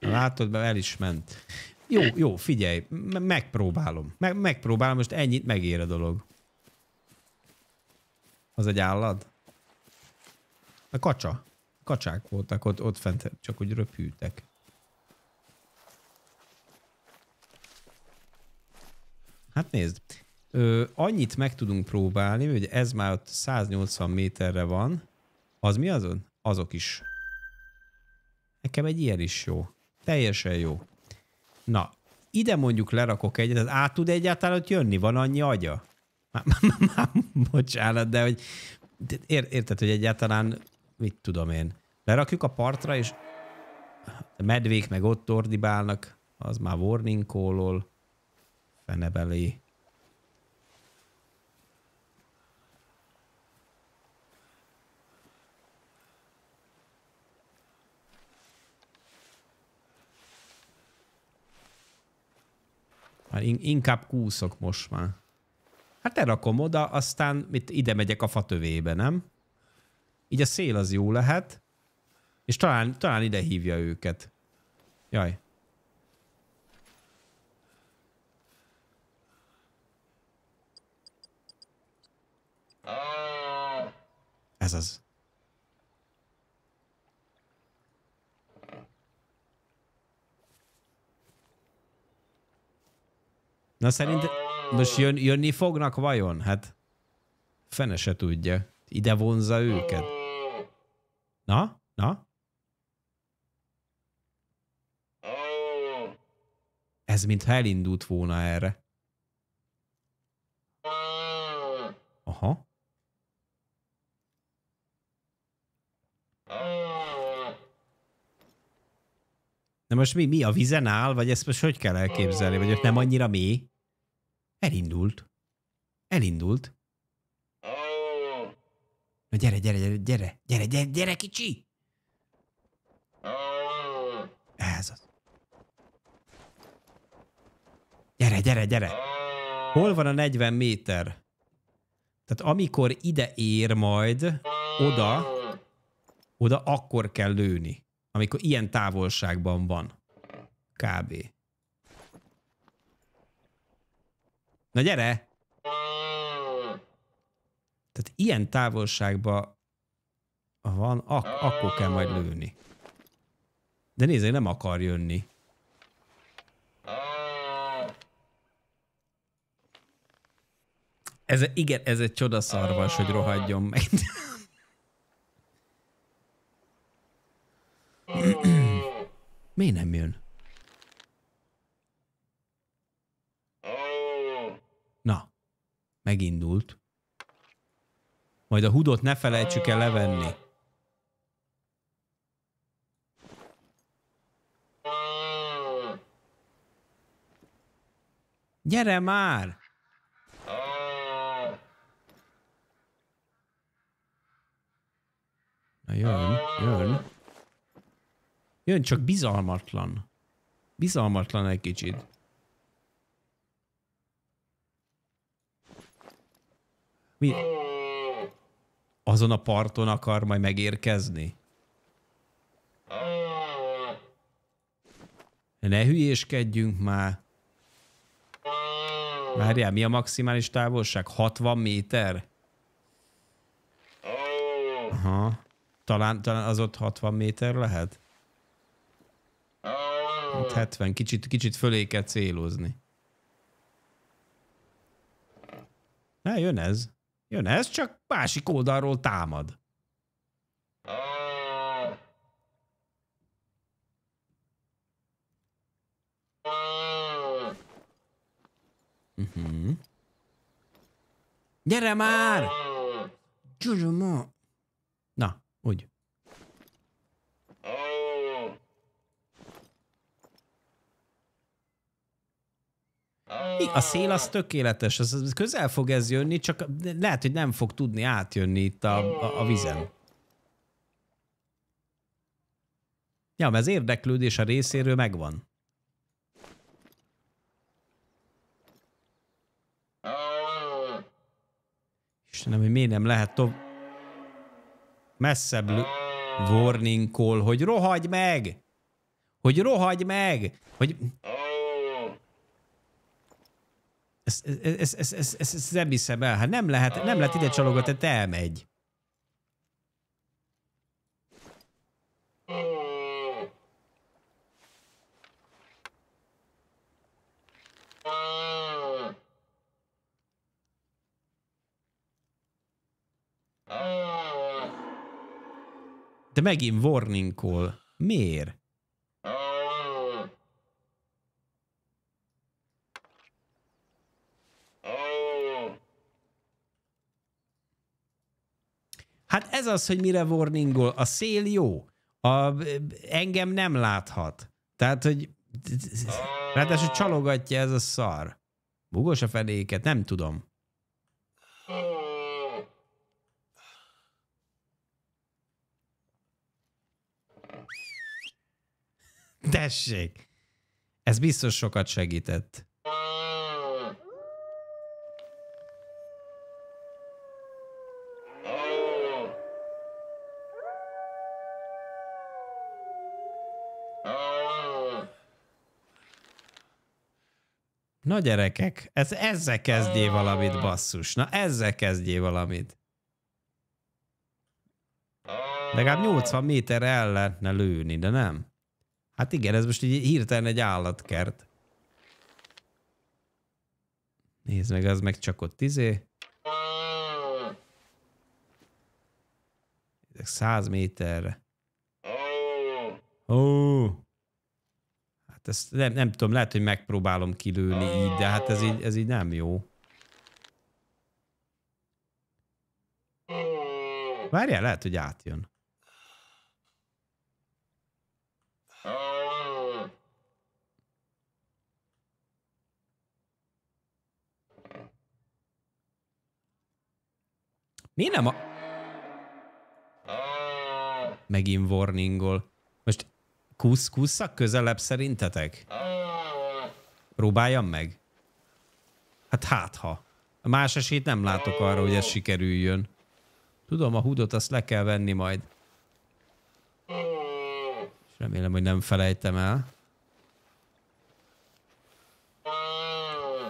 Látod, be el is ment. Jó, jó, figyelj, megpróbálom. Me megpróbálom, most ennyit megér a dolog. Az egy állad? A kacsa. Kacsák voltak ott, ott fent, csak úgy röpültek. Hát nézd, ö, annyit meg tudunk próbálni, hogy ez már ott 180 méterre van. Az mi azon? Azok is. Nekem egy ilyen is jó. Teljesen jó. Na, ide mondjuk lerakok egyet, az át tud egyáltalán ott jönni? Van annyi agya? Már, bocsánat, de hogy érted, hogy egyáltalán mit tudom én. Lerakjuk a partra, és medvék meg ott ordibálnak, az már warning call fenebelé. Már in- inkább kúszok most már. Hát elrakom oda, aztán mit ide megyek a fatövébe, nem? Így a szél az jó lehet. És talán, talán ide hívja őket. Jaj. Ez az. Na szerint most jön, jönni fognak vajon? Hát fene se tudja. Ide vonza őket. Na? Na? Ez mintha elindult volna erre. Aha. Na most mi, mi a vizen áll, vagy ezt most hogy kell elképzelni? Vagy ott nem annyira mély? Elindult. Elindult. Na gyere, gyere, gyere, gyere, gyere, gyere, gyere, kicsi! Ez az. Gyere, gyere, gyere! Hol van a 40 méter? Tehát amikor ide ér majd, oda, oda akkor kell lőni. Amikor ilyen távolságban van. Kb. Na gyere! Tehát ilyen távolságban van, ak- akkor kell majd lőni. De nézd, nem akar jönni. Ez, igen, ez egy csodaszarvas, hogy rohadjon meg. Miért nem jön? Na, megindult. Majd a hudot ne felejtsük el levenni. Gyere már! Na jön, jön. Jön, csak bizalmatlan. Bizalmatlan egy kicsit. Mi? Azon a parton akar majd megérkezni? Ne hülyéskedjünk már. Várjál, mi a maximális távolság? 60 méter? Aha. Talán, talán az ott 60 méter lehet? Hát 70, kicsit, kicsit fölé kell célozni. Na, jön ez. Jön ez, csak másik oldalról támad. Uh-huh. Gyere már! Gyere már! Na, úgy. A szél az tökéletes, az közel fog ez jönni, csak lehet, hogy nem fog tudni átjönni itt a, a, a vizen. Ja, mert az érdeklődés a részéről megvan. Istenem, hogy miért nem lehet tovább... Messzebb lő... warning call, hogy rohagy meg! Hogy rohagy meg! Hogy... Ez, ez, ez, ez, ez, ez, ez nem hiszem el. Hát nem lehet, nem lehet ide csalogatni, te elmegy. De megint warning call. Miért? Hát ez az, hogy mire warningol. A szél jó. A, engem nem láthat. Tehát, hogy ráadásul csalogatja ez a szar. Bugos a fenéket, nem tudom. Tessék! Ez biztos sokat segített. Na gyerekek, ez, ezzel kezdjé valamit, basszus. Na ezzel kezdjé valamit. Legalább 80 méterre el lehetne lőni, de nem. Hát igen, ez most így hirtelen egy állatkert. Nézd meg, az meg csak ott izé. Ezek 100 méterre. Ó. Oh. Hát ezt nem, nem tudom, lehet, hogy megpróbálom kilőni így, de hát ez így, ez így nem jó. Várjál, lehet, hogy átjön. Mi nem a... Megint warningol. Kusz, kusszak közelebb szerintetek? Próbáljam meg? Hát hát ha. Más esélyt nem látok arra, hogy ez sikerüljön. Tudom, a hudot azt le kell venni majd. És remélem, hogy nem felejtem el.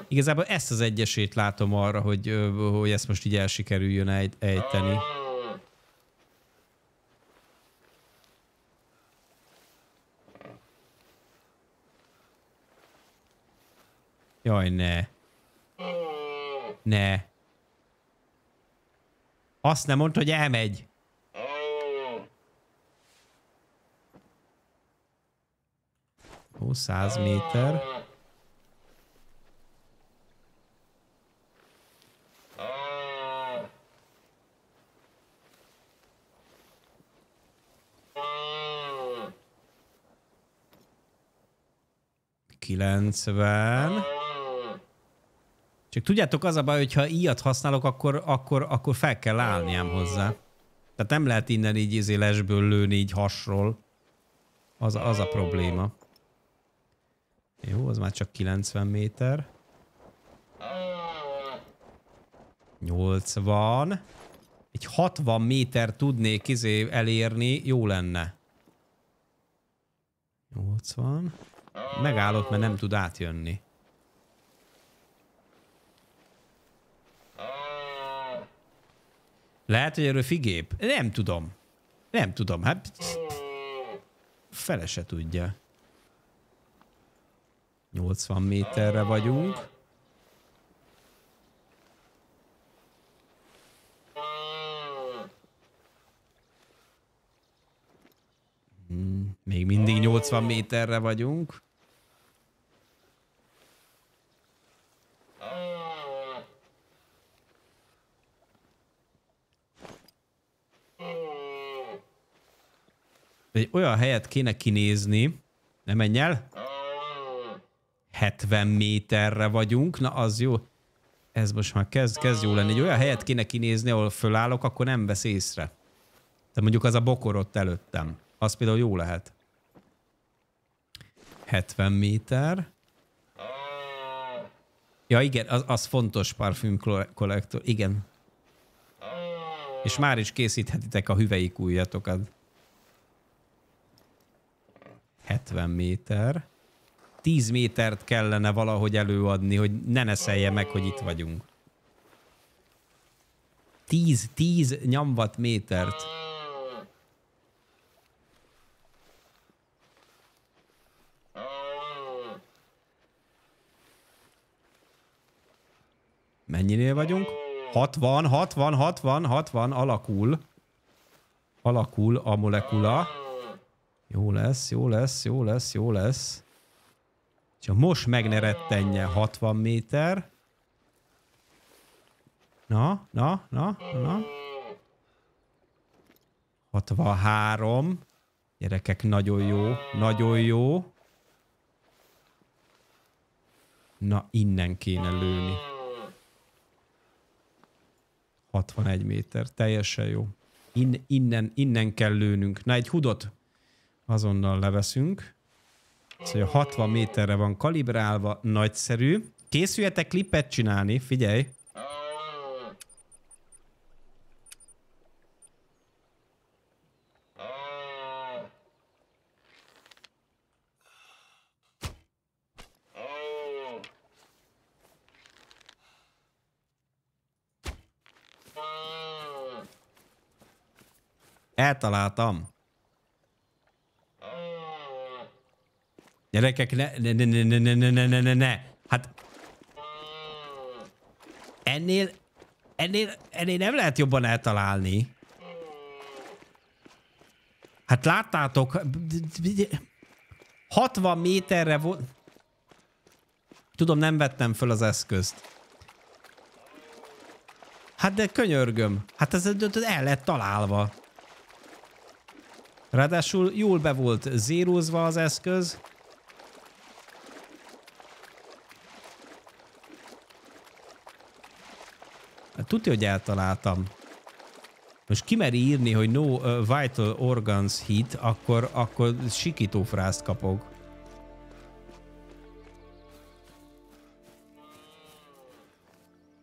Igazából ezt az egyesét látom arra, hogy, hogy ezt most így el sikerüljön ejteni. Jaj, ne. Ne. Azt nem mondta, hogy elmegy. Ó, 100 méter. Kilencven. Csak tudjátok, az a baj, hogy ha ilyet használok, akkor, akkor, akkor fel kell állniám hozzá. Tehát nem lehet innen így izé lesből lőni így hasról. Az, az a probléma. Jó, az már csak 90 méter. 80. Egy 60 méter tudnék izé elérni, jó lenne. 80. Megállott, mert nem tud átjönni. Lehet, hogy erről figép? Nem tudom. Nem tudom, hát... Fele se tudja. 80 méterre vagyunk. Hmm, még mindig 80 méterre vagyunk. Egy olyan helyet kéne kinézni, nem menj el. 70 méterre vagyunk, na az jó. Ez most már kezd, kezd jó lenni. Egy olyan helyet kéne kinézni, ahol fölállok, akkor nem vesz észre. Tehát mondjuk az a bokor ott előttem. Az például jó lehet. 70 méter. Ja igen, az, az fontos parfüm kollektor. Igen. És már is készíthetitek a hüveik újjatokat. 70 méter. 10 métert kellene valahogy előadni, hogy ne neszelje meg, hogy itt vagyunk. 10, 10 nyomvat métert. Mennyinél vagyunk? 60, 60, 60, 60, alakul. Alakul a molekula. Jó lesz, jó lesz, jó lesz, jó lesz. Csak most meg ne rettenje 60 méter. Na, na, na, na. 63. Gyerekek, nagyon jó, nagyon jó. Na, innen kéne lőni. 61 méter, teljesen jó. In, innen, innen kell lőnünk. Na, egy hudot azonnal leveszünk. Szóval 60 méterre van kalibrálva, nagyszerű. Készüljetek klipet csinálni, figyelj. Eltaláltam. Gyerekek, ne, ne, ne, ne, ne, ne, ne, ne, ne, ne. Hát... Ennél... Ennél, ennél nem lehet jobban eltalálni. Hát láttátok... 60 méterre volt... Tudom, nem vettem föl az eszközt. Hát de könyörgöm. Hát ez el lett találva. Ráadásul jól be volt zérózva az eszköz. Hát tudja, hogy eltaláltam. Most kimeri írni, hogy no vital organs hit, akkor, akkor sikítófrázt kapok.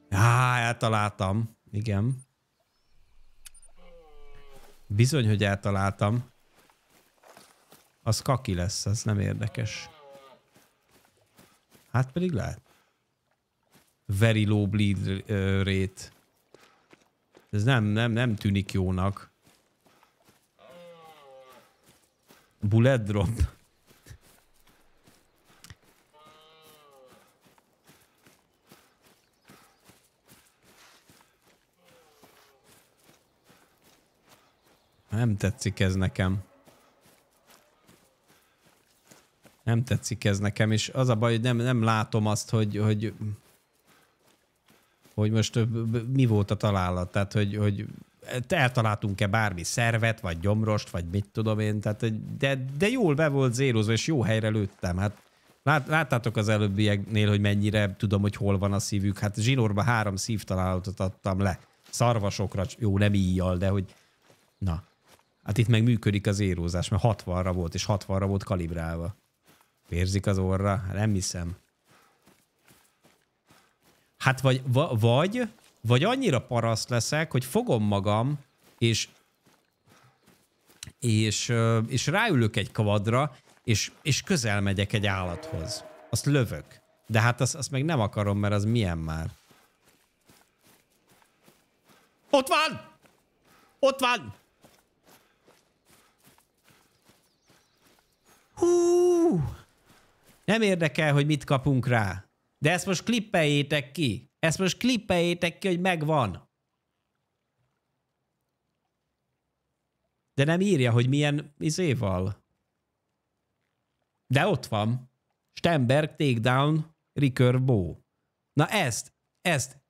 Á, eltaláltam. Igen. Bizony, hogy eltaláltam. Az kaki lesz, az nem érdekes. Hát pedig lehet very low bleed rate. Ez nem, nem, nem tűnik jónak. Bullet drop. Nem tetszik ez nekem. Nem tetszik ez nekem, és az a baj, hogy nem, nem látom azt, hogy, hogy hogy most mi volt a találat, tehát hogy, hogy eltaláltunk-e bármi szervet, vagy gyomrost, vagy mit tudom én, tehát, de, de jól be volt zérozva, és jó helyre lőttem. Hát lát, láttátok az előbbieknél, hogy mennyire tudom, hogy hol van a szívük. Hát zsinórba három szívtalálatot adtam le. Szarvasokra, jó, nem íjjal, de hogy na. Hát itt meg működik az érózás, mert 60-ra volt, és 60-ra volt kalibrálva. Vérzik az orra? Nem hiszem. Hát vagy, vagy, vagy annyira paraszt leszek, hogy fogom magam, és és, és ráülök egy kvadra, és, és közel megyek egy állathoz. Azt lövök. De hát azt, azt meg nem akarom, mert az milyen már. Ott van! Ott van! Hú! Nem érdekel, hogy mit kapunk rá. De ezt most klippeljétek ki. Ezt most klippeljétek ki, hogy megvan. De nem írja, hogy milyen izéval. De ott van. Stemberg, takedown, recurve bow. Na ezt, ezt.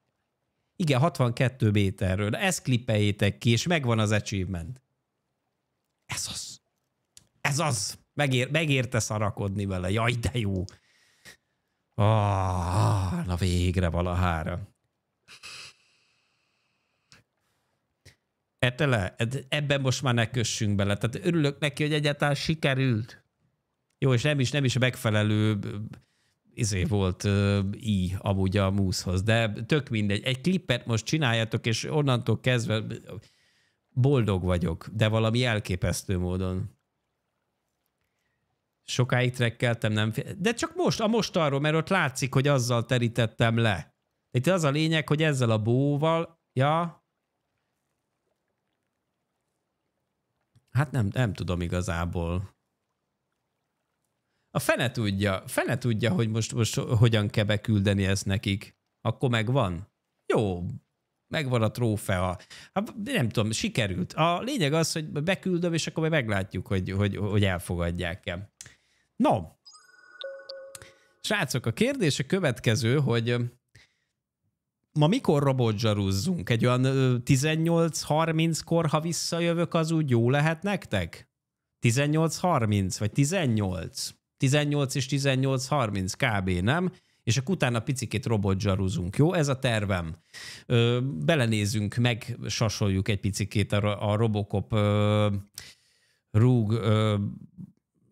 Igen, 62 méterről. Na ezt klippeljétek ki, és megvan az achievement. Ez az. Ez az. Megér, megérte szarakodni vele. Jaj, de jó. Ah, na végre valahára. Etele, ebben most már ne kössünk bele. Tehát örülök neki, hogy egyáltalán sikerült. Jó, és nem is, nem is megfelelő izé volt uh, i amúgy a múszhoz, de tök mindegy. Egy klippet most csináljatok, és onnantól kezdve boldog vagyok, de valami elképesztő módon. Sokáig trekkeltem, nem De csak most, a most arról, mert ott látszik, hogy azzal terítettem le. Itt az a lényeg, hogy ezzel a bóval, ja, Hát nem, nem tudom igazából. A fene tudja, fene tudja, hogy most, most hogyan kell beküldeni ezt nekik. Akkor megvan. Jó, megvan a trófea. Hát nem tudom, sikerült. A lényeg az, hogy beküldöm, és akkor majd meglátjuk, hogy, hogy, hogy elfogadják-e. No, srácok, a kérdés a következő, hogy ma mikor robotzsaruzzunk? Egy olyan 18-30-kor, ha visszajövök, az úgy jó lehet nektek? 18-30, vagy 18? 18 és 18-30 kb, nem? És akkor utána picikét robotzsaruzunk, jó? Ez a tervem. Ö, belenézünk, megsasoljuk egy picikét a, a Robocop ö, Rug ö,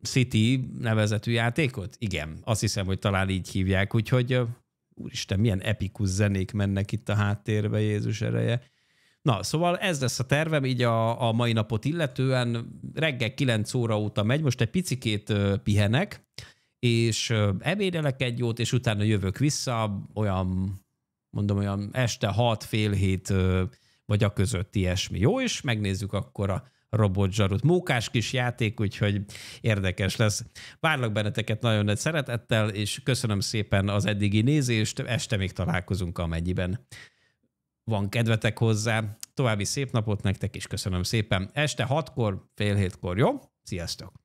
City nevezetű játékot? Igen, azt hiszem, hogy talán így hívják, úgyhogy úristen, milyen epikus zenék mennek itt a háttérbe, Jézus ereje. Na, szóval ez lesz a tervem így a, a mai napot illetően. Reggel 9 óra óta megy, most egy picikét pihenek, és ebédelek egy jót, és utána jövök vissza, olyan, mondom, olyan este 6 fél hét vagy a között ilyesmi. Jó, és megnézzük akkor a robotzsarut. Mókás kis játék, úgyhogy érdekes lesz. Várlak benneteket nagyon nagy szeretettel, és köszönöm szépen az eddigi nézést, este még találkozunk amennyiben van kedvetek hozzá. További szép napot nektek, és köszönöm szépen. Este hatkor, fél hétkor, jó? Sziasztok!